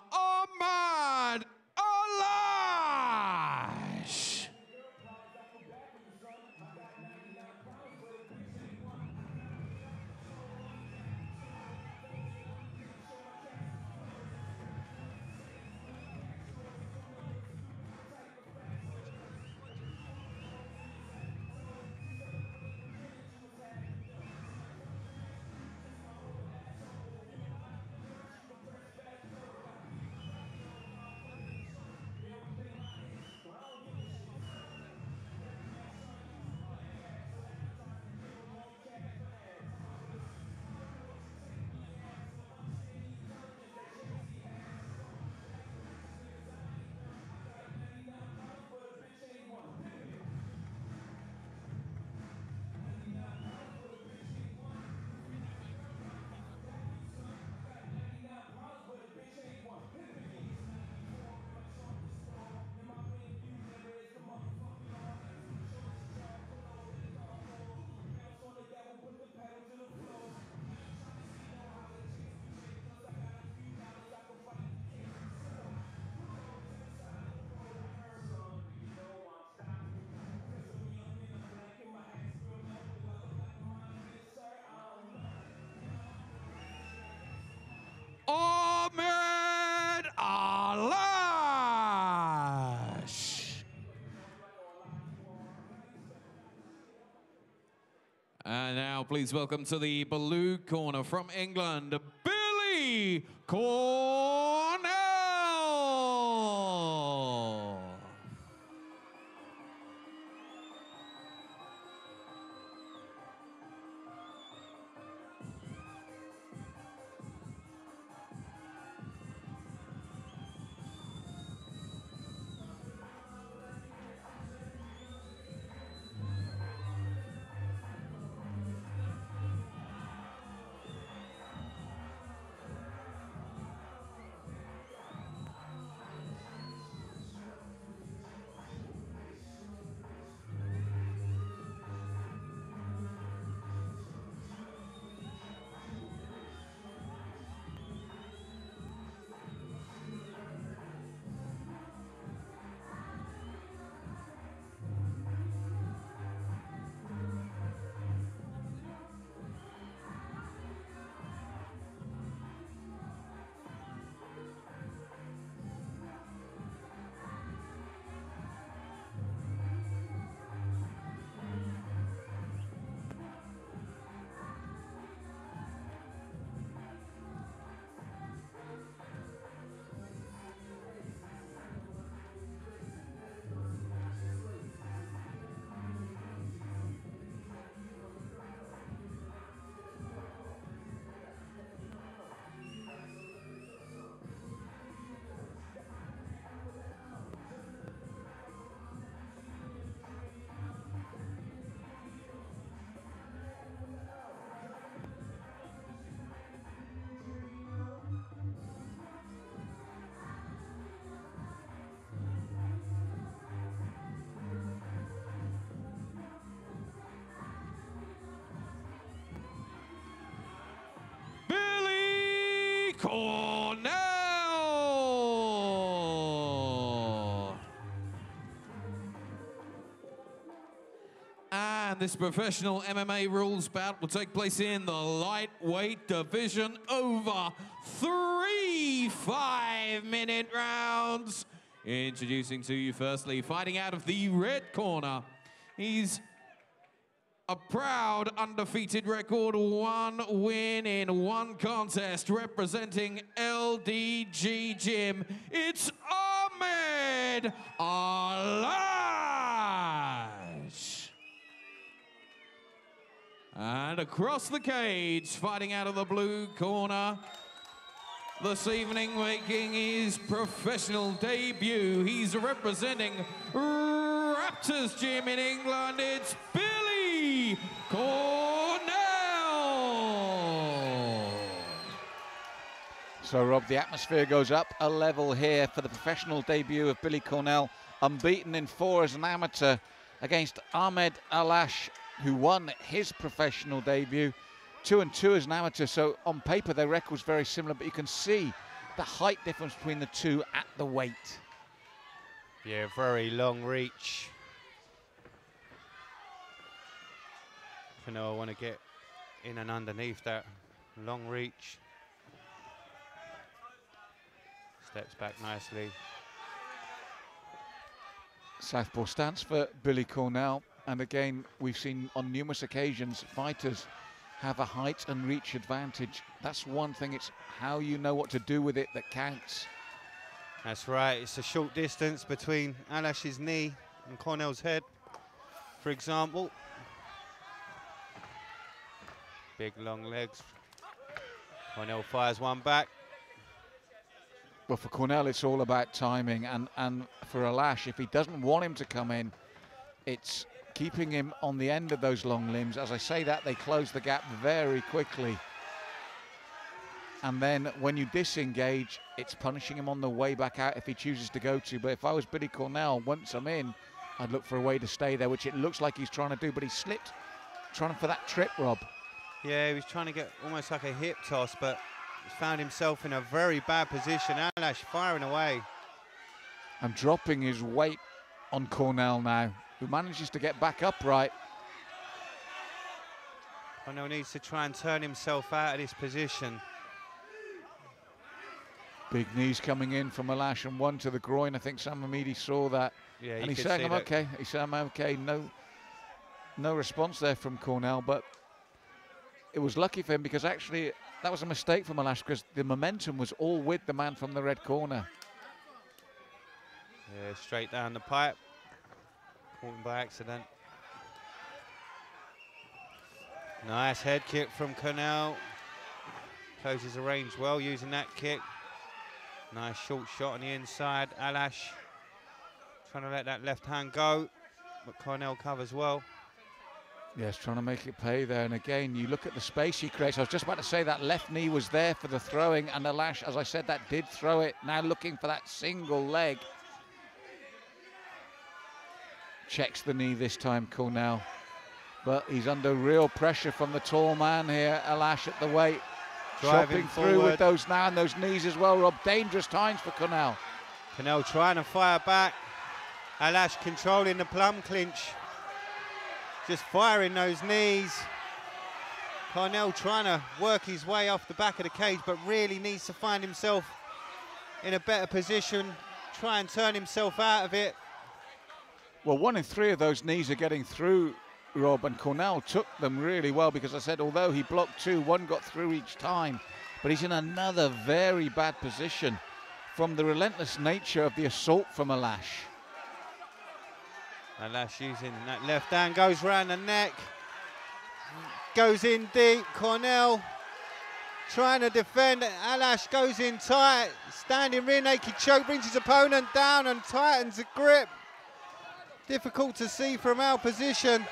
And now, please welcome to the blue corner from England, Billy. Cornell. And this professional MMA rules bout will take place in the lightweight division over three five-minute rounds. Introducing to you firstly, fighting out of the red corner, he's proud undefeated record, one win in one contest, representing LDG Gym. It's Ahmed Alash. And across the cage, fighting out of the blue corner, this evening making his professional debut. He's representing Raptors Gym in England. It's Billy Cornell. So, Rob, the atmosphere goes up a level here for the professional debut of Billy Cornell, unbeaten in four as an amateur against Ahmed Alash, who won his professional debut. two and two as an amateur, so on paper their record's very similar, but you can see the height difference between the two at the weight. Yeah, very long reach. Cornell want to get in and underneath that long reach. Steps back nicely. Southpaw stance for Billy Cornell. And again, we've seen on numerous occasions fighters have a height and reach advantage. That's one thing, it's how you know what to do with it that counts. That's right. It's a short distance between Alash's knee and Cornell's head, for example. Big long legs. Cornell fires one back. Well, for Cornell, it's all about timing. And, and for Alash, if he doesn't want him to come in, it's keeping him on the end of those long limbs. As I say that, they close the gap very quickly. And then when you disengage, it's punishing him on the way back out if he chooses to go to. But if I was Billy Cornell, once I'm in, I'd look for a way to stay there, which it looks like he's trying to do. But he slipped, trying for that trip, Rob. Yeah, he was trying to get almost like a hip toss, but he's found himself in a very bad position. Alash firing away. And dropping his weight on Cornell now, who manages to get back upright. Cornell needs to try and turn himself out of this position. Big knees coming in from Alash and one to the groin. I think Sam Hamidi saw that. Yeah, and you he's saying, I'm that. okay. He's saying, I'm okay. No, no response there from Cornell, but it was lucky for him because actually that was a mistake from Alash because the momentum was all with the man from the red corner. Yeah, straight down the pipe. Caught him by accident. Nice head kick from Cornell. Closes the range well using that kick. Nice short shot on the inside. Alash trying to let that left hand go, but Cornell covers well. Yes, trying to make it pay there. And again, you look at the space he creates. I was just about to say that left knee was there for the throwing, and Alash, as I said, that did throw it. Now looking for that single leg. Checks the knee this time, Cornell. But he's under real pressure from the tall man here, Alash at the weight. Driving Chopping through forward. with those now and those knees as well, Rob. Dangerous times for Cornell. Cornell trying to fire back. Alash controlling the plum clinch. Just firing those knees. Cornell trying to work his way off the back of the cage, but really needs to find himself in a better position. Try and turn himself out of it. Well, one in three of those knees are getting through, Rob, and Cornell took them really well because I said although he blocked two, one got through each time, but he's in another very bad position from the relentless nature of the assault from Alash. Alash using that left hand, goes round the neck. Goes in deep. Cornell trying to defend. Alash goes in tight. Standing rear naked choke brings his opponent down and tightens the grip. Difficult to see from our position.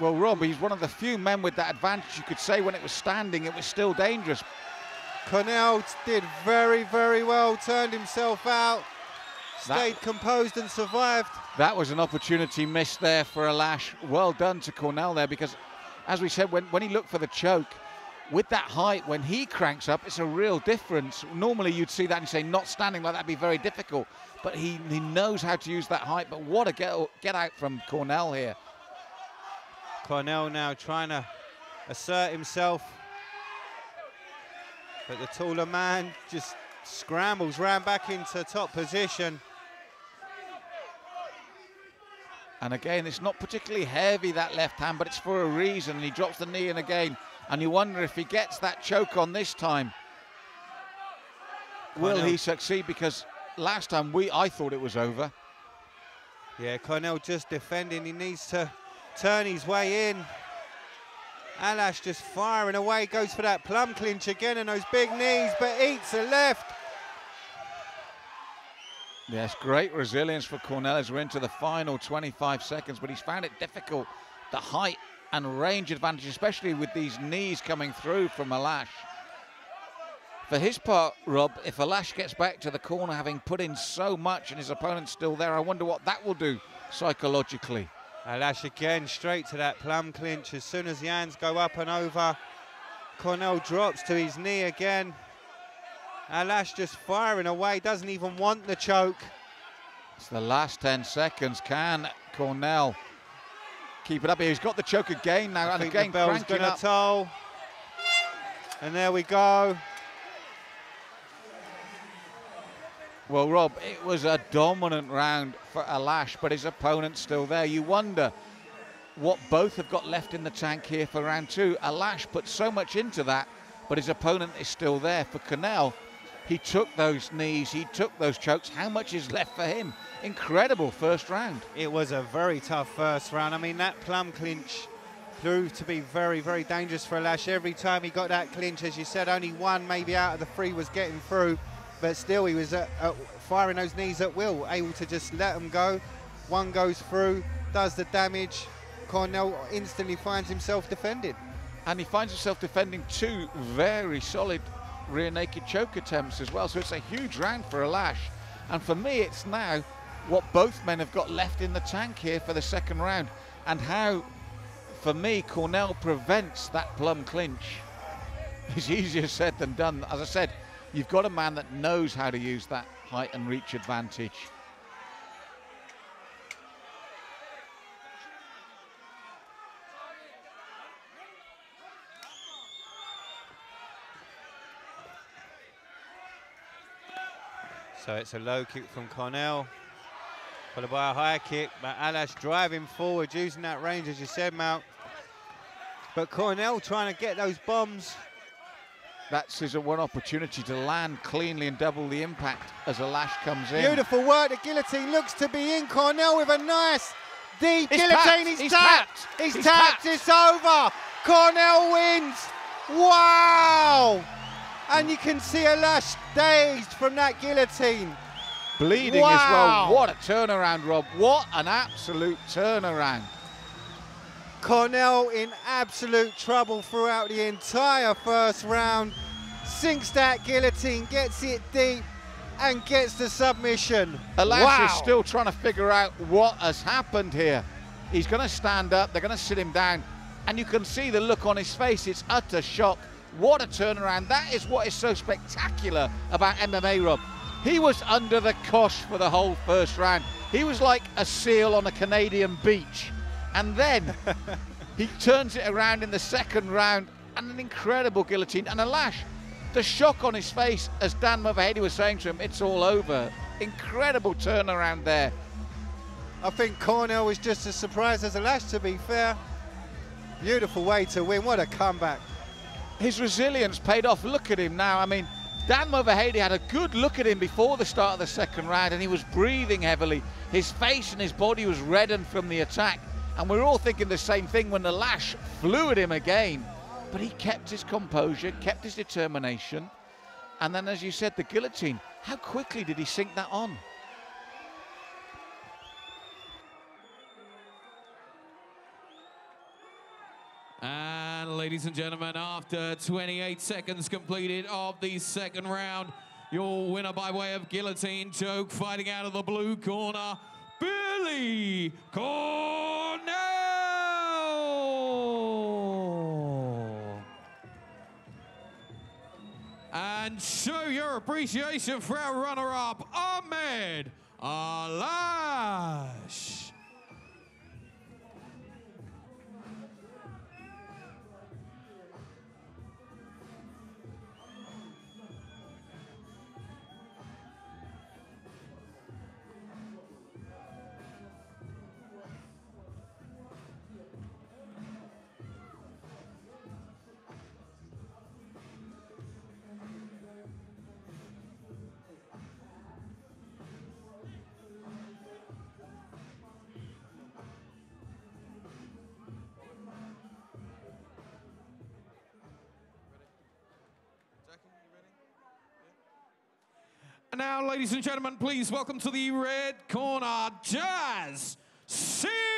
Well, Rob, he's one of the few men with that advantage. You could say when it was standing, it was still dangerous. Cornell did very, very well, turned himself out, That- stayed composed and survived. That was an opportunity missed there for Alash. Well done to Cornell there because, as we said, when, when he looked for the choke, with that height, when he cranks up, it's a real difference. Normally you'd see that and say not standing like that'd be very difficult, but he, he knows how to use that height. But what a get, get out from Cornell here. Cornell now trying to assert himself. But the taller man just scrambles round back into top position. And again, it's not particularly heavy, that left hand, but it's for a reason. And he drops the knee in again. And you wonder if he gets that choke on this time. Will he succeed? Because last time we I thought it was over. Yeah, Cornell just defending. He needs to turn his way in. Alash just firing away, goes for that plum clinch again and those big knees, but eats a left. Yes, great resilience for Cornell as we're into the final 25 seconds, but he's found it difficult. The height and range advantage, especially with these knees coming through from Alash. For his part, Rob, if Alash gets back to the corner having put in so much and his opponent's still there, I wonder what that will do psychologically. Alash again straight to that plum clinch. As soon as the hands go up and over, Cornell drops to his knee again. Alash just firing away, doesn't even want the choke. It's the last 10 seconds. Can Cornell keep it up here? He's got the choke again now, I and again the bell's cranking up. toll. And there we go. Well, Rob, it was a dominant round for Alash, but his opponent's still there. You wonder what both have got left in the tank here for round two. Alash put so much into that, but his opponent is still there. For Cornell, he took those knees, he took those chokes. How much is left for him? Incredible first round. It was a very tough first round. I mean, that plum clinch proved to be very, very dangerous for Lash. Every time he got that clinch, as you said, only one maybe out of the three was getting through, but still he was at, at firing those knees at will, able to just let them go. One goes through, does the damage. Cornell instantly finds himself defended. And he finds himself defending two very solid rear naked choke attempts as well. So it's a huge round for Alash. And for me, it's now what both men have got left in the tank here for the second round. And how, for me, Cornell prevents that plum clinch. It's easier said than done. As I said, you've got a man that knows how to use that height and reach advantage. So it's a low kick from Cornell, followed by a high kick. But Alash driving forward, using that range, as you said, Mount. But Cornell trying to get those bombs. That's his one opportunity to land cleanly and double the impact as Alash comes in. Beautiful work. The guillotine looks to be in. Cornell with a nice deep He's guillotine. He's, He's tapped. tapped. He's, He's tapped. tapped. It's over. Cornell wins. Wow. And you can see Alash dazed from that guillotine. Bleeding Wow. as well. What a turnaround, Rob. What an absolute turnaround. Cornell in absolute trouble throughout the entire first round. Sinks that guillotine, gets it deep, and gets the submission. Alash wow. is still trying to figure out what has happened here. He's going to stand up, they're going to sit him down, and you can see the look on his face. It's utter shock. What a turnaround. That is what is so spectacular about MMA, Rob. He was under the cosh for the whole first round. He was like a seal on a Canadian beach. And then he turns it around in the second round and an incredible guillotine. And Alash. the shock on his face as Dan Movahedi was saying to him, it's all over. Incredible turnaround there. I think Cornell was just as surprised as Alash, to be fair. Beautiful way to win. What a comeback. His resilience paid off. Look at him now. I mean, Dan Movahedi had a good look at him before the start of the second round and he was breathing heavily. His face and his body was reddened from the attack. And we're all thinking the same thing when the lash flew at him again. But he kept his composure, kept his determination. And then, as you said, the guillotine. How quickly did he sink that on? And ladies and gentlemen, after 28 seconds completed of the second round, your winner by way of guillotine choke, fighting out of the blue corner, Billy Cornell. And show your appreciation for our runner-up, Ahmed Alash. And now, ladies and gentlemen, please welcome to the red corner, Jazz Singh.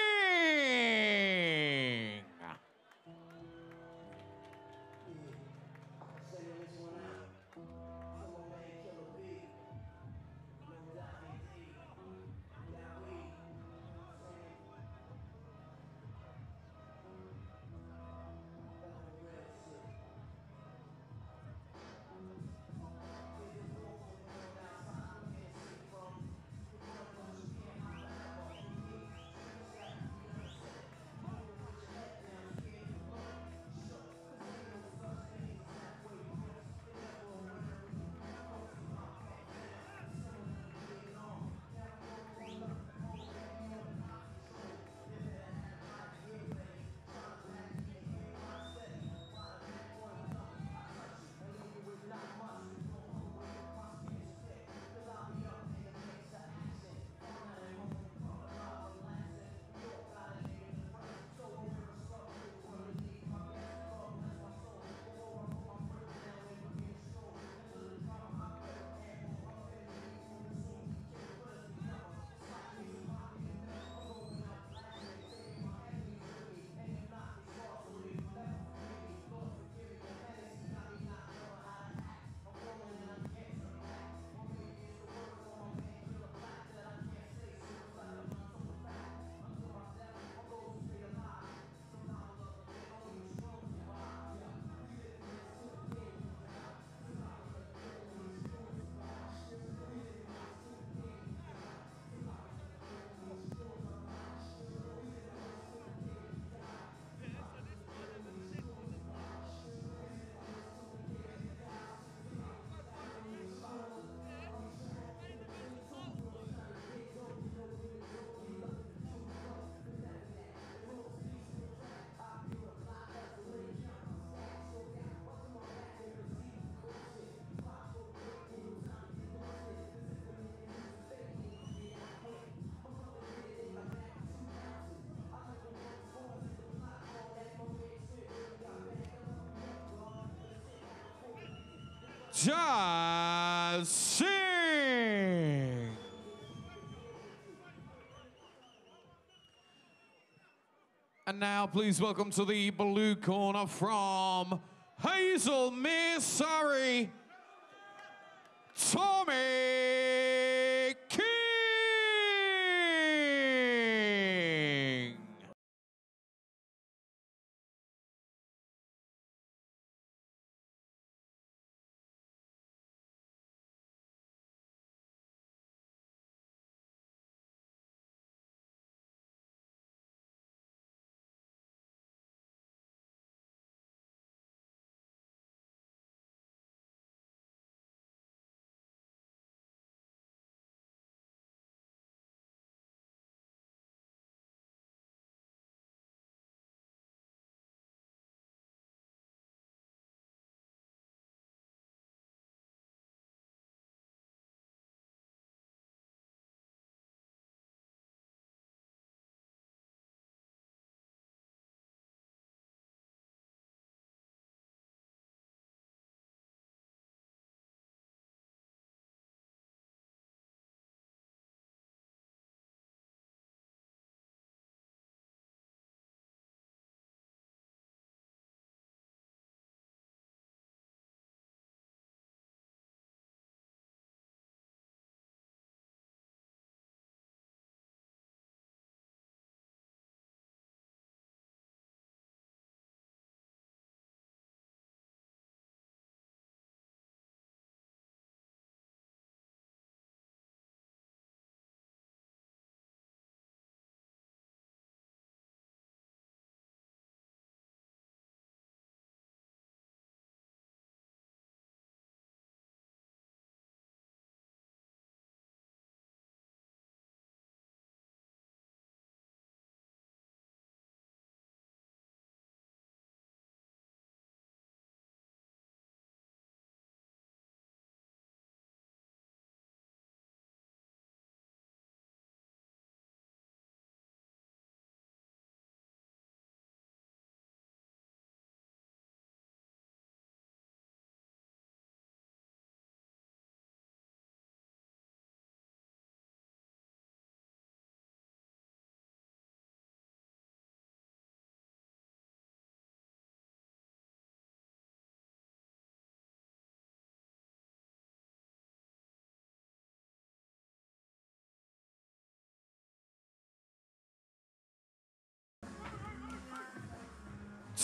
Jazz Singh. And now, please welcome to the blue corner from Haslemere, Surrey,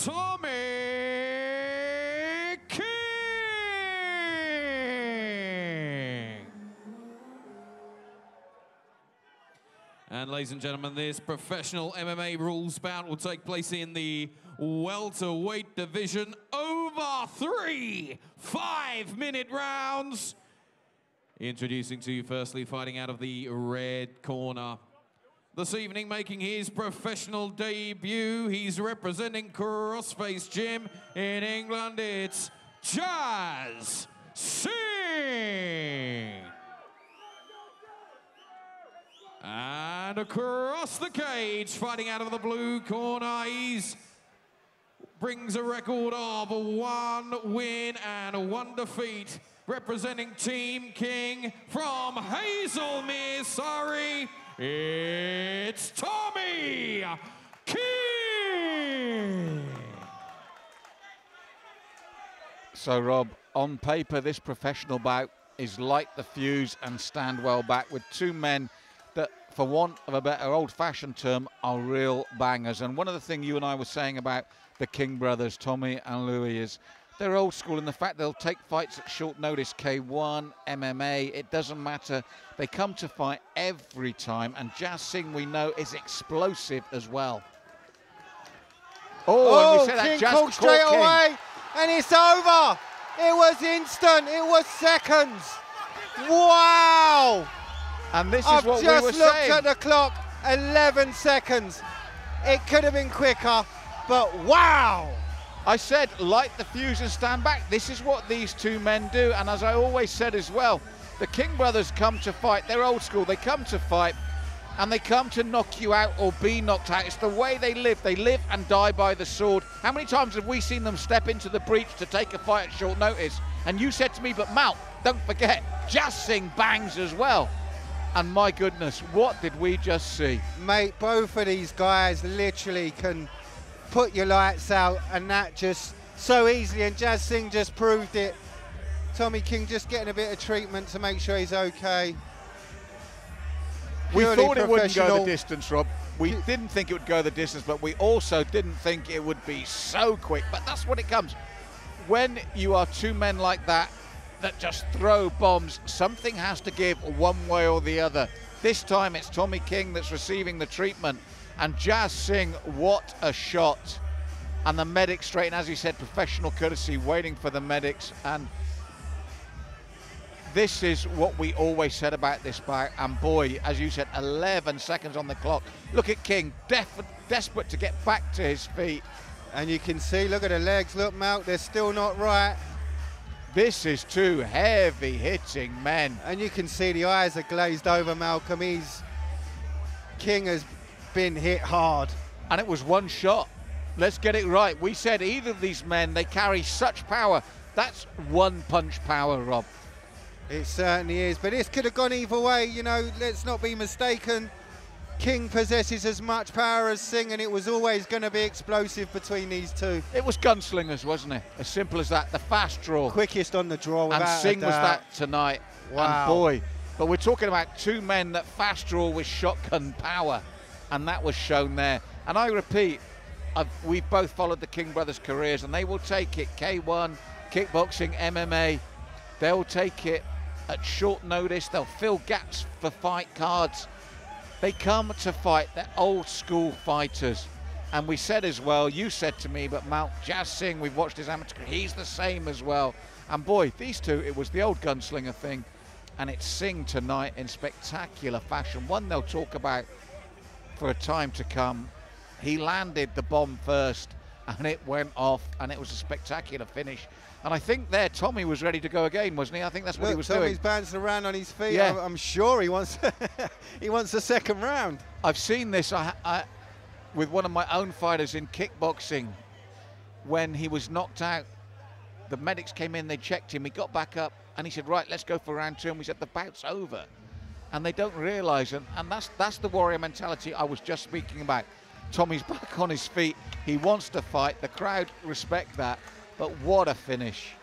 Tommy King. And ladies and gentlemen, this professional MMA rules bout will take place in the welterweight division over three five-minute rounds. Introducing to you firstly, fighting out of the red corner. This evening, making his professional debut, he's representing Crossface Gym in England. It's Jazz Singh. And across the cage, fighting out of the blue corner, he's brings a record of one win and one defeat, representing Team King from Haslemere, Surrey. It's Tommy King. So, Rob, on paper, this professional bout is light the fuse and stand well back with two men that, for want of a better old fashioned term, are real bangers. And one of the things you and I were saying about the King brothers, Tommy and Louis, is they're old school in the fact they'll take fights at short notice. K1, MMA, it doesn't matter. They come to fight every time. And Jazz Singh, we know, is explosive as well. Oh, and Oh, we that King caught straight King. away, and it's over. It was instant. It was seconds. Wow! And this is I've what just we were looked saying. at the clock. 11 seconds. It could have been quicker, but wow! I said, light the fuse and stand back. This is what these two men do. And as I always said as well, the King brothers come to fight. They're old school. They come to fight and they come to knock you out or be knocked out. It's the way they live. They live and die by the sword. How many times have we seen them step into the breach to take a fight at short notice? And you said to me, but Mal, don't forget, Jazz bangs as well. And my goodness, what did we just see? Mate, both of these guys literally can put your lights out and that just so easily and Jazz Singh just proved it. Tommy King just getting a bit of treatment to make sure he's okay. We Purely thought it wouldn't go the distance, Rob. We didn't think it would go the distance, but we also didn't think it would be so quick. But that's what it comes. When you are two men like that that just throw bombs, something has to give one way or the other. This time it's Tommy King that's receiving the treatment. And Jazz Singh, what a shot. And the medic straight, and as he said, professional courtesy, waiting for the medics. And this is what we always said about this bout. And boy, as you said, 11 seconds on the clock. Look at King, desperate to get back to his feet. And you can see, look at the legs, look Malk, they're still not right. This is two heavy hitting men. And you can see the eyes are glazed over Malcolm. He's King has been hit hard. And it was one shot. Let's get it right. We said either of these men, they carry such power. That's one punch power, Rob. It certainly is. But this could have gone either way, you know, let's not be mistaken. King possesses as much power as Singh, and it was always going to be explosive between these two. It was gunslingers, wasn't it? As simple as that. The fast draw. Quickest on the draw, and Singh was that tonight. Wow. And boy, but we're talking about two men that fast draw with shotgun power, and that was shown there. And I repeat, I've, we've both followed the King brothers' careers, and they will take it. K1, kickboxing, MMA, they'll take it at short notice. They'll fill gaps for fight cards. They come to fight. They're old school fighters. And we said as well, you said to me, but Mount Jazz Singh, we've watched his amateur he's the same as well. And boy, these two, it was the old gunslinger thing. And it's Singh tonight in spectacular fashion. One they'll talk about for a time to come. He landed the bomb first and it went off and it was a spectacular finish. And I think there Tommy was ready to go again, wasn't he? I think that's what he was Tommy's doing. Tommy's bouncing around on his feet. Yeah. I'm, I'm sure he wants he wants a second round. I've seen this I, I, with one of my own fighters in kickboxing when he was knocked out. The medics came in, they checked him, he got back up, and he said, Right, let's go for round two. And we said, The bout's over. And they don't realise, and, and that's, that's the warrior mentality I was just speaking about. Tommy's back on his feet, he wants to fight, the crowd respect that, but what a finish.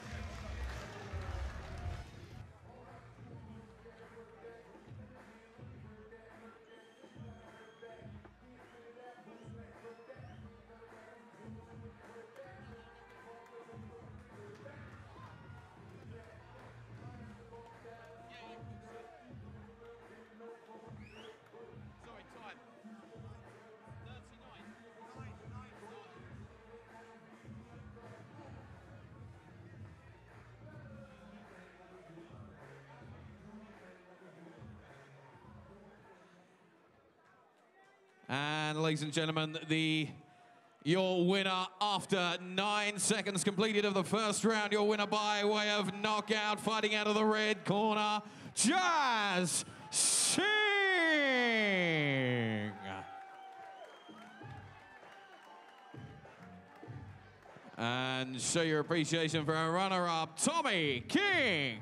And ladies and gentlemen, the your winner after nine seconds completed of the first round, your winner by way of knockout, fighting out of the red corner, Jazz Singh. And show your appreciation for our runner-up, Tommy King.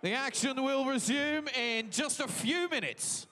The action will resume in just a few minutes.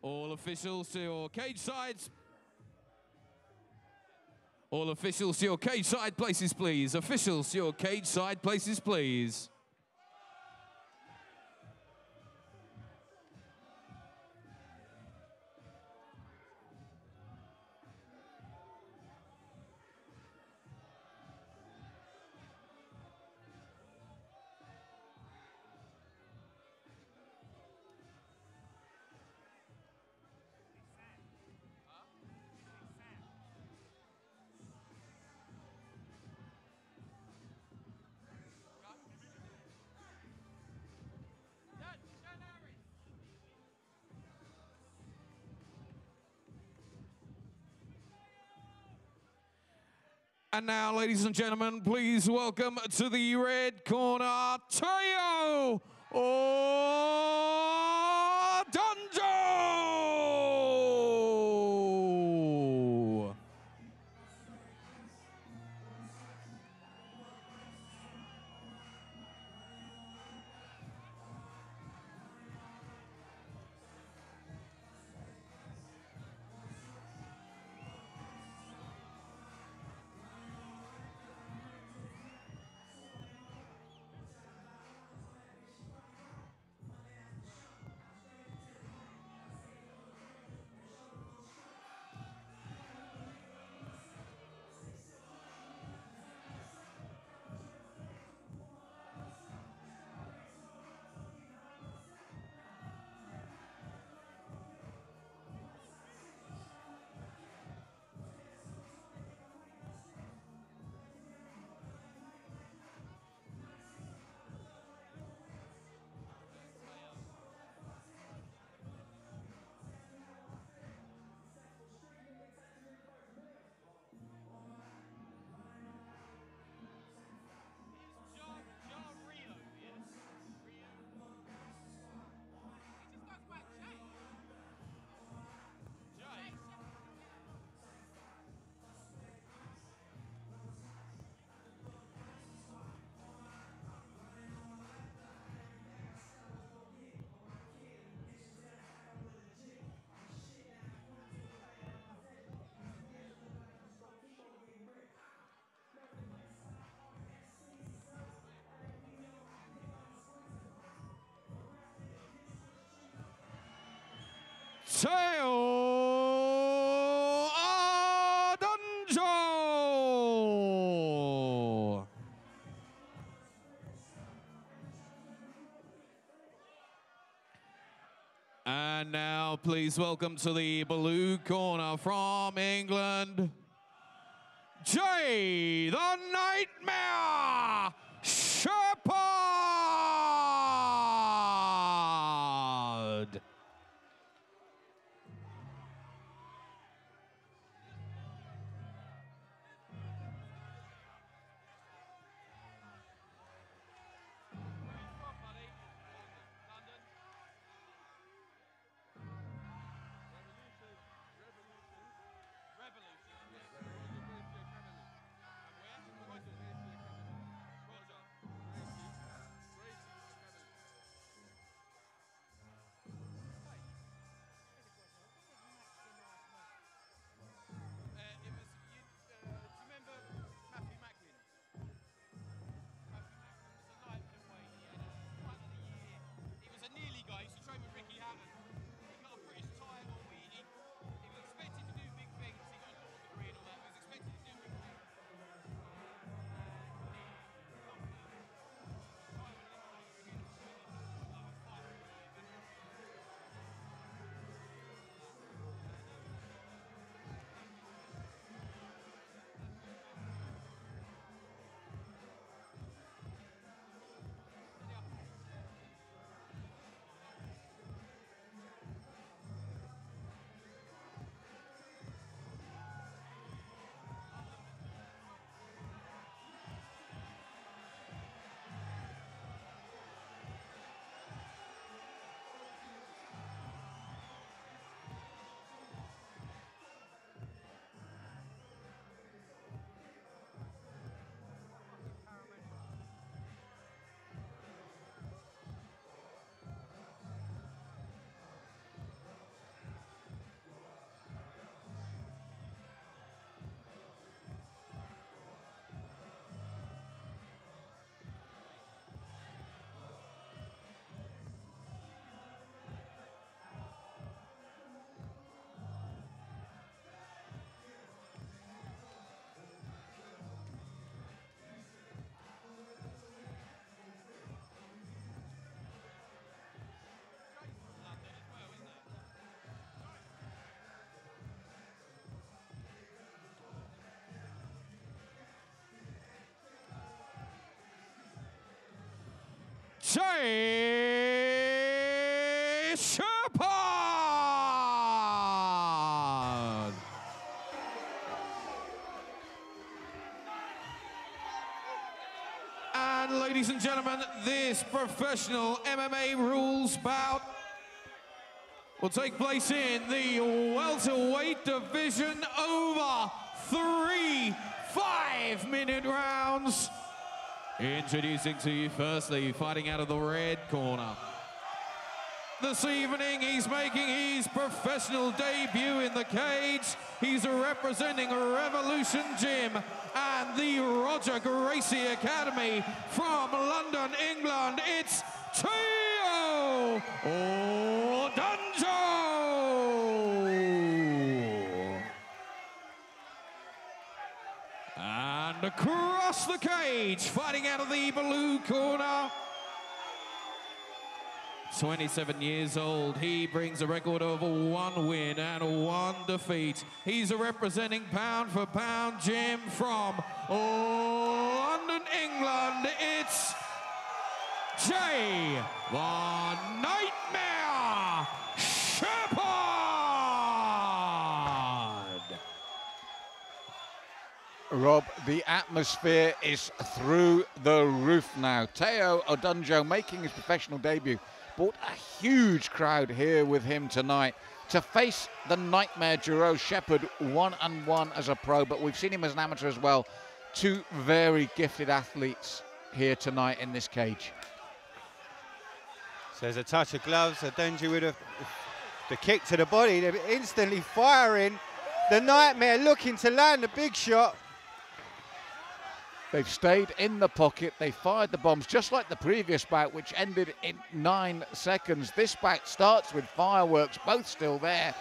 All officials to your cage sides. All officials to your cage side places, please. Officials to your cage side places, please. And now, ladies and gentlemen, please welcome to the red corner, Tayo Odonjo! And now, please welcome to the blue corner from England, Jay the Nightmare Jay. And ladies and gentlemen, this professional MMA rules bout will take place in the welterweight division over three five-minute rounds. Introducing to you firstly, fighting out of the red corner. This evening, he's making his professional debut in the cage. He's representing Revolution Gym and the Roger Gracie Academy from London, England. It's Teo Odunjo. Across the cage, fighting out of the blue corner. 27 years old. He brings a record of one win and one defeat. He's representing pound for pound Gym from London, England. It's Jay the Nightmare Rob, the atmosphere is through the roof now. Teo Odunjo making his professional debut. Brought a huge crowd here with him tonight to face the nightmare Jero Shepard one and one as a pro, but we've seen him as an amateur as well. Two very gifted athletes here tonight in this cage. So there's a touch of gloves, a danger with a, the kick to the body, they're instantly firing. The Nightmare looking to land a big shot. They've stayed in the pocket. They fired the bombs just like the previous bout, which ended in nine seconds. This bout starts with fireworks, both still there,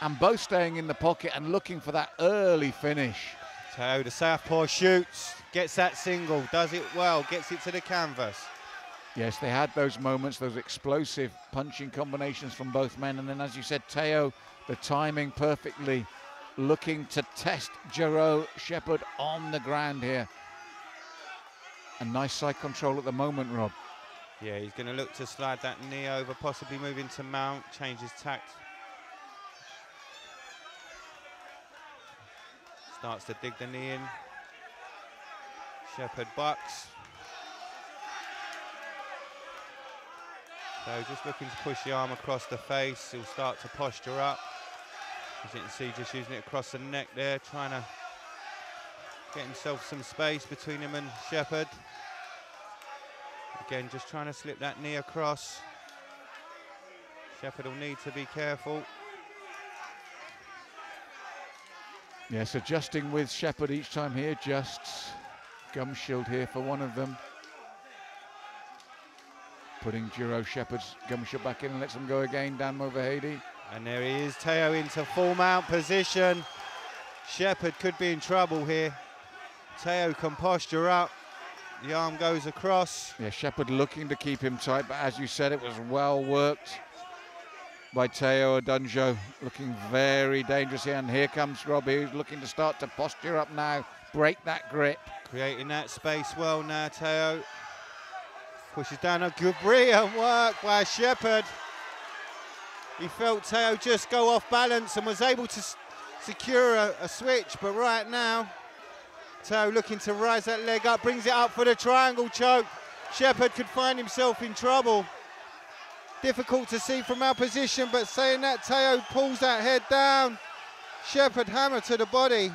and both staying in the pocket and looking for that early finish. So the Southpaw shoots, gets that single, does it well, gets it to the canvas. Yes, they had those moments, those explosive punching combinations from both men. And then, as you said, Teo, the timing perfectly, looking to test Jero Shepard on the ground here. A nice side control at the moment, Rob. Yeah, he's going to look to slide that knee over, possibly move into mount, change his tact. Starts to dig the knee in. Shepherd bucks. So just looking to push the arm across the face. He'll start to posture up. As you can see, just using it across the neck there, trying to get himself some space between him and Shepard. Again, just trying to slip that knee across. Shepard will need to be careful. Yes, adjusting with Shepard each time here, just gum shield here for one of them. Putting Jero Shepard's gum shield back in and lets him go again, Dan Movahedi. And there he is, Teo into full mount position. Shepard could be in trouble here. Teo can posture up. The arm goes across. Yeah, Shepard looking to keep him tight, but as you said, it was well worked by Teo Odunjo, looking very dangerous here. And here comes Robbie, who's looking to start to posture up now, break that grip. Creating that space well now, Teo. Pushes down a good, brilliant work by Shepard. He felt Teo just go off balance and was able to secure a, a switch, but right now, Teo looking to rise that leg up, brings it up for the triangle choke. Shepard could find himself in trouble. Difficult to see from our position, but saying that, Teo pulls that head down. Shepard hammer to the body.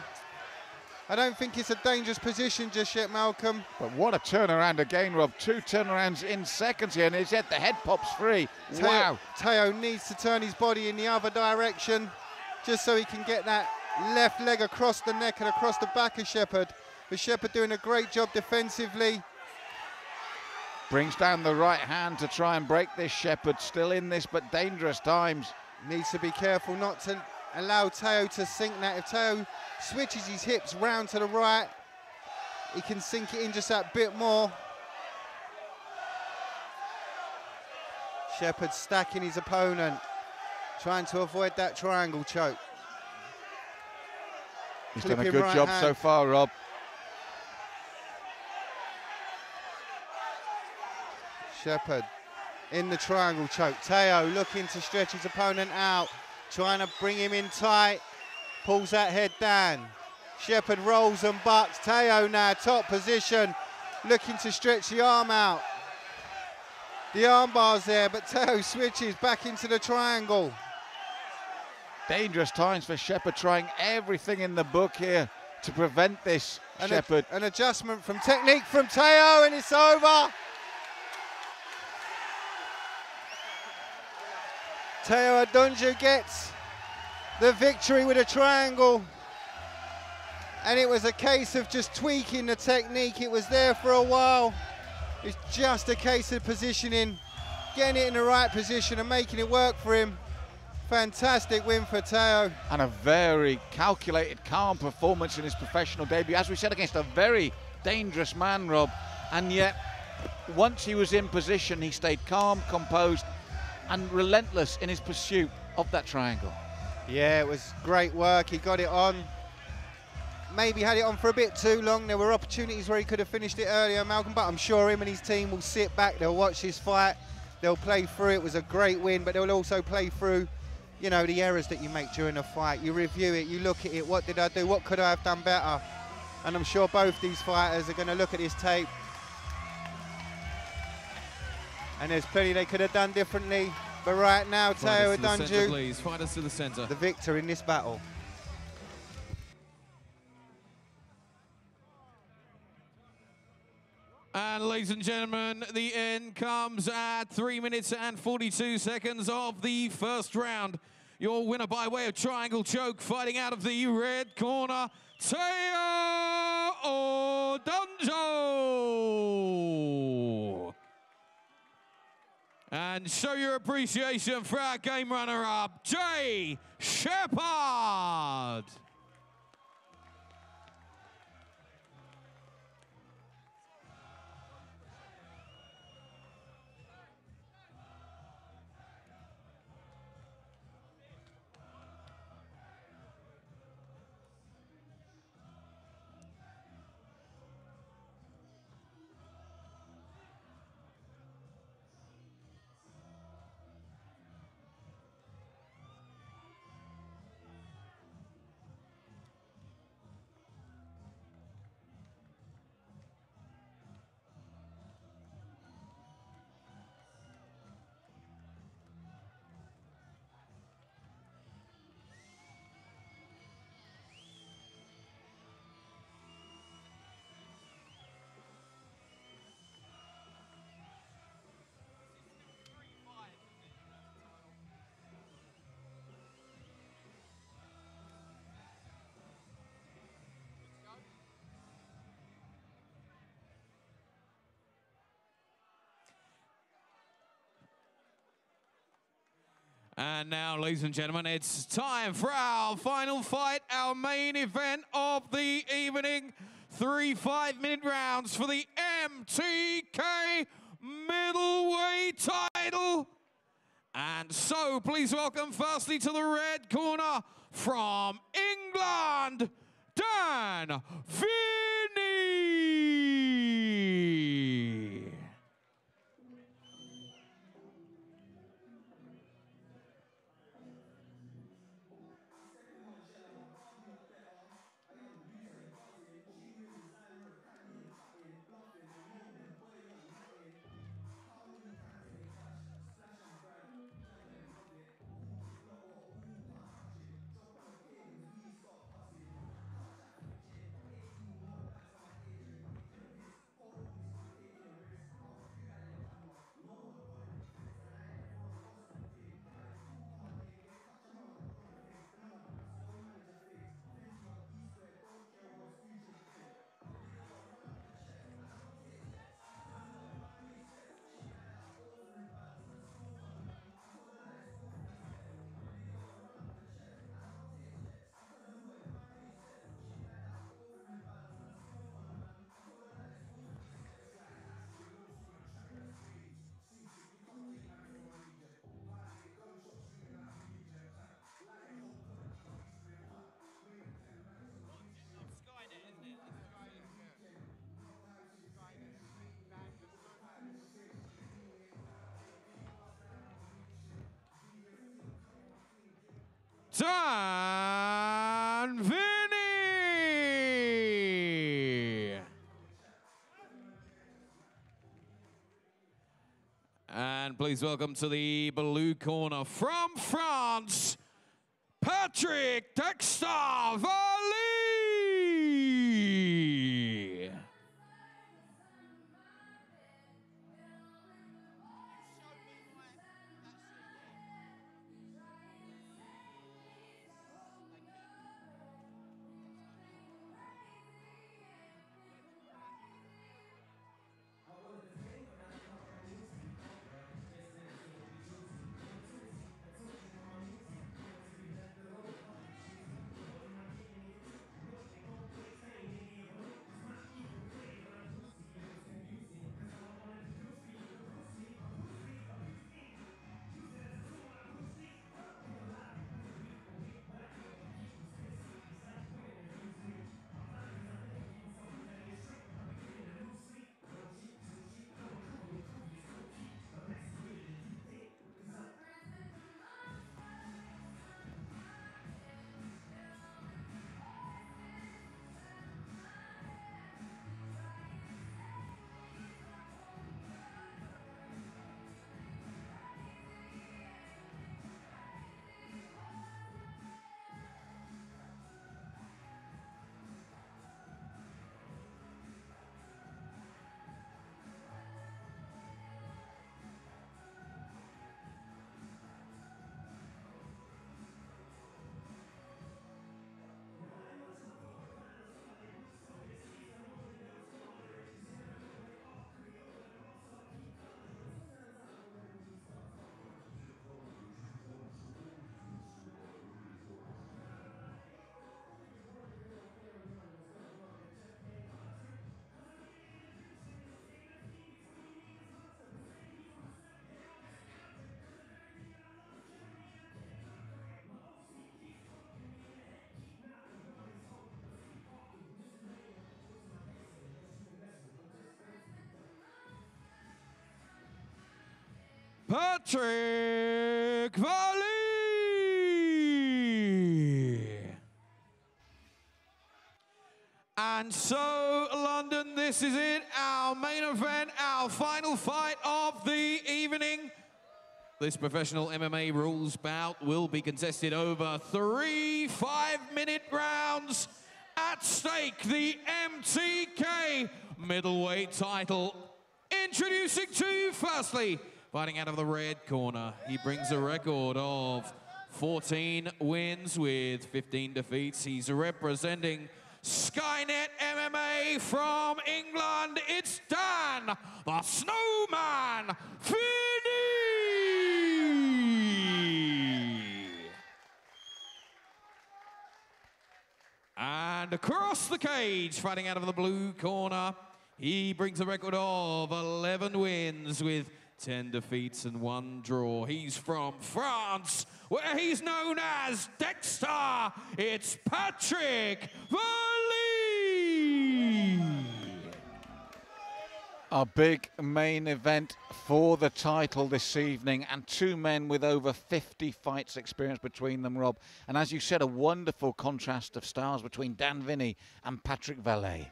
I don't think it's a dangerous position just yet, Malcolm. But what a turnaround again, Rob. Two turnarounds in seconds here, and it's yet the head pops free. Teo, Wow. Teo needs to turn his body in the other direction just so he can get that left leg across the neck and across the back of Shepard. But Shepard doing a great job defensively. Brings down the right hand to try and break this Shepherd. Still in this, but dangerous times. Needs to be careful not to allow Teo to sink that. If Teo switches his hips round to the right, he can sink it in just that bit more. Shepard stacking his opponent, trying to avoid that triangle choke. He's done a good right job so far, Rob. Shepherd in the triangle choke. Teo looking to stretch his opponent out, trying to bring him in tight. Pulls that head down. Shepherd rolls and bucks. Teo now top position, looking to stretch the arm out. The arm bar's there, but Teo switches back into the triangle. Dangerous times for Shepherd trying everything in the book here to prevent this. And a- Shepherd. an adjustment from technique from Teo, and it's over. Teo Adunju gets the victory with a triangle. And it was a case of just tweaking the technique. It was there for a while. It's just a case of positioning, getting it in the right position and making it work for him. Fantastic win for Teo. and a very calculated, calm performance in his professional debut. As we said, against a very dangerous man, Rob. And yet, once he was in position, he stayed calm, composed, and relentless in his pursuit of that triangle. Yeah, it was great work. He got it on. Maybe had it on for a bit too long. There were opportunities where he could have finished it earlier, Malcolm, but I'm sure him and his team will sit back. They'll watch this fight. They'll play through. It was a great win, but they'll also play through, you know, the errors that you make during a fight. You review it. You look at it. What did I do? What could I have done better? And I'm sure both these fighters are going to look at this tape. And there's plenty they could have done differently. But right now, Teo Fighters to the centre, Adunju, please. Fighters to the centre. the victor in this battle. And ladies and gentlemen, the end comes at 3 minutes and 42 seconds of the first round. Your winner by way of triangle choke, fighting out of the red corner, Teo Odunjo. And show your appreciation for our game runner-up, Jay Shepard. And now, ladies and gentlemen, it's time for our final fight, our main event of the evening. Three five-minute rounds for the MTK middleweight title. And so, please welcome firstly to the red corner from England, Dan Finney. Dan Finney. And please welcome to the blue corner from France, Patrick Dexter Patrick Valley. And so, London, this is it. Our main event, our final fight of the evening. This professional MMA rules bout will be contested over three five-minute rounds. At stake, the MTK middleweight title. Introducing to, you, firstly, fighting out of the red corner. He brings a record of 14 wins with 15 defeats. He's representing Skynet MMA from England. It's Dan, the Snowman Finney. And across the cage, fighting out of the blue corner, he brings a record of 11 wins with 10 defeats and one draw. He's from France, where he's known as Dexter. It's Patrick Valley. A big main event for the title this evening, and two men with over 50 fights experience between them, Rob. And as you said, a wonderful contrast of styles between Dan Finney and Patrick Valet.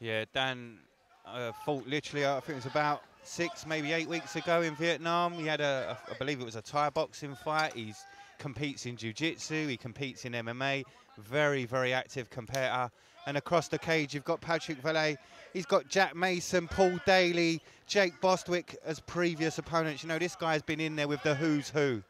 Yeah, Dan uh, fought literally, I think it was about six, maybe eight weeks ago in Vietnam. He had a, a I believe it was a Thai boxing fight. He competes in jiu-jitsu, he competes in MMA. Very, very active competitor. And across the cage, you've got Patrick Valet. He's got Jack Mason, Paul Daly, Jake Bostwick as previous opponents. You know, this guy's been in there with the who's who.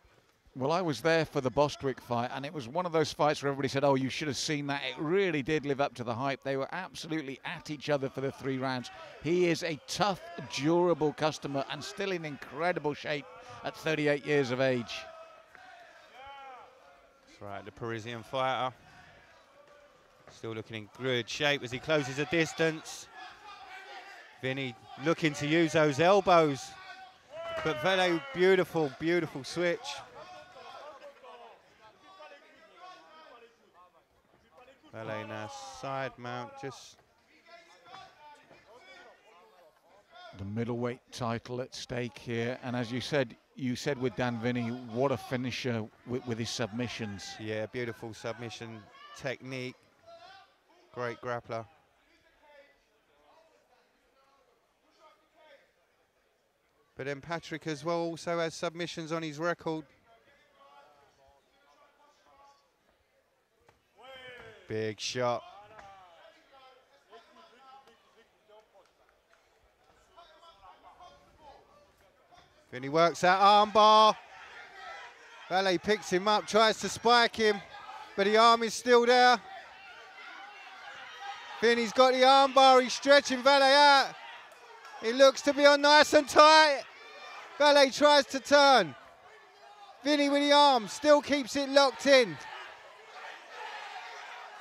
Well, I was there for the Bostwick fight, and it was one of those fights where everybody said, Oh, you should have seen that. It really did live up to the hype. They were absolutely at each other for the three rounds. He is a tough, durable customer and still in incredible shape at 38 years of age. That's right, the Parisian fighter. Still looking in good shape as he closes the distance. Finney looking to use those elbows. But Vele, beautiful, beautiful switch. Vele side mount, just The middleweight title at stake here, and as you said, you said with Dan Finney, what a finisher with, with his submissions. Yeah, beautiful submission technique. Great grappler. But then Patrick as well also has submissions on his record. Big shot. Finney works that armbar. Valet picks him up, tries to spike him, but the arm is still there. Finney's got the armbar, he's stretching Valet out. He looks to be on nice and tight. Valet tries to turn. Finney with the arm, still keeps it locked in.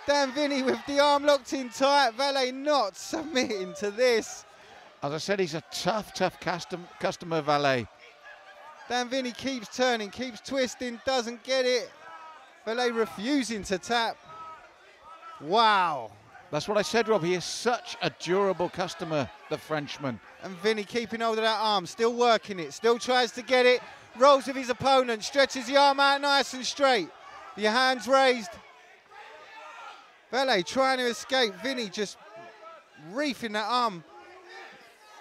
Dan Finney with the arm locked in tight. Valet not submitting to this. As I said, he's a tough, tough custom, customer valet. Dan Finney keeps turning, keeps twisting, doesn't get it. Valet refusing to tap. Wow. That's what I said, Rob. He is such a durable customer, the Frenchman. And Finney keeping hold of that arm, still working it, still tries to get it. Rolls with his opponent, stretches the arm out nice and straight. The hands raised. Valet trying to escape. Finney just reefing that arm.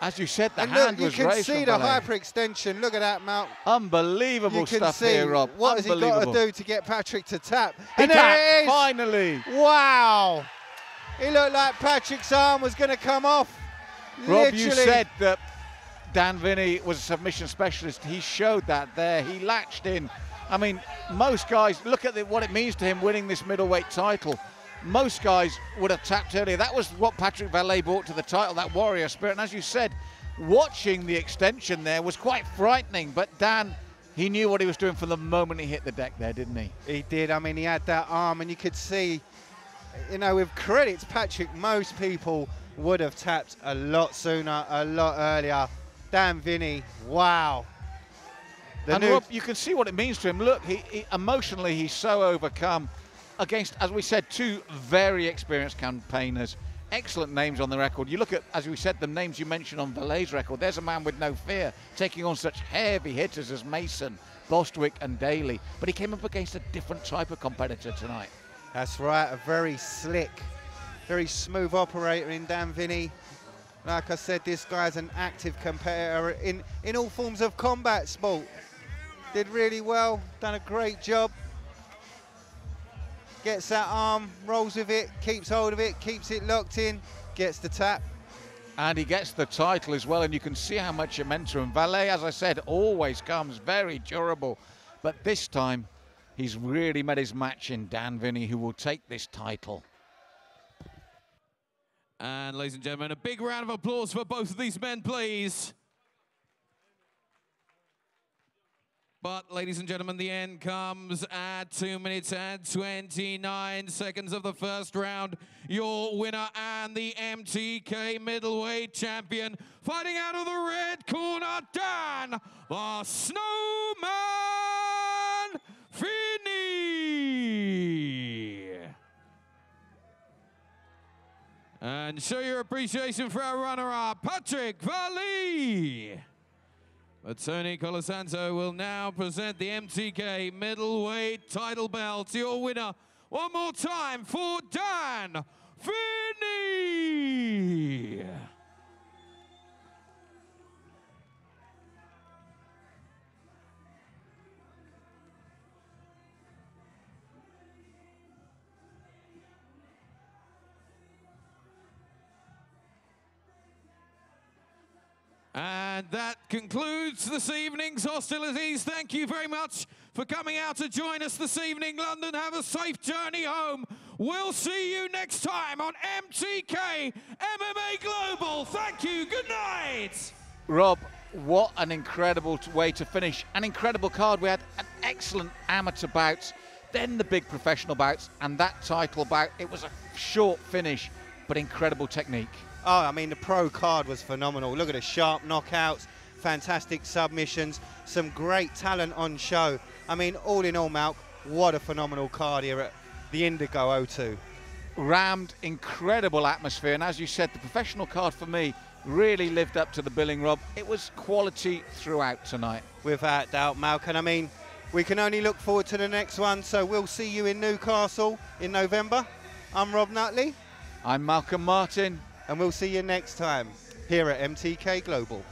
As you said, the and hand look, you can raised see the hyperextension. Look at that, Mount. Unbelievable You can stuff see here, Rob. what has he got to do to get Patrick to tap. He and there it is. finally. Wow. It looked like Patrick's arm was going to come off. Rob, you said that Dan Finney was a submission specialist. He showed that there. He latched in. I mean, most guys, look at the, what it means to him winning this middleweight title. Most guys would have tapped earlier. That was what Patrick Valet brought to the title, that warrior spirit. And as you said, watching the extension there was quite frightening. But Dan, he knew what he was doing from the moment he hit the deck there, didn't he? He did. I mean, he had that arm, and you could see, you know, with credit to Patrick, most people would have tapped a lot sooner, a lot earlier. Dan Finney, wow. The and Rob, you can see what it means to him. Look, he, he emotionally he's so overcome against, as we said, two very experienced campaigners. Excellent names on the record. You look at, as we said, the names you mentioned on Valet's record. There's a man with no fear taking on such heavy hitters as Mason, Bostwick, and Daly. But he came up against a different type of competitor tonight. That's right, a very slick, very smooth operator in Dan Finney. Like I said, this guy's an active competitor in, in all forms of combat sport. Did really well, done a great job. Gets that arm, rolls with it, keeps hold of it, keeps it locked in, gets the tap. And he gets the title as well, and you can see how much it meant to him. Valet, as I said, always comes very durable. But this time, he's really met his match in Dan Finney, who will take this title. And ladies and gentlemen, a big round of applause for both of these men, please. But, ladies and gentlemen, the end comes at 2 minutes and 29 seconds of the first round. Your winner and the MTK middleweight champion, fighting out of the red corner, Dan the Snowman Finney. And show your appreciation for our runner-up, Patrick Valley. But Tony Colasanto will now present the MTK middleweight title belt. To your winner, one more time for Dan Finney. And that concludes this evening's hostilities. Thank you very much for coming out to join us this evening, London. Have a safe journey home. We'll see you next time on MTK MMA Global. Thank you. Good night. Rob, what an incredible way to finish. An incredible card. We had an excellent amateur bout, then the big professional bouts, and that title bout. It was a short finish, but incredible technique. Oh, I mean, the pro card was phenomenal. Look at the sharp knockouts, fantastic submissions, some great talent on show. I mean, all in all, Malk, what a phenomenal card here at the Indigo O2. rammed, incredible atmosphere. And as you said, the professional card for me really lived up to the billing, Rob. It was quality throughout tonight. Without doubt, Malcolm. I mean, we can only look forward to the next one. So we'll see you in Newcastle in November. I'm Rob Nutley, I'm Malcolm Martin. And we'll see you next time here at MTK Global.